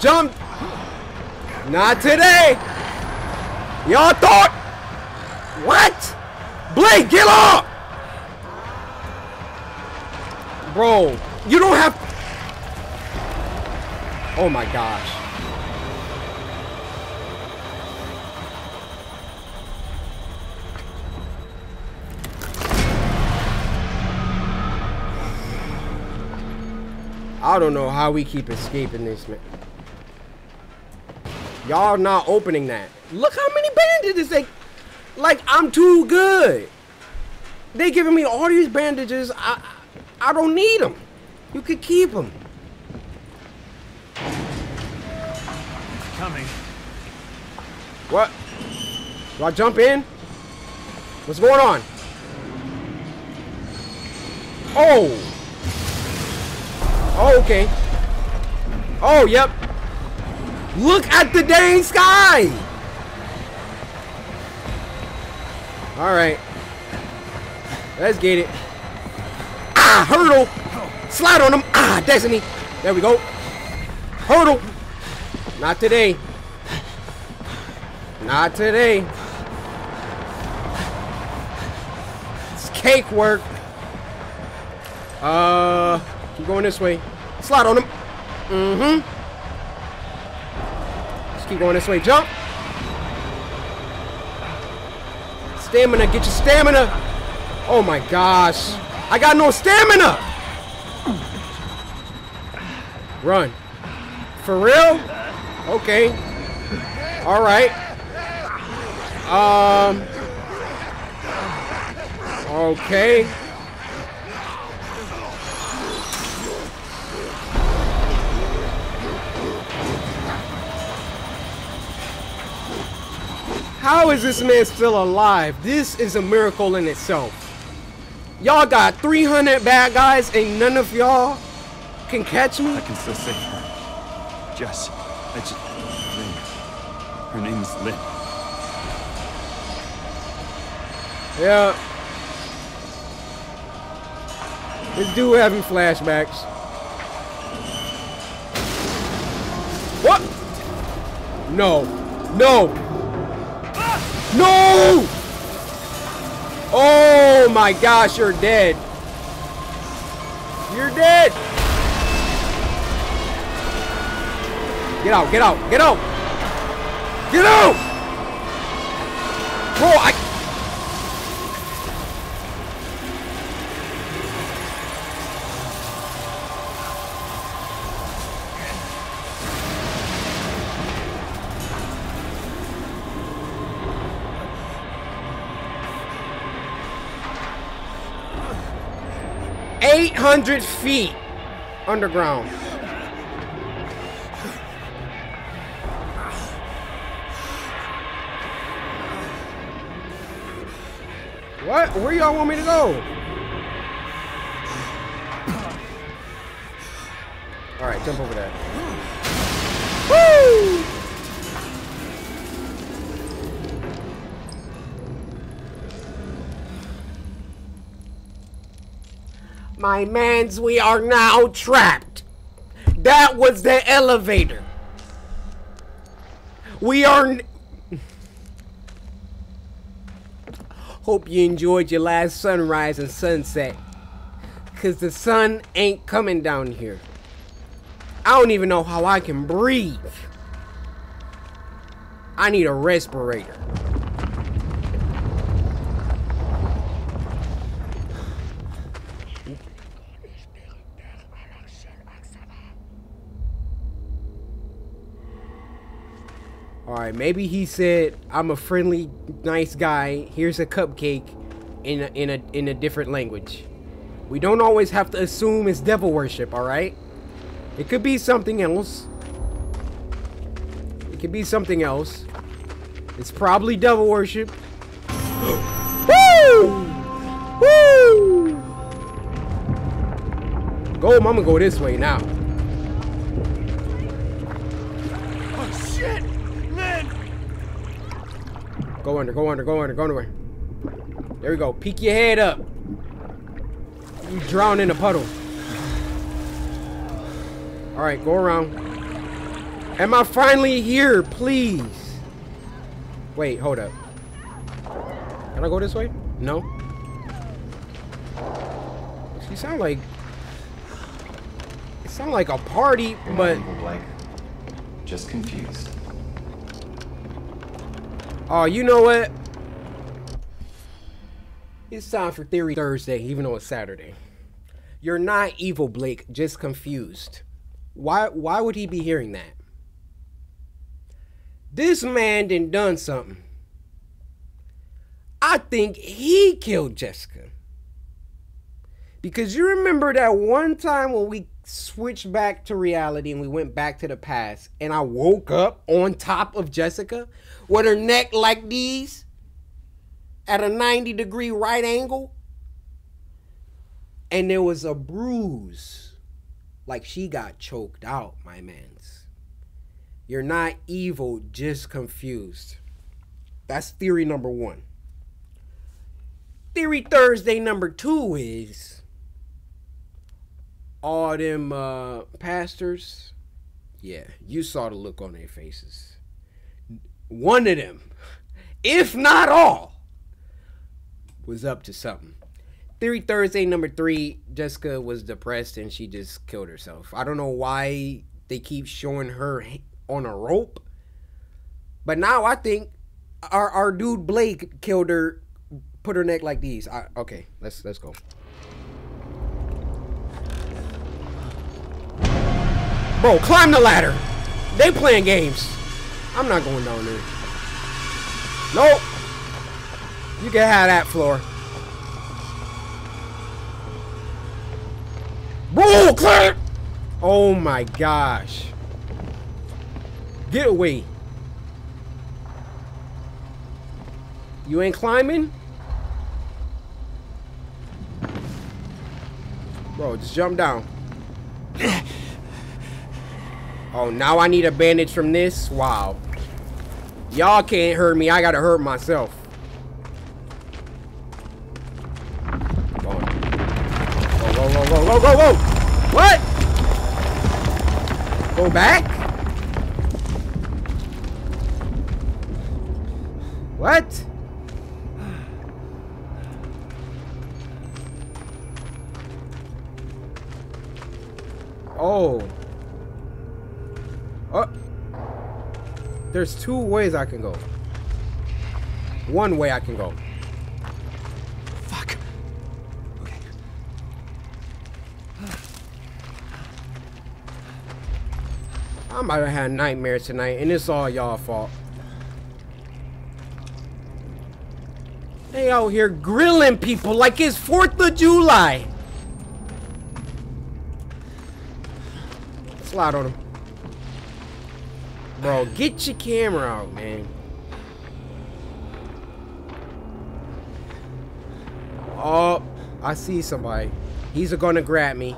Jump! Not today! Y'all thought... What? Blake, get up! Bro, you don't have... Oh my gosh. I don't know how we keep escaping this, man. Y'all not opening that. Look how many bandages they... Like, I'm too good. They giving me all these bandages. I, I don't need them. You could keep them. Coming. What? Do I jump in? What's going on? Oh! Oh, okay. Oh, yep. Look at the dang sky! Alright. Let's get it. Ah, hurdle! Slide on him! Ah, Destiny! There we go. Hurdle! Not today. Not today. It's cake work. Uh, keep going this way. Slide on him. Mm-hmm. Just keep going this way. Jump. Stamina. Get your stamina. Oh my gosh. I got no stamina. Run. For real? Okay. All right. Um. Okay. How is this man still alive? This is a miracle in itself. Y'all got 300 bad guys and none of y'all can catch me? I can still save her. Jess, I just... Lynn. Her name is Lynn. Yeah. This dude having flashbacks. What? No. No. No! Oh my gosh, you're dead. You're dead. Get out, get out, get out. Get out! Bro, I... 800 feet underground. What? Where y'all want me to go? Alright, jump over there. Woo! My mans, we are now trapped. That was the elevator. We are. Hope you enjoyed your last sunrise and sunset. Because the sun ain't coming down here. I don't even know how I can breathe. I need a respirator. Alright, maybe he said, I'm a friendly, nice guy. Here's a cupcake in a, in a, in a different language. We don't always have to assume it's devil worship, alright? It could be something else. It could be something else. It's probably devil worship. Woo! Woo! Go, gonna go this way now. Go under, go under, go under, go under. There we go. Peek your head up. You drown in a puddle. Alright, go around. Am I finally here? Please. Wait, hold up. Can I go this way? No. She sound like it sound like a party, but Blake. Just confused. Oh, you know what? It's time for Theory Thursday, even though it's Saturday. You're not evil, Blake, just confused. Why why would he be hearing that? This man done done something. I think he killed Jessica. Because you remember that one time when we switched back to reality and we went back to the past and I woke up on top of Jessica with her neck like these at a 90 degree right angle and there was a bruise like she got choked out, my mans. You're not evil, just confused. That's theory number one. Theory Thursday number two is all them uh, pastors. Yeah, you saw the look on their faces. One of them, if not all, was up to something. Theory Thursday number three, Jessica was depressed and she just killed herself. I don't know why they keep showing her on a rope. But now I think our, our dude Blake killed her, put her neck like these. I, okay, let's let's go. Bro, climb the ladder. They playing games. I'm not going down there. Nope. You can have that floor. Bro, climb! Oh my gosh. Get away. You ain't climbing? Bro, just jump down. Oh, now I need a bandage from this? Wow. Y'all can't hurt me. I gotta hurt myself. Whoa, whoa, whoa, whoa, whoa, whoa, whoa! What? Go back? What? Oh. Oh. There's two ways I can go. One way I can go. Fuck. Okay. I might have had nightmares tonight, and it's all y'all fault. They out here grilling people like it's 4th of July. slide on him. Bro, get your camera out, man. Oh, I see somebody. He's gonna grab me.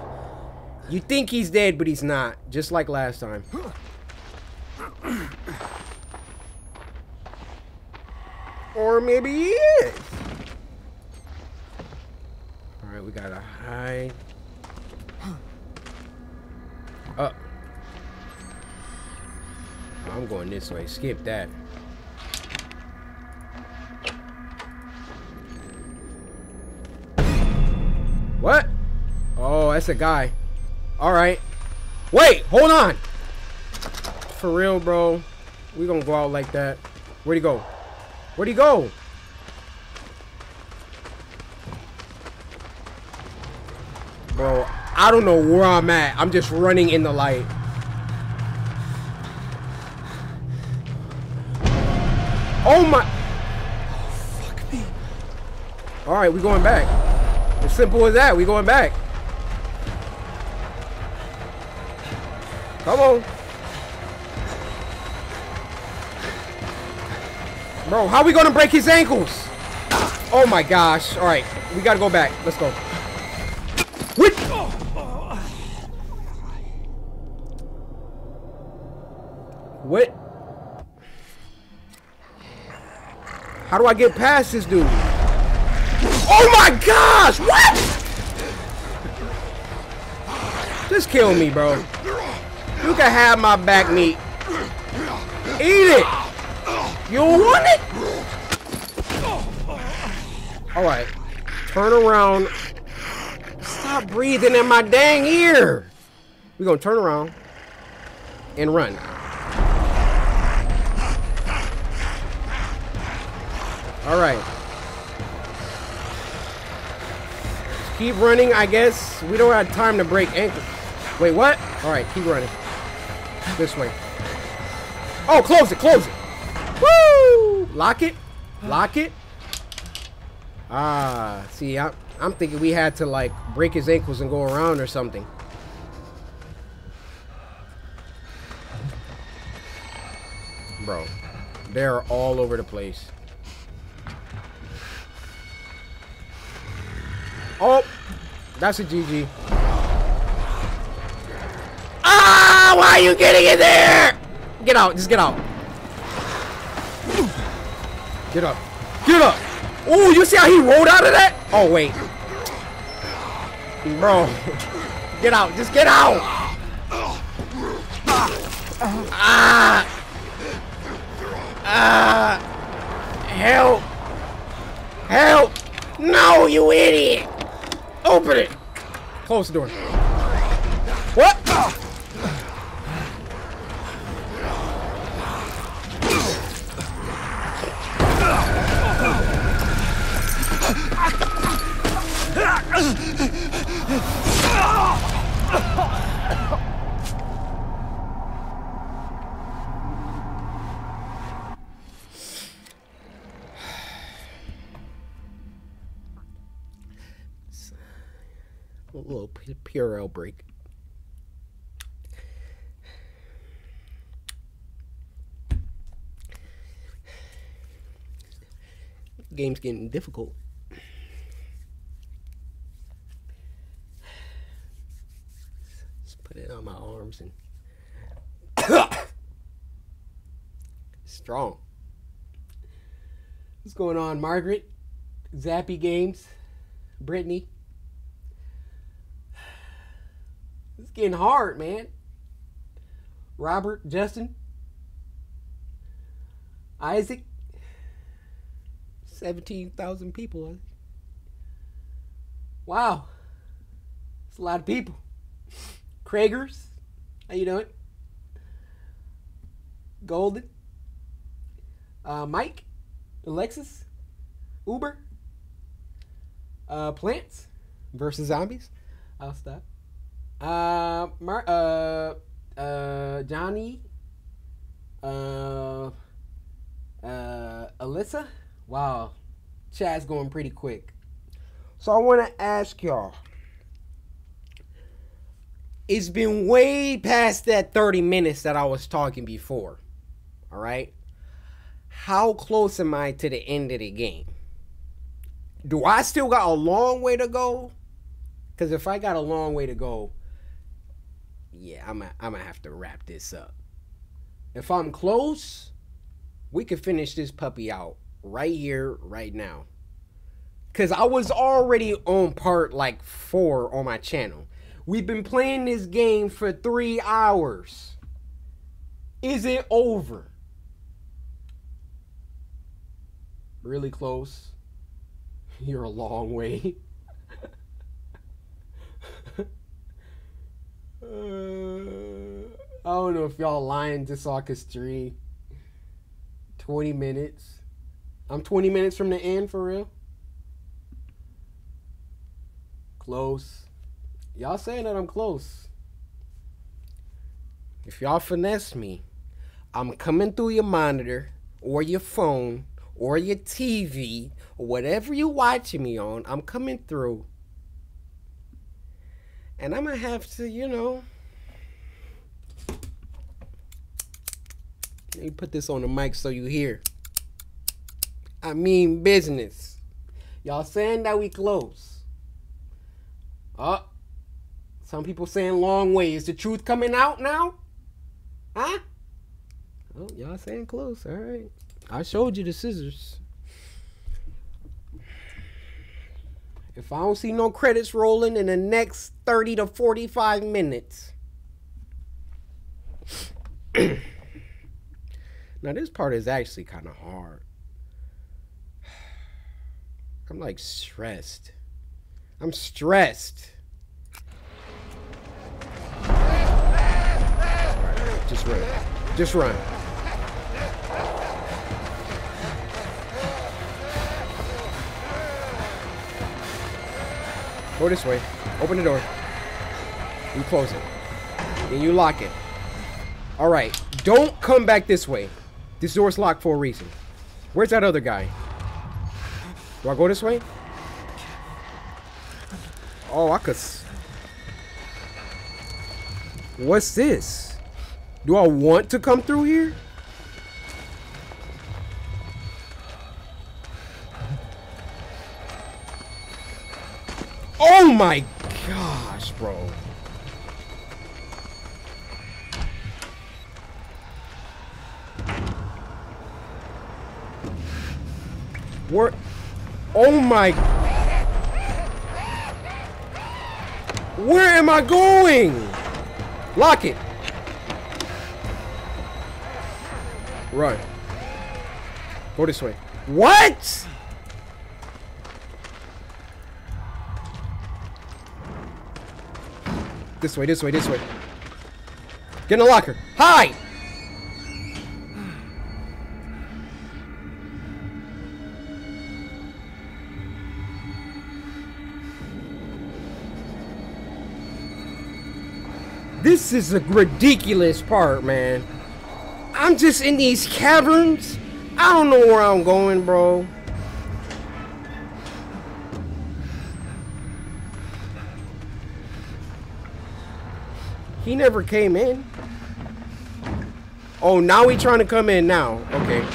You think he's dead, but he's not. Just like last time. Or maybe he is. Alright, we gotta hide. Up. I'm going this way. Skip that. What? Oh, that's a guy. Alright. Wait, hold on. For real, bro. We gonna go out like that. Where'd he go? Where'd he go? Bro, I don't know where I'm at. I'm just running in the light. Oh my. fuck me. Alright, we going back. As simple as that. We going back. Come on. Bro, how we gonna break his ankles? Oh my gosh. Alright, we gotta go back. Let's go. What? What? How do I get past this dude? Oh my gosh! What? Just kill me, bro. You can have my back meat. Eat it! You want it? Alright. Turn around. Stop breathing in my dang ear. We're gonna turn around and run. Alright. Keep running, I guess. We don't have time to break ankle. Wait, what? Alright, keep running. This way. Oh, close it, close it. Woo! Lock it. Lock it. Ah, see, I, I'm thinking we had to, like, break his ankles and go around or something. Bro, they're all over the place. Oh, that's a GG. Ah, why are you getting in there? Get out, just get out. Get up. Get up. Oh, you see how he rolled out of that? Oh, wait. Bro. Get out. Just get out. Ah. Ah. Help. Help. No, you idiot. Open it. Close the door. What? Little Purell break. Game's getting difficult. Just put it on my arms and strong. What's going on, Margaret? Zappy Games, Brittany. It's getting hard, man. Robert, Justin, Isaac, 17,000 people. Wow. It's a lot of people. Kragers, how you doing? Golden, uh, Mike, Alexis, Uber, uh, Plants versus Zombies. I'll stop. Uh, Mar- uh, uh, Johnny, uh, uh, Alyssa. Wow, chat's going pretty quick. So I want to ask y'all: it's been way past that 30 minutes that I was talking before. All right. How close am I to the end of the game? Do I still got a long way to go? Because if I got a long way to go, yeah, I'm gonna, I'm gonna have to wrap this up. If I'm close, we can finish this puppy out right here, right now. Because I was already on part like four on my channel. We've been playing this game for three hours. Is it over? Really close. You're a long way. Uh, I don't know if y'all lying to Sockers 20 minutes. I'm 20 minutes from the end for real. Close. Y'all saying that I'm close. If y'all finesse me, I'm coming through your monitor or your phone or your TV or whatever you're watching me on. I'm coming through. And I'm going to have to, you know. Let me put this on the mic so you hear. I mean business. Y'all saying that we close. Oh, some people saying long way. Is the truth coming out now? Huh? Oh, y'all saying close. All right. I showed you the scissors. If I don't see no credits rolling in the next 30 to 45 minutes. now, this part is actually kind of hard. I'm like stressed. I'm stressed. Just run. Just run. Go this way. Open the door. You close it. Then you lock it. Alright. Don't come back this way. This door's locked for a reason. Where's that other guy? Do I go this way? Oh, I could... What's this? Do I want to come through here? Oh my gosh, bro. Where? Oh my... Where am I going? Lock it. Run. Go this way. What? This way, this way, this way. Get in the locker. Hi! This is a ridiculous part, man. I'm just in these caverns. I don't know where I'm going, bro. He never came in. Oh, now he trying to come in now. Okay.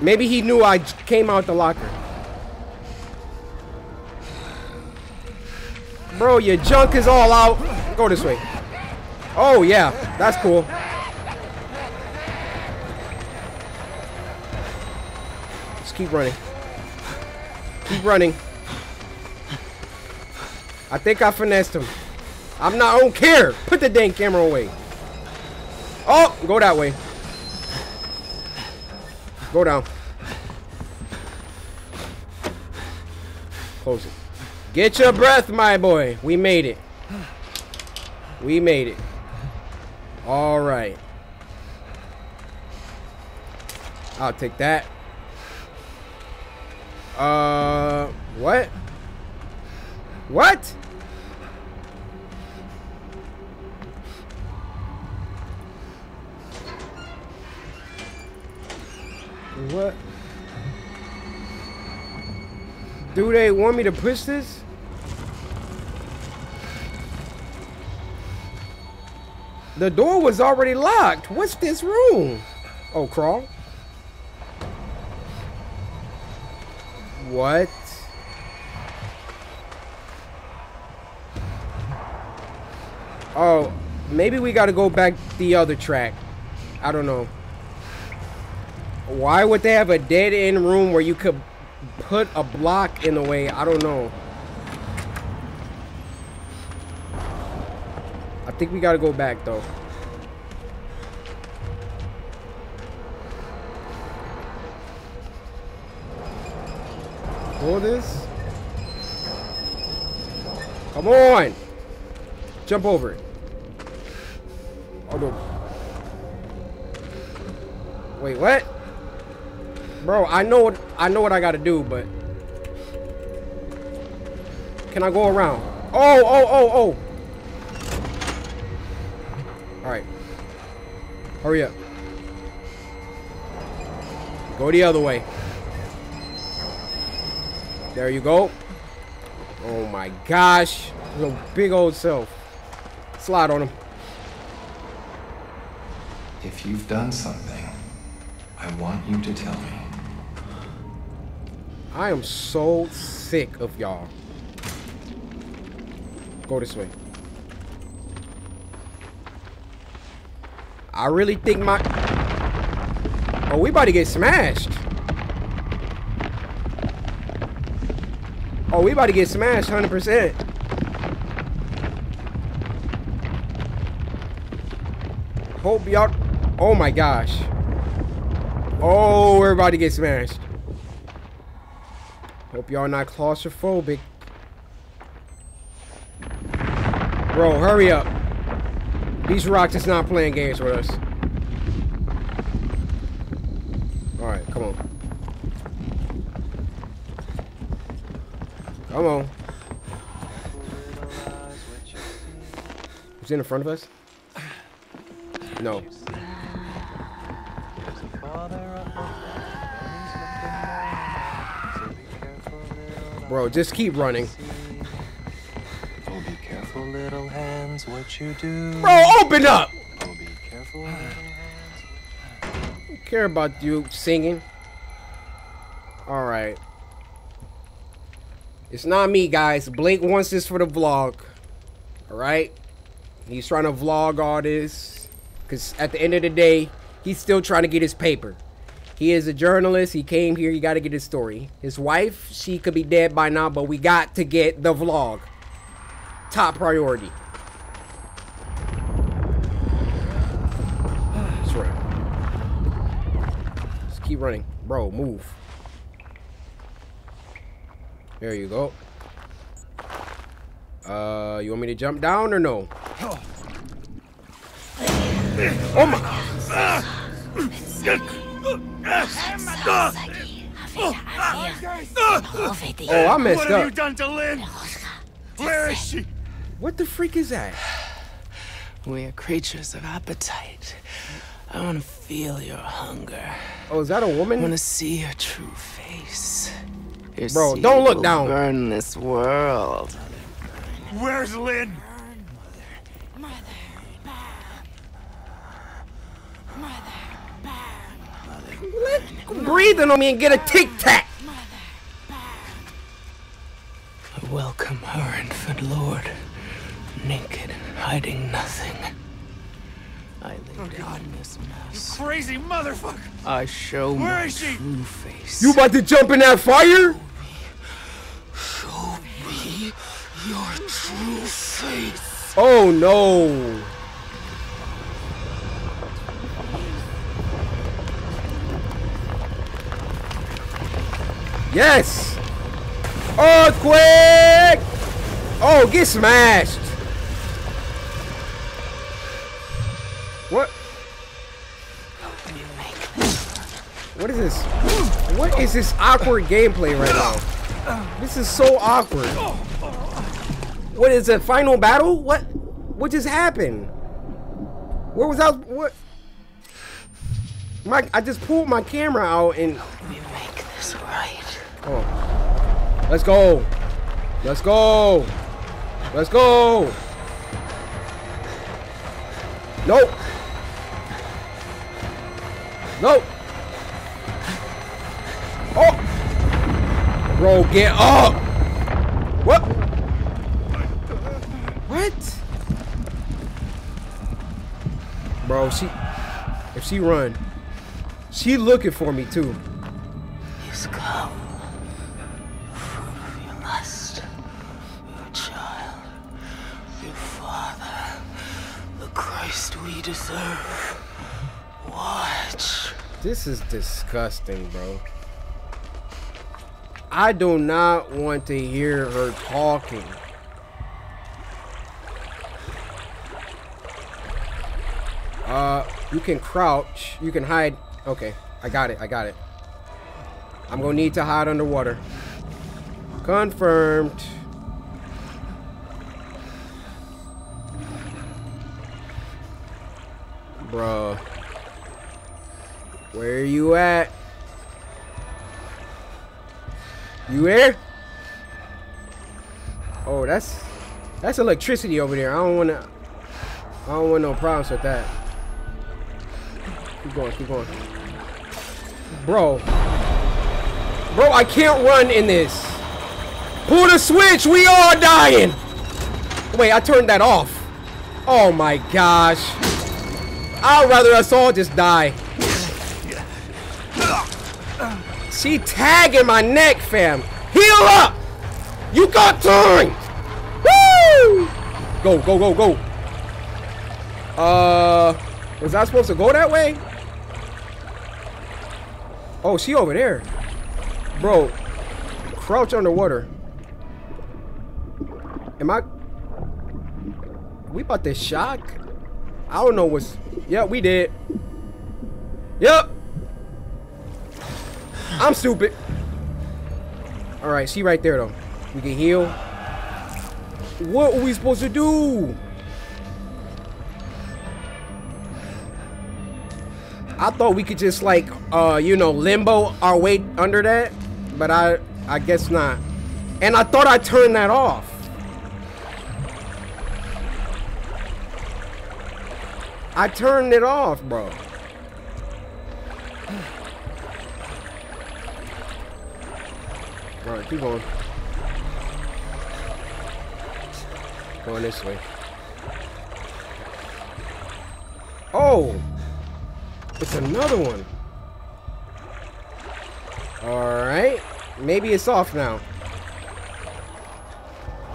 Maybe he knew I came out the locker. Bro, your junk is all out. Go this way. Oh, yeah. That's cool. Just keep running. Keep running. I think I finessed him. I'm not, I don't care. Put the dang camera away. Oh, go that way. Go down. Close it. Get your breath, my boy. We made it. We made it. All right. I'll take that. Uh, what? What? What? Do they want me to push this? The door was already locked. What's this room? Oh, crawl. What? Oh, maybe we gotta go back the other track. I don't know. Why would they have a dead end room where you could put a block in the way? I don't know. I think we gotta go back though. Pull this. Come on. Jump over it. Oh no. Wait, what? Bro, I know what I know what I gotta do, but can I go around? Oh, oh, oh, oh. Alright. Hurry up. Go the other way. There you go. Oh my gosh. Little big old self. Slide on him. If you've done something, I want you to tell me. I am so sick of y'all. Go this way. I really think my... Oh, we about to get smashed. Oh, we about to get smashed 100%. Hope y'all... Oh my gosh. Oh, we're about to get smashed. Hope y'all not claustrophobic. Bro, hurry up. These rocks is not playing games with us. Alright, come on. Come on. Who's in front of us? No. Bro, just keep running. Oh, be careful, little hands, what you do. Bro, open up! Oh, be careful, little hands. Don't care about you singing. Alright. It's not me, guys. Blake wants this for the vlog. Alright? He's trying to vlog all this. Because at the end of the day, he's still trying to get his paper. He is a journalist. He came here. You got to get his story. His wife, she could be dead by now, but we got to get the vlog. Top priority. That's right. Just keep running. Bro, move. There you go. Uh, you want me to jump down or no? Oh my! Oh, I messed What have you up. done to Lynn? Where is she? What the freak is that? We are creatures of appetite. I want to feel your hunger. Oh, is that a woman? I want to see your true face. Your Bro, seed don't look down. Burn this world. Where's Lynn? Breathing on me and get a tic tac. I welcome her infant lord, naked, hiding nothing. I lay oh, down this mess. Crazy motherfucker! I show Where my is she? true face. You about to jump in that fire? show me your true face. Oh no. Yes. Earthquake. Oh, get smashed. What? What is this? What is this awkward gameplay right now? This is so awkward. What is it? Final battle? What? What just happened? Where was I? What? My, I just pulled my camera out and. Make this right. Oh. Let's go. Let's go. Let's go. Nope. Nope. Oh! Bro, get up! What? What? Bro, she... If she run... She looking for me, too. He's come. Christ we deserve. Watch. This is disgusting, bro. I do not want to hear her talking. Uh, you can crouch. You can hide. Okay, I got it. I got it. I'm gonna need to hide underwater. Confirmed. Bruh. Where you at? You there? Oh, that's that's electricity over there. I don't wanna I don't want no problems with that. Keep going, keep going. Bro. Bro, I can't run in this. Pull the switch, we all dying. Wait, I turned that off. Oh my gosh. I'd rather us all just die. She tagging my neck, fam. Heal up! You got time! Woo! Go, go, go, go. Uh, was I supposed to go that way? Oh, she over there. Bro, crouch underwater. Am I... We about to shock? I don't know what's... Yeah, we did. Yep. I'm stupid. Alright, she right there though. We can heal. What are we supposed to do? I thought we could just like uh you know limbo our way under that, but I I guess not. And I thought I turned that off. I turned it off, bro. Alright, keep going. Going this way. Oh! It's another one. Alright. Maybe it's off now.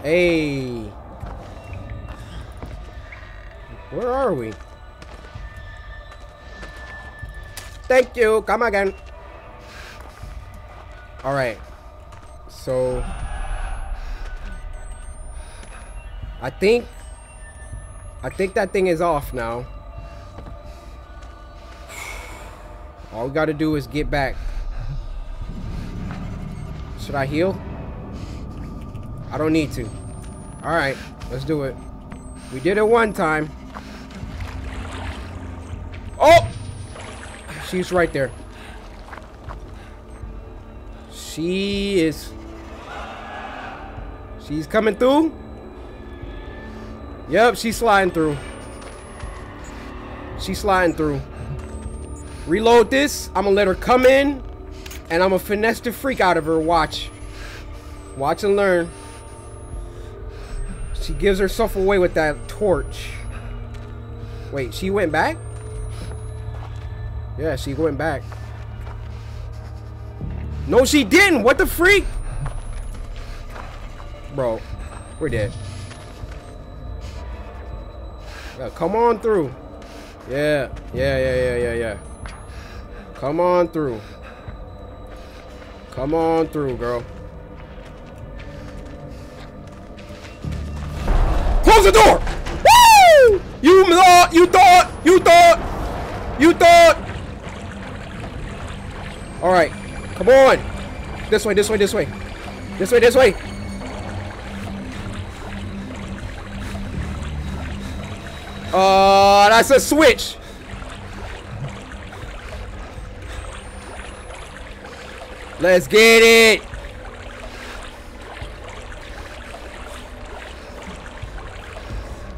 Hey. Where are we? Thank you. Come again. Alright. So I think I think that thing is off now. All we gotta do is get back. Should I heal? I don't need to. Alright, let's do it. We did it one time. Oh! She's right there. She is She's coming through. Yep, she's sliding through. She's sliding through. Reload this. I'm gonna let her come in. And I'm gonna finesse the freak out of her. Watch. Watch and learn. She gives herself away with that torch. Wait, she went back? Yeah, she went back. No, she didn't. What the freak? Bro, we're dead. Yeah, come on through. Yeah, yeah, yeah, yeah, yeah, yeah. Come on through. Come on through, girl. This way, this way, this way. This way, this way. Uh, that's a switch. Let's get it.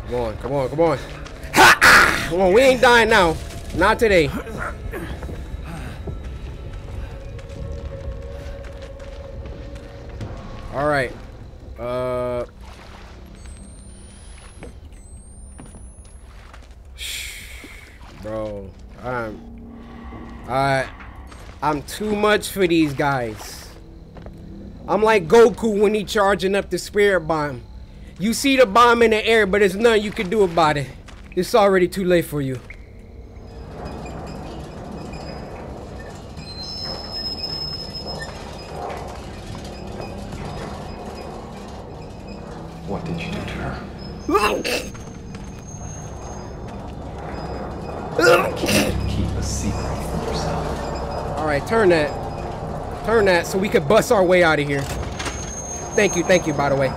Come on, come on, come on. Ha! Come on, we ain't dying now. Not today. All right. Uh. Bro, I'm. I. I'm too much for these guys. I'm like Goku when he charging up the spirit bomb. You see the bomb in the air, but there's nothing you can do about it. It's already too late for you. So we could bust our way out of here. Thank you, thank you, by the way.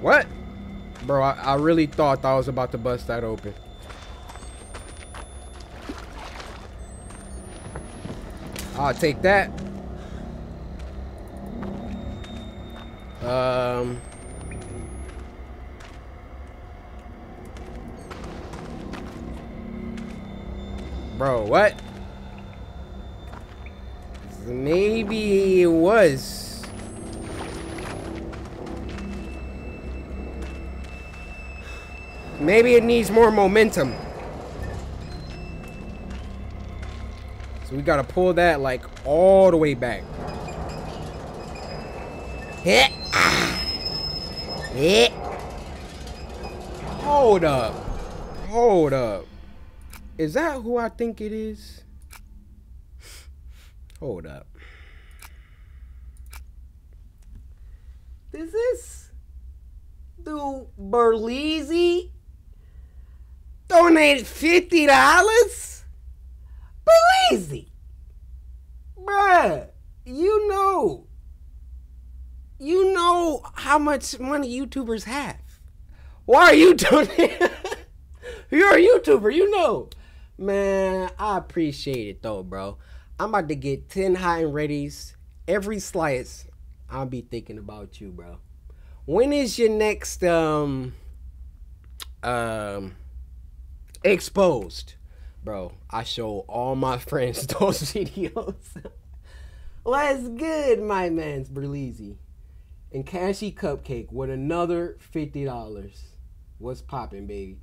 What? Bro, I, I really thought I was about to bust that open. I'll take that. Was. Maybe it needs more momentum. So we gotta pull that like all the way back. Hit. Hit. Hold up. Hold up. Is that who I think it is? Hold up. Is this dude Berleezy donated fifty dollars? Berleezy, bruh, you know, you know how much money YouTubers have. Why are you donating? You're a YouTuber, you know. Man, I appreciate it though, bro. I'm about to get 10 high and readies. Every slice, I'll be thinking about you, bro. When is your next um um exposed? Bro, I show all my friends those videos. What's good, my man's Berleezy? And Cashy Cupcake with another $50. What's popping, baby?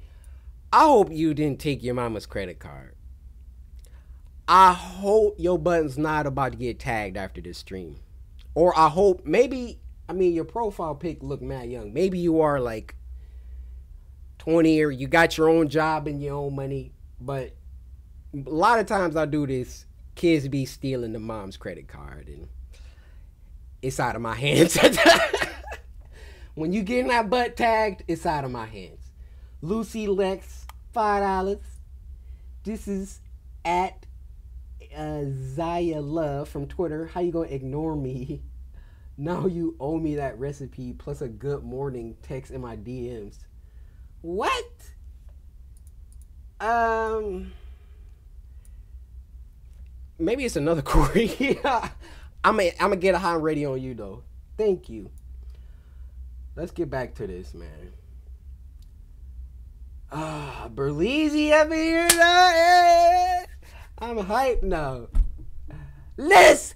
I hope you didn't take your mama's credit card. I hope your button's not about to get tagged after this stream. Or I hope maybe I mean your profile pic look mad young. Maybe you are like 20 or you got your own job and your own money, but a lot of times I do this, kids be stealing the mom's credit card and it's out of my hands. when you getting that butt tagged, it's out of my hands. Lucy Lex, five dollars. This is at uh, Zaya Love from Twitter. How you gonna ignore me? Now you owe me that recipe plus a good morning text in my DMs. What? Um, maybe it's another Corey. yeah. I'm gonna I'm gonna get a hot ready on you though. Thank you. Let's get back to this, man. Ah, Berleezy up here now. I'm hyped now. Let's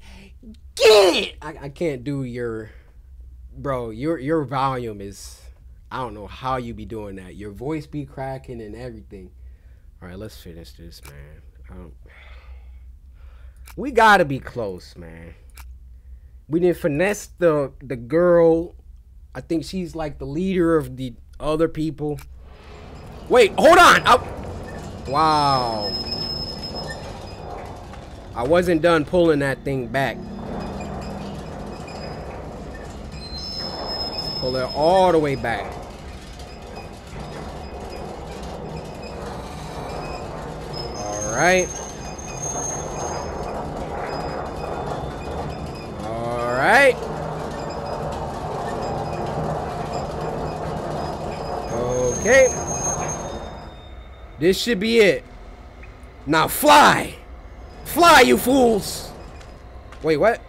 get it. I, I can't do your, bro. Your your volume is. I don't know how you be doing that. Your voice be cracking and everything. All right, let's finish this, man. Um, we gotta be close, man. We didn't finesse the the girl. I think she's like the leader of the other people. Wait, hold on. I, wow. I wasn't done pulling that thing back. Let's pull it all the way back. All right. All right. Okay. This should be it. Now fly! Fly, you fools! Wait, what?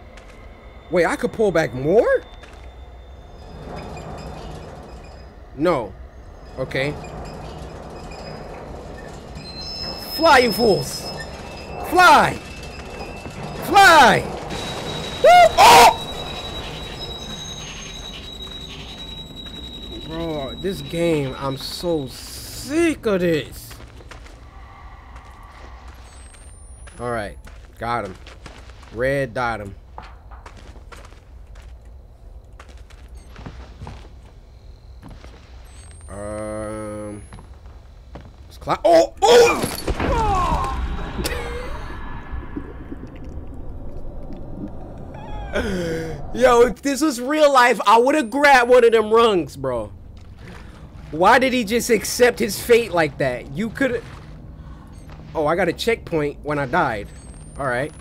Wait, I could pull back more? No. Okay. Fly, you fools! Fly! Fly! Woo! Oh! Bro, this game, I'm so sick of this. Alright, got him. Red dot him. Um, let's. Oh, oh! Yo, if this was real life, I would have grabbed one of them rungs, bro. Why did he just accept his fate like that? You could Oh, I got a checkpoint when I died. Alright.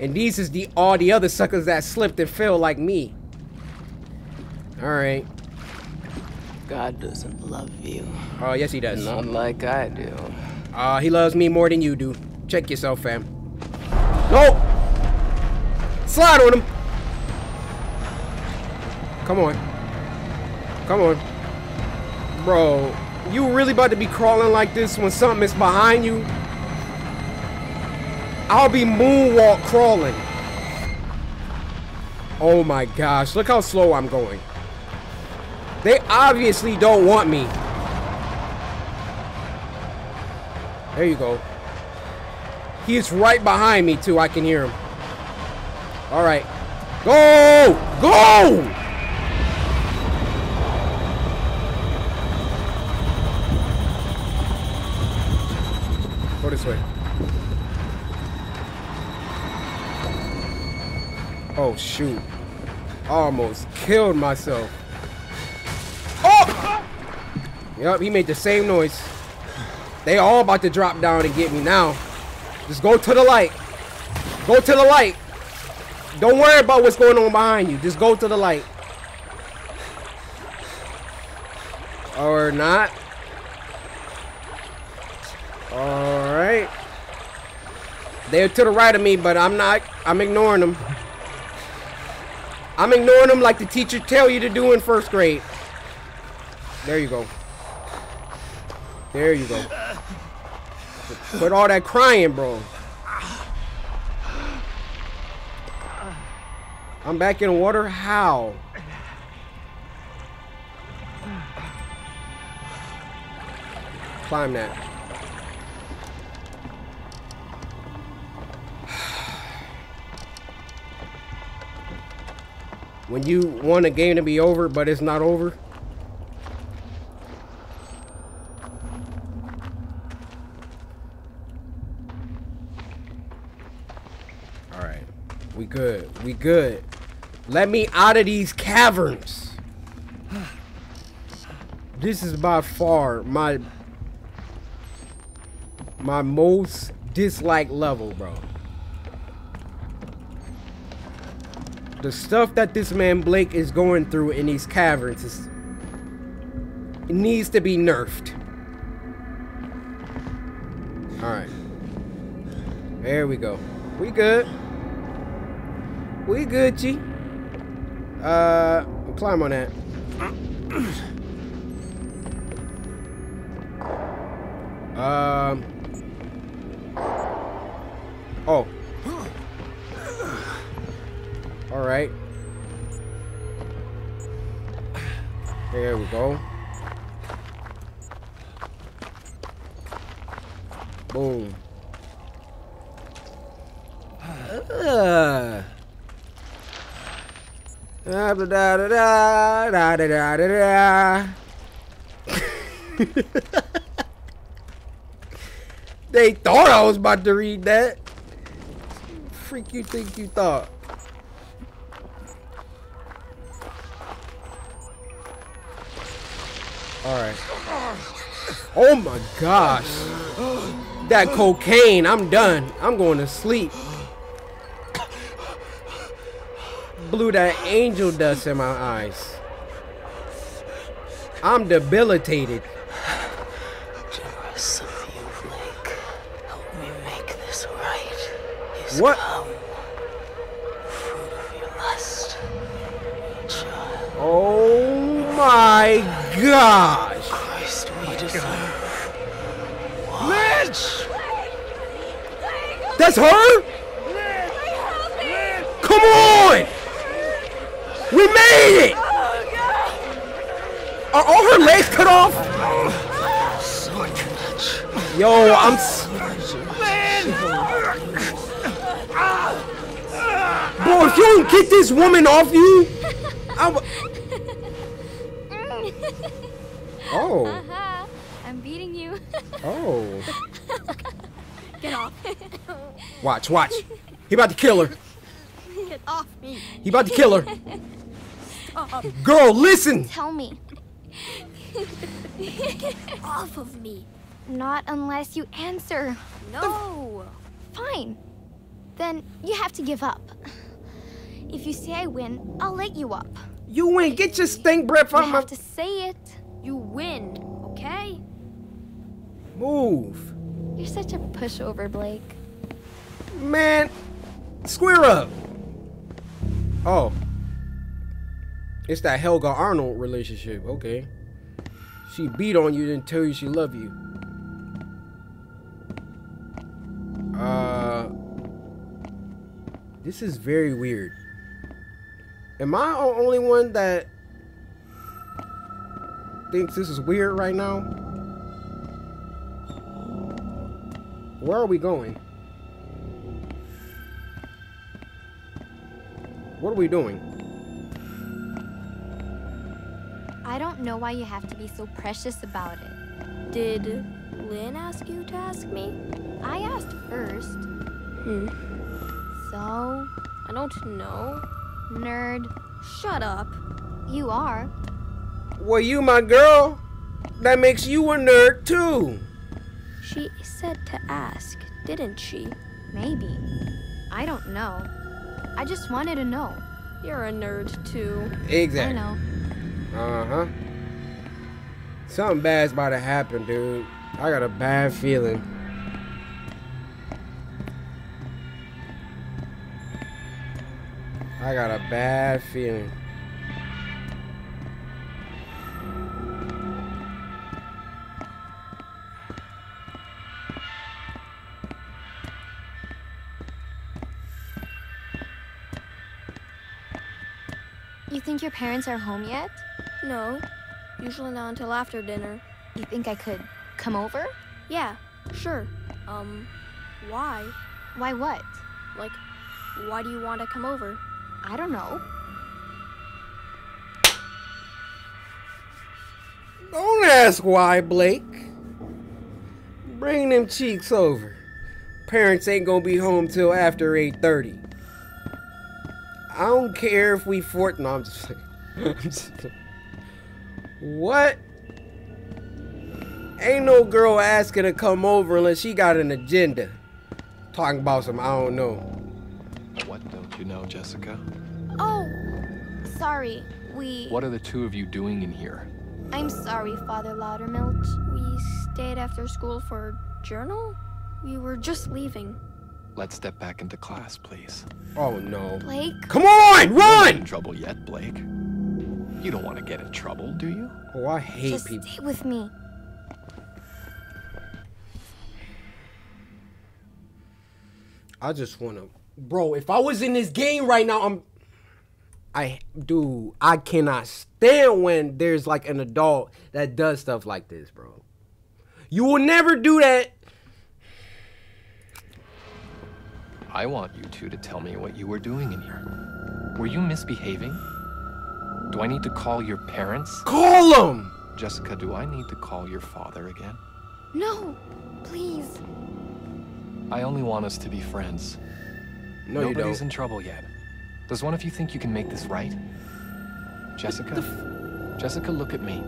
And these is the all the other suckers that slipped and fell like me. Alright. God doesn't love you. Oh, yes he does. Not like I do. Uh, he loves me more than you do. Check yourself, fam. No! Slide on him! Come on. Come on. Bro, you really about to be crawling like this when something is behind you? I'll be moonwalk crawling. Oh my gosh, look how slow I'm going. They obviously don't want me. There you go. He is right behind me too. I can hear him. All right. Go! Go this way. Oh shoot. Almost killed myself. Oh! Yep, he made the same noise. They all about to drop down and get me now. Just go to the light. Go to the light. Don't worry about what's going on behind you. Just go to the light. Or not. Alright. They're to the right of me, but I'm not. I'm ignoring them. I'm ignoring them like the teacher tell you to do in first grade. There you go. There you go. But all that crying, bro. I'm back in water? How? Climb that. When you want a game to be over, but it's not over. Alright. We good. We good. Let me out of these caverns. This is by far my my most disliked level, bro. The stuff that this man Blake is going through in these caverns is needs to be nerfed. Alright. There we go. We good. We good, G. Uh, climb on that. Um. Oh. Alright. There we go. Boom. Da da da da da da da da. they thought I was about to read that. Freak you think you thought? Alright. Oh my gosh. That cocaine, I'm done. I'm going to sleep. Blew that angel dust in my eyes. I'm debilitated. Generous of you, Blake. Help me make this right. He's What? come. Fruit of your lust. Child. Oh my gosh! Christ, we just Lynch! That's her? Come on! We made it! Are all her legs cut off? Yo, I'm. Boy, if you don't get this woman off you, I'm w- Oh, Haha, uh-huh. I'm beating you. oh. Get off. Watch, watch. He about to kill her. Get off me. He about to kill her. Stop. Girl, listen. Tell me. Get off of me. Not unless you answer. No. Fine. Then you have to give up. If you say I win, I'll let you up. You win. Get your stink breath You from my have to say it. You win, okay? move. You're such a pushover, Blake. Man, square up. Oh. It's that Helga Arnold relationship. Okay. She beat on you, then tell you she love you. Uh. This is very weird. Am I the only one that thinks this is weird right now? Where are we going? What are we doing? I don't know why you have to be so precious about it. Did Lynn ask you to ask me? I asked first. Hmm. So? I don't know. Nerd. Shut up. You are. Well, you my girl. That makes you a nerd too. She said to ask, didn't she? Maybe. I don't know. I just wanted to know. You're a nerd too. Exactly. I know. Uh huh. Something bad's about to happen, dude. I got a bad feeling. I got a bad feeling. You think your parents are home yet? No, usually not until after dinner. You think I could come over? Yeah, sure. Um, why? Why what? Like, why do you want to come over? I don't know. Don't ask why, Blake. Bring them cheeks over. Parents ain't gonna be home till after 8:30. I don't care if we fort. No, I'm just. I'm what? Ain't no girl asking to come over unless she got an agenda. Talking about some I don't know. What don't you know, Jessica? Oh, sorry. We. What are the two of you doing in here? I'm sorry, Father Loutermilch. We stayed after school for journal? We were just leaving. Let's step back into class, please. Oh no. Blake? Come on, You're not in run! trouble yet, Blake. You don't want to get in trouble, do you? Oh, I hate Just people. stay with me. I just wanna, bro. If I was in this game right now, I'm. I dude, I cannot stand when there's like an adult that does stuff like this, bro. You will never do that. I want you two to tell me what you were doing in here. Were you misbehaving? Do I need to call your parents? Call them. Jessica, do I need to call your father again? No, please. I only want us to be friends. No, you Nobody's don't. in trouble yet. Does one of you think you can make this right? Jessica? Jessica, look at me.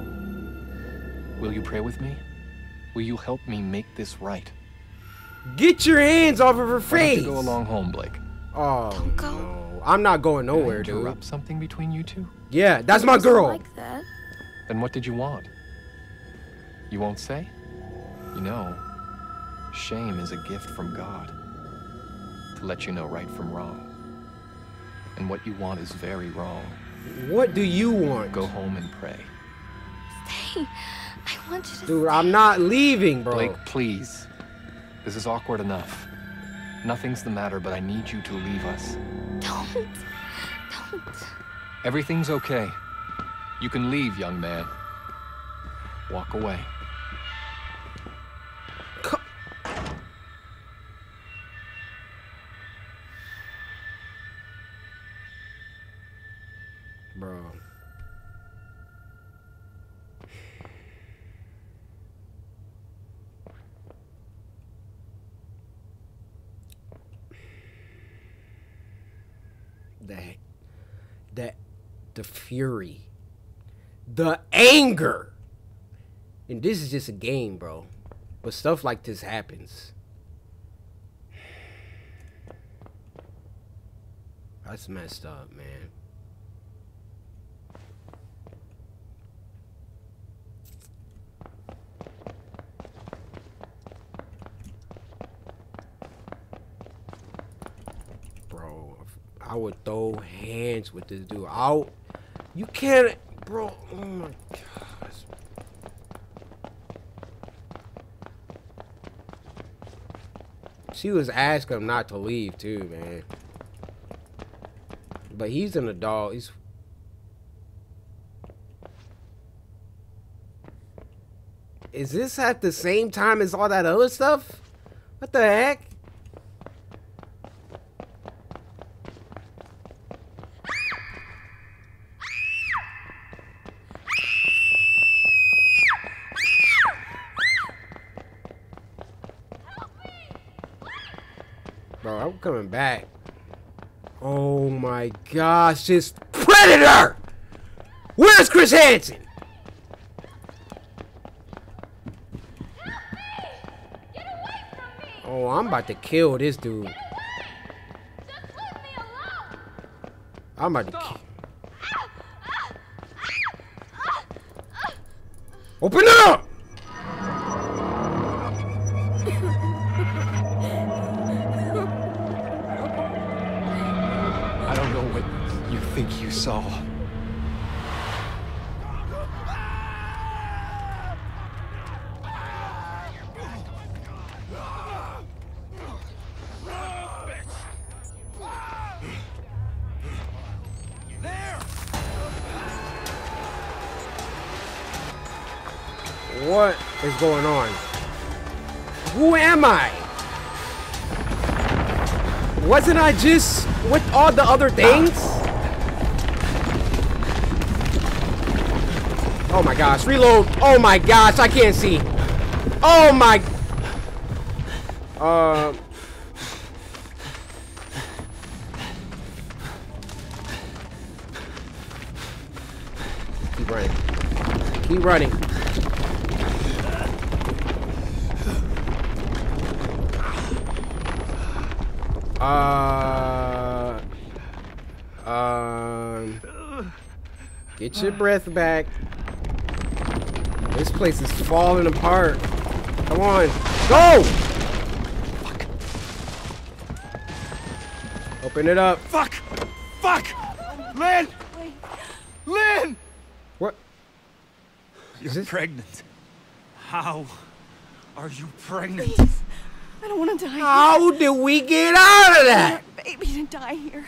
Will you pray with me? Will you help me make this right? Get your hands off of her Why don't face. you go along home, Blake? Oh Don't go. no, I'm not going nowhere, dude. interrupt something between you two? Yeah, that's my girl. Like that. Then what did you want? You won't say? You know, shame is a gift from God to let you know right from wrong. And what you want is very wrong. What do you want, Go home and pray. Stay. I want you to dude? I'm not leaving, bro. Blake, please. This is awkward enough. Nothing's the matter, but I need you to leave us. Don't. Don't. Everything's okay. You can leave, young man. Walk away. That, that, the fury, the anger. And this is just a game, bro. But stuff like this happens. That's messed up, man. Bro, I would throw hands with this dude. Out. You can't, bro. Oh my gosh. She was asking him not to leave too, man. But he's an adult. He's Is this at the same time as all that other stuff? What the heck? My gosh, this Predator! Where's Chris Hansen? Oh, I'm about to kill this dude. I'm about to kill. Open it up! What is going on? Who am I? Wasn't I just with all the other things? Oh my gosh, reload. Oh my gosh, I can't see. Oh my. Um. Keep running. Keep running. Uh, um, get your breath back. This place is falling apart. Come on, go! Open it up. Fuck! Fuck! Lynn! Lynn! What? You're pregnant. How are you pregnant? Please. I don't want to die. How did we get out of that? Baby to die here.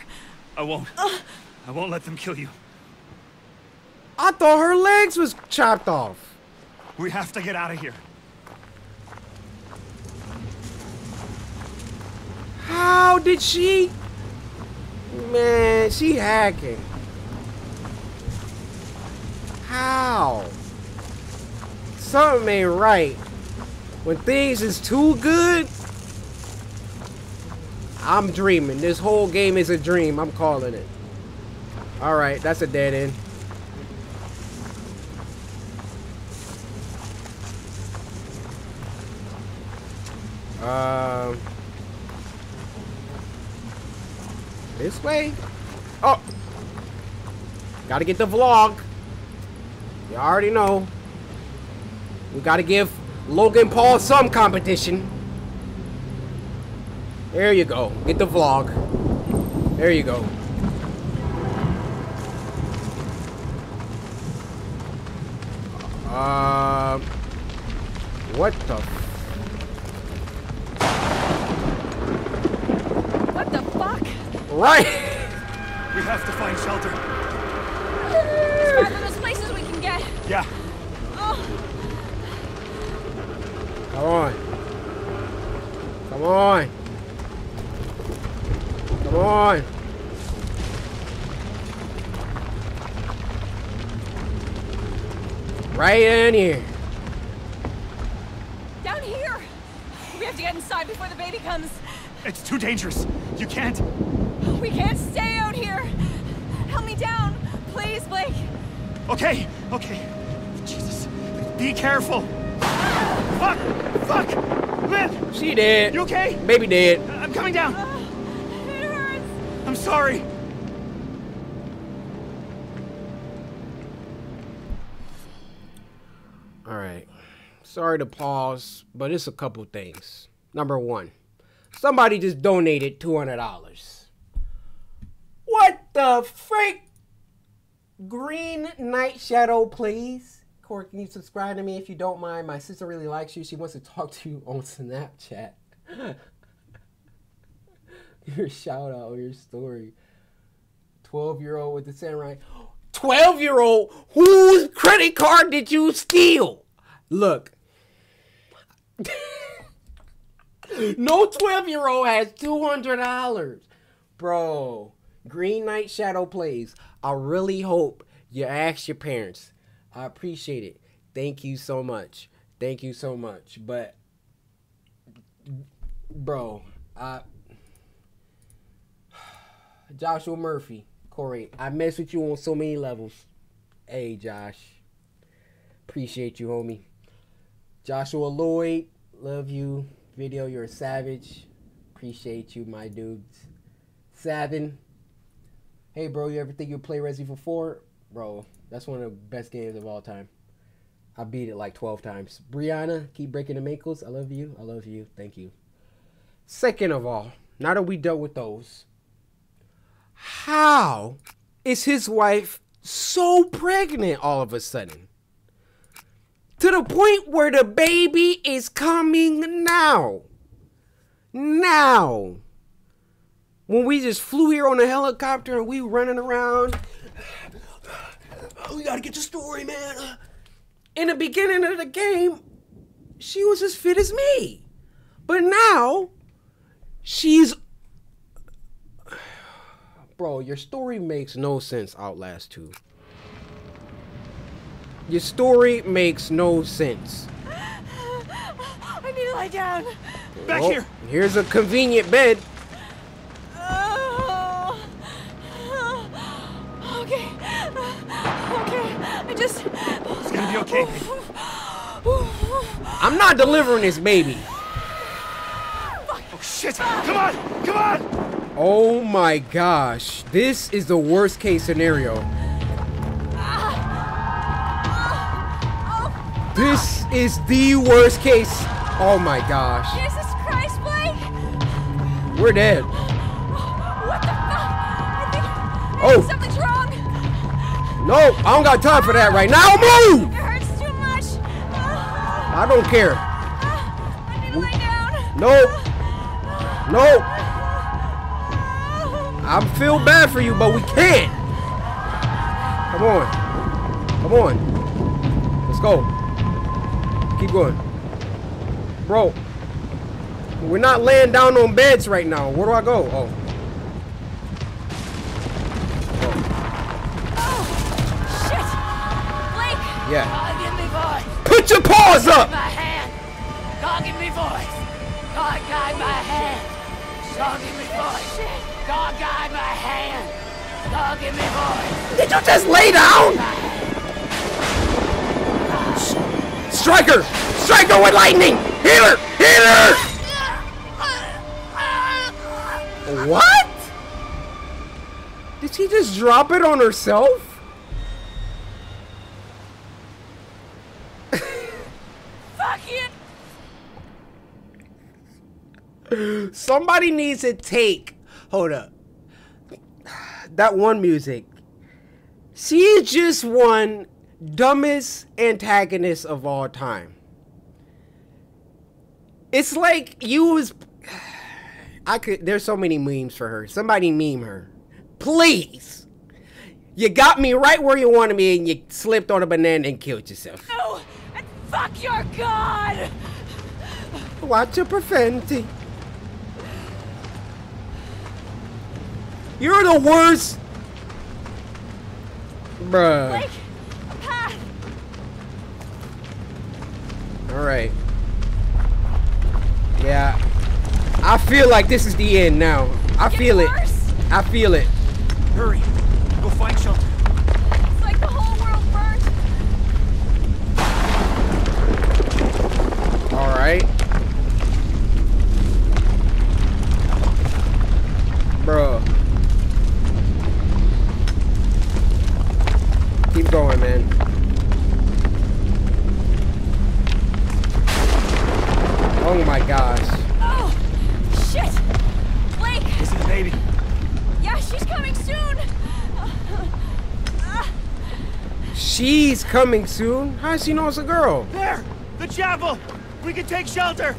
I won't. Uh. I won't let them kill you. I thought her legs was chopped off. We have to get out of here. How did she? Man, she hacking. How? Something ain't right. When things is too good, I'm dreaming. This whole game is a dream. I'm calling it. Alright, that's a dead end. Um... This way? Oh! Gotta get the vlog. You already know. We gotta give Logan Paul some competition. There you go. Get the vlog. There you go. Uh, what the? Right. We have to find shelter. It's one of places we can get. Yeah. Oh, Come on. Come on. Come on. Right in here. down here. We have to get inside before the baby comes. It's too dangerous. You can't. We can't stay out here. Help me down, please, Blake. Okay, okay. Jesus. Be careful. Fuck! Fuck! Lynn! She dead. You okay? Baby dead. I'm coming down. It hurts. I'm sorry. All right. Sorry to pause, but it's a couple things. Number one, somebody just donated $200. What the freak? Green Knight Shadow, please. Cory, can you subscribe to me if you don't mind? My sister really likes you. She wants to talk to you on Snapchat. your shout out, your story. 12 year old with the samurai. 12 year old? Whose credit card did you steal? Look. no 12 year old has $200. Bro, Green Knight Shadow Plays. I really hope you ask your parents. I appreciate it. Thank you so much. Thank you so much. But, bro, I. Joshua Murphy, Cory, I mess with you on so many levels. Hey, Josh. Appreciate you, homie. Joshua Lloyd, love you. Video, you're a savage. Appreciate you, my dudes. Savin. Hey, bro, you ever think you'll play Resident Evil 4? Bro, that's one of the best games of all time. I beat it like 12 times. Brianna, keep breaking the ankles. I love you. I love you. Thank you. Second of all, now that we dealt with those, how is his wife so pregnant all of a sudden? To the point where the baby is coming now. Now. When we just flew here on a helicopter and we running around. Oh, we gotta get the story, man. In the beginning of the game, she was as fit as me. But now, she's Bro, your story makes no sense, Outlast 2. Your story makes no sense. I need to lie down. Back Oh, here. Here's a convenient bed. Oh. Okay. Okay. I just. It's gonna be okay. I'm not delivering this baby. Oh shit! Come on! Come on! Oh my gosh. This is the worst case scenario. This is the worst case. Oh my gosh. Jesus Christ, Blake! We're dead. What the fuck? I think, I Oh. think something's wrong. No, I don't got time for that right now. Move! It hurts too much. I don't care. I need to lie down. Nope. Nope. I feel bad for you, but we can't. Come on. Come on. Let's go. Keep going. Bro. We're not laying down on beds right now. Where do I go? Oh. oh shit! Blake! Yeah. God, give me voice. Put your paws up! My hand. God, give me voice. God, guide my hand. God, give me voice. God, guide my hand. God, give me voice. Did you just lay down? Striker! Striker with lightning! Healer! Healer! What? Did she just drop it on herself? Fuck it! Somebody needs to take. Hold up. That one music. She just one dumbest antagonist of all time. It's like you was. I could. There's so many memes for her. Somebody meme her, please. You got me right where you wanted me, and you slipped on a banana and killed yourself. No! And fuck your god! Watch your profanity. You're the worst. Bruh. Blake, path! Alright. Yeah. I feel like this is the end now. I feel it. I feel it. Hurry. Go find shelter. Coming soon. How does she know it's a girl? There! The chapel! We can take shelter!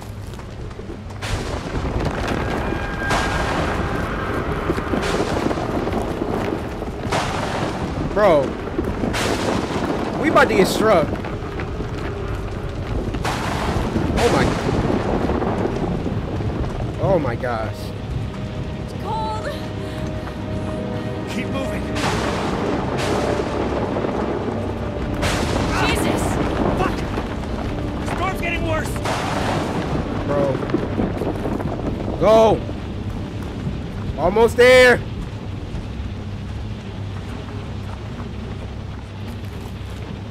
Bro. We about to get struck. Oh my. Oh my gosh. It's cold. Keep moving. Bro. Go. Almost there.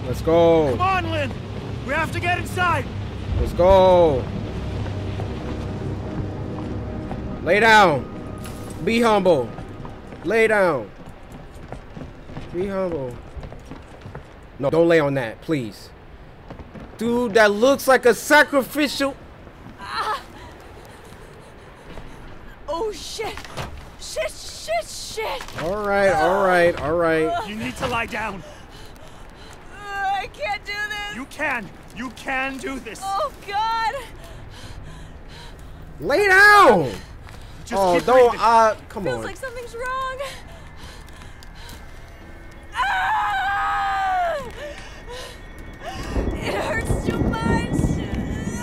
Let's go. Come on, Lynn! We have to get inside! Let's go. Lay down. Be humble. Lay down. Be humble. No, don't lay on that, please. Dude, that looks like a sacrificial. Oh, shit! Shit, shit, shit! All right, all right, all right. You need to lie down. Uh, I can't do this! You can! You can do this! Oh, God! Lay down. Just oh, keep don't. breathing. Uh, come Feels on. Feels like something's wrong. Ah! It hurts too much.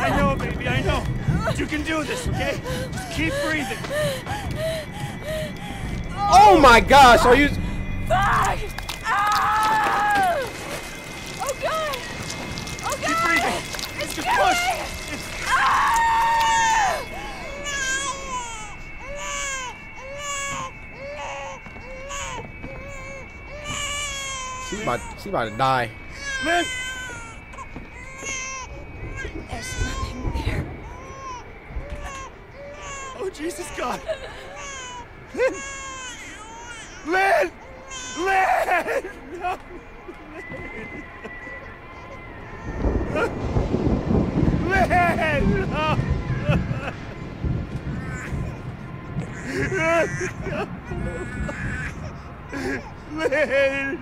I know, baby, I know. You can do this, okay? Just keep breathing. Oh my gosh, are you? Fuck! Ah! Oh god! Oh god! Keep breathing. It's Just killing push. me! Ah! She about, she about to die. Lynn! There's nothing there. Jesus God! Lynn! Lynn! Lynn! No! Lynn! No! Lynn!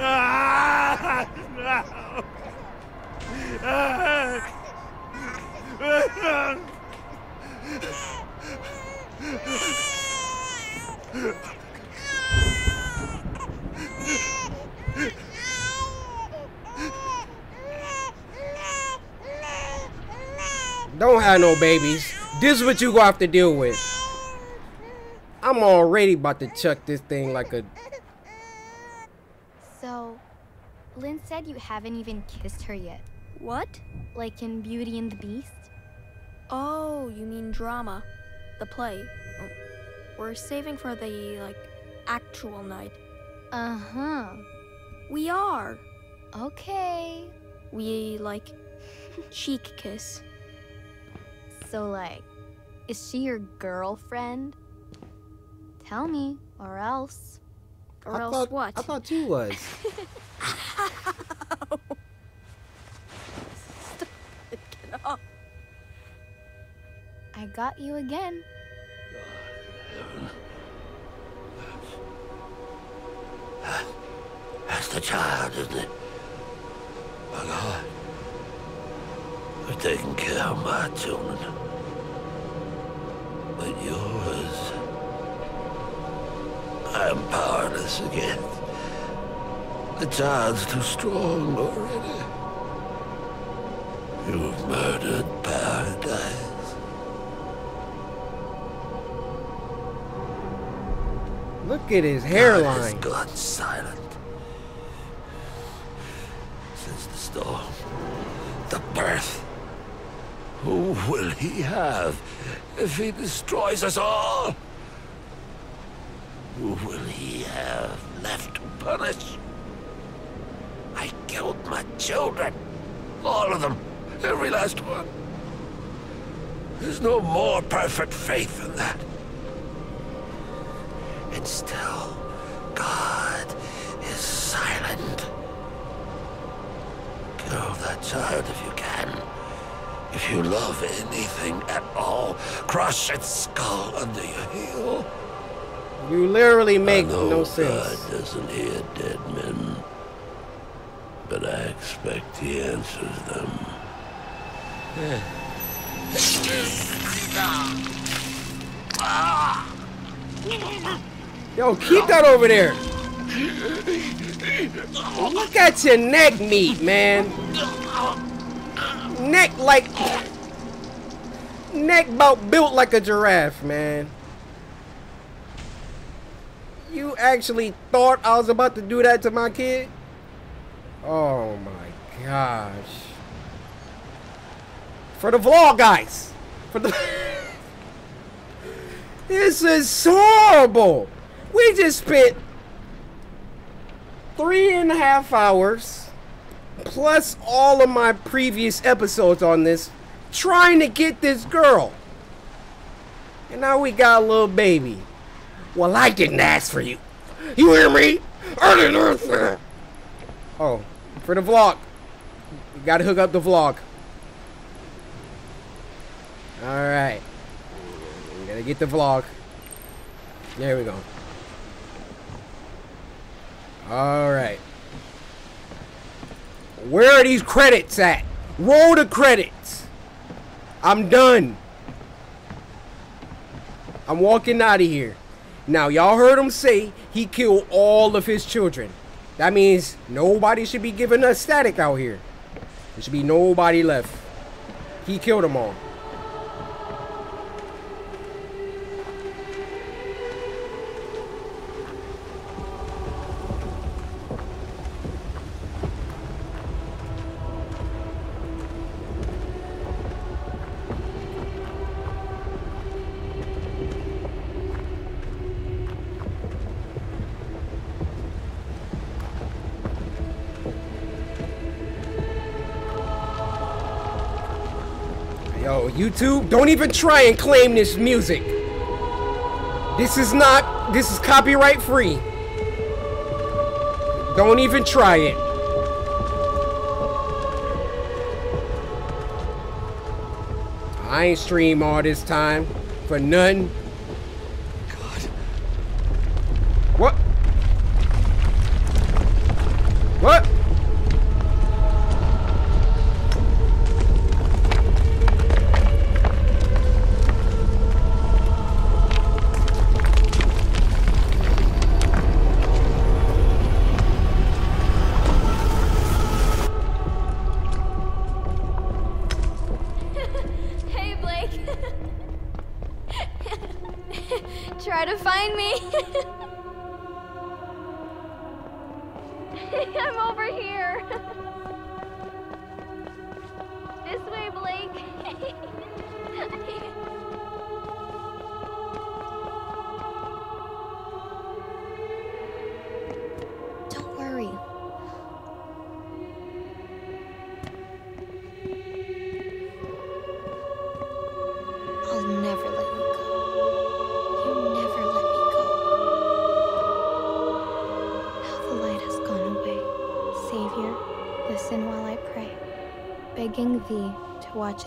Ah! No! Ah! Don't have no babies. This is what you gonna have to deal with. I'm already about to chuck this thing like a. So, Lynn said you haven't even kissed her yet. What? Like in Beauty and the Beast? Oh, you mean drama. The play. We're saving for the, like, actual night. Uh huh. We are. Okay. We, like, cheek kiss. So, like, is she your girlfriend? Tell me, or else. Or I else thought, what? I thought you was. Get off. I got you again. That's the child, isn't it? My God. have taken care of my children. But yours, I am powerless again. The child's too strong already. You've murdered paradise. Look at his hairline. God has gone silent. Since the storm, the birth. Who will he have if he destroys us all? Who will he have left to punish? I killed my children. All of them. Every last one. There's no more perfect faith than that. And still, God is silent. Kill that child if you can. If you love anything at all, crush its skull under your heel. You literally make I know no God sense. doesn't hear dead men, but I expect he answers them. Yo, keep that over there. Look at your neck meat, man. Neck like neck about built like a giraffe, man. You actually thought I was about to do that to my kid? Oh my gosh. For the vlog, guys. For the This is horrible. We just spent three and a half hours plus all of my previous episodes on this trying to get this girl. And now we got a little baby. Well, I didn't ask for you. You hear me? I didn't ask for that. Oh, for the vlog. You gotta hook up the vlog. Alright. Gotta get the vlog. There we go. Alright. Where are these credits at? Roll the credits. I'm done. I'm walking out of here. Now, y'all heard him say he killed all of his children. That means nobody should be giving us static out here. There should be nobody left. He killed them all. YouTube, don't even try and claim this music. This is not, this is copyright free. Don't even try it. I ain't stream all this time for nothing.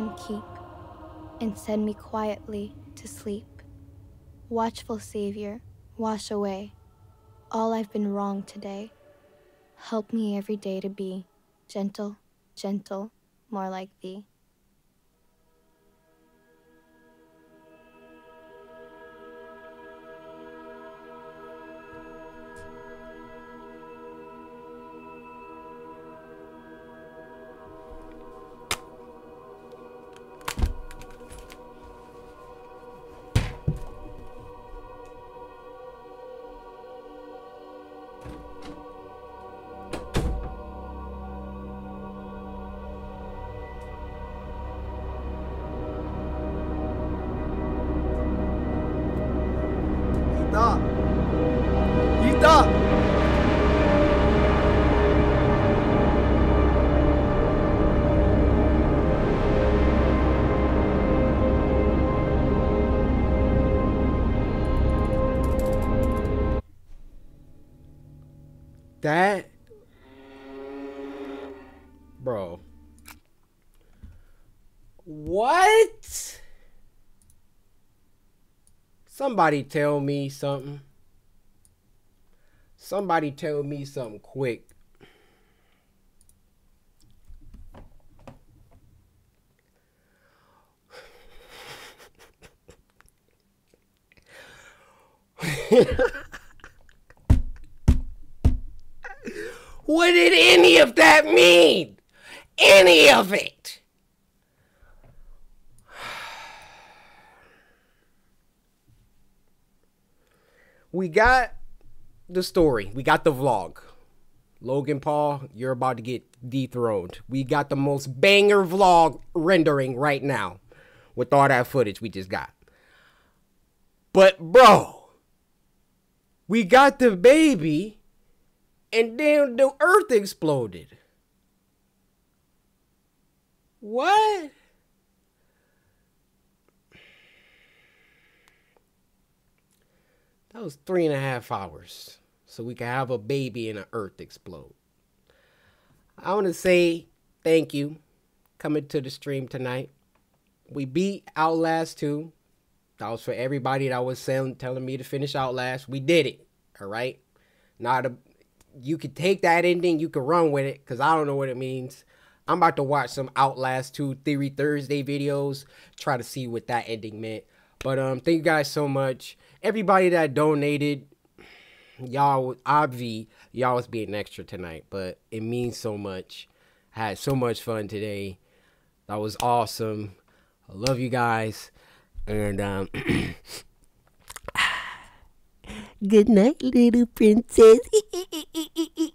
And keep, and send me quietly to sleep. Watchful Savior, wash away all I've been wrong today. Help me every day to be gentle, gentle, more like thee. Somebody tell me something. Somebody tell me something quick. what did any of that mean? Any of it? We got the story. We got the vlog. Logan Paul, you're about to get dethroned. We got the most banger vlog rendering right now with all that footage we just got. But, bro, we got the baby and then the earth exploded. What? That was three and a half hours. So we could have a baby and the earth explode. I want to say thank you coming to the stream tonight. We beat Outlast 2. That was for everybody that was saying, telling me to finish Outlast. We did it. All right. Not a you could take that ending, you could run with it, because I don't know what it means. I'm about to watch some Outlast 2 Theory Thursday videos, try to see what that ending meant. But um, thank you guys so much. Everybody that donated, y'all, obvi, y'all was being extra tonight, but it means so much. I had so much fun today. That was awesome. I love you guys. And um Good night, little princess.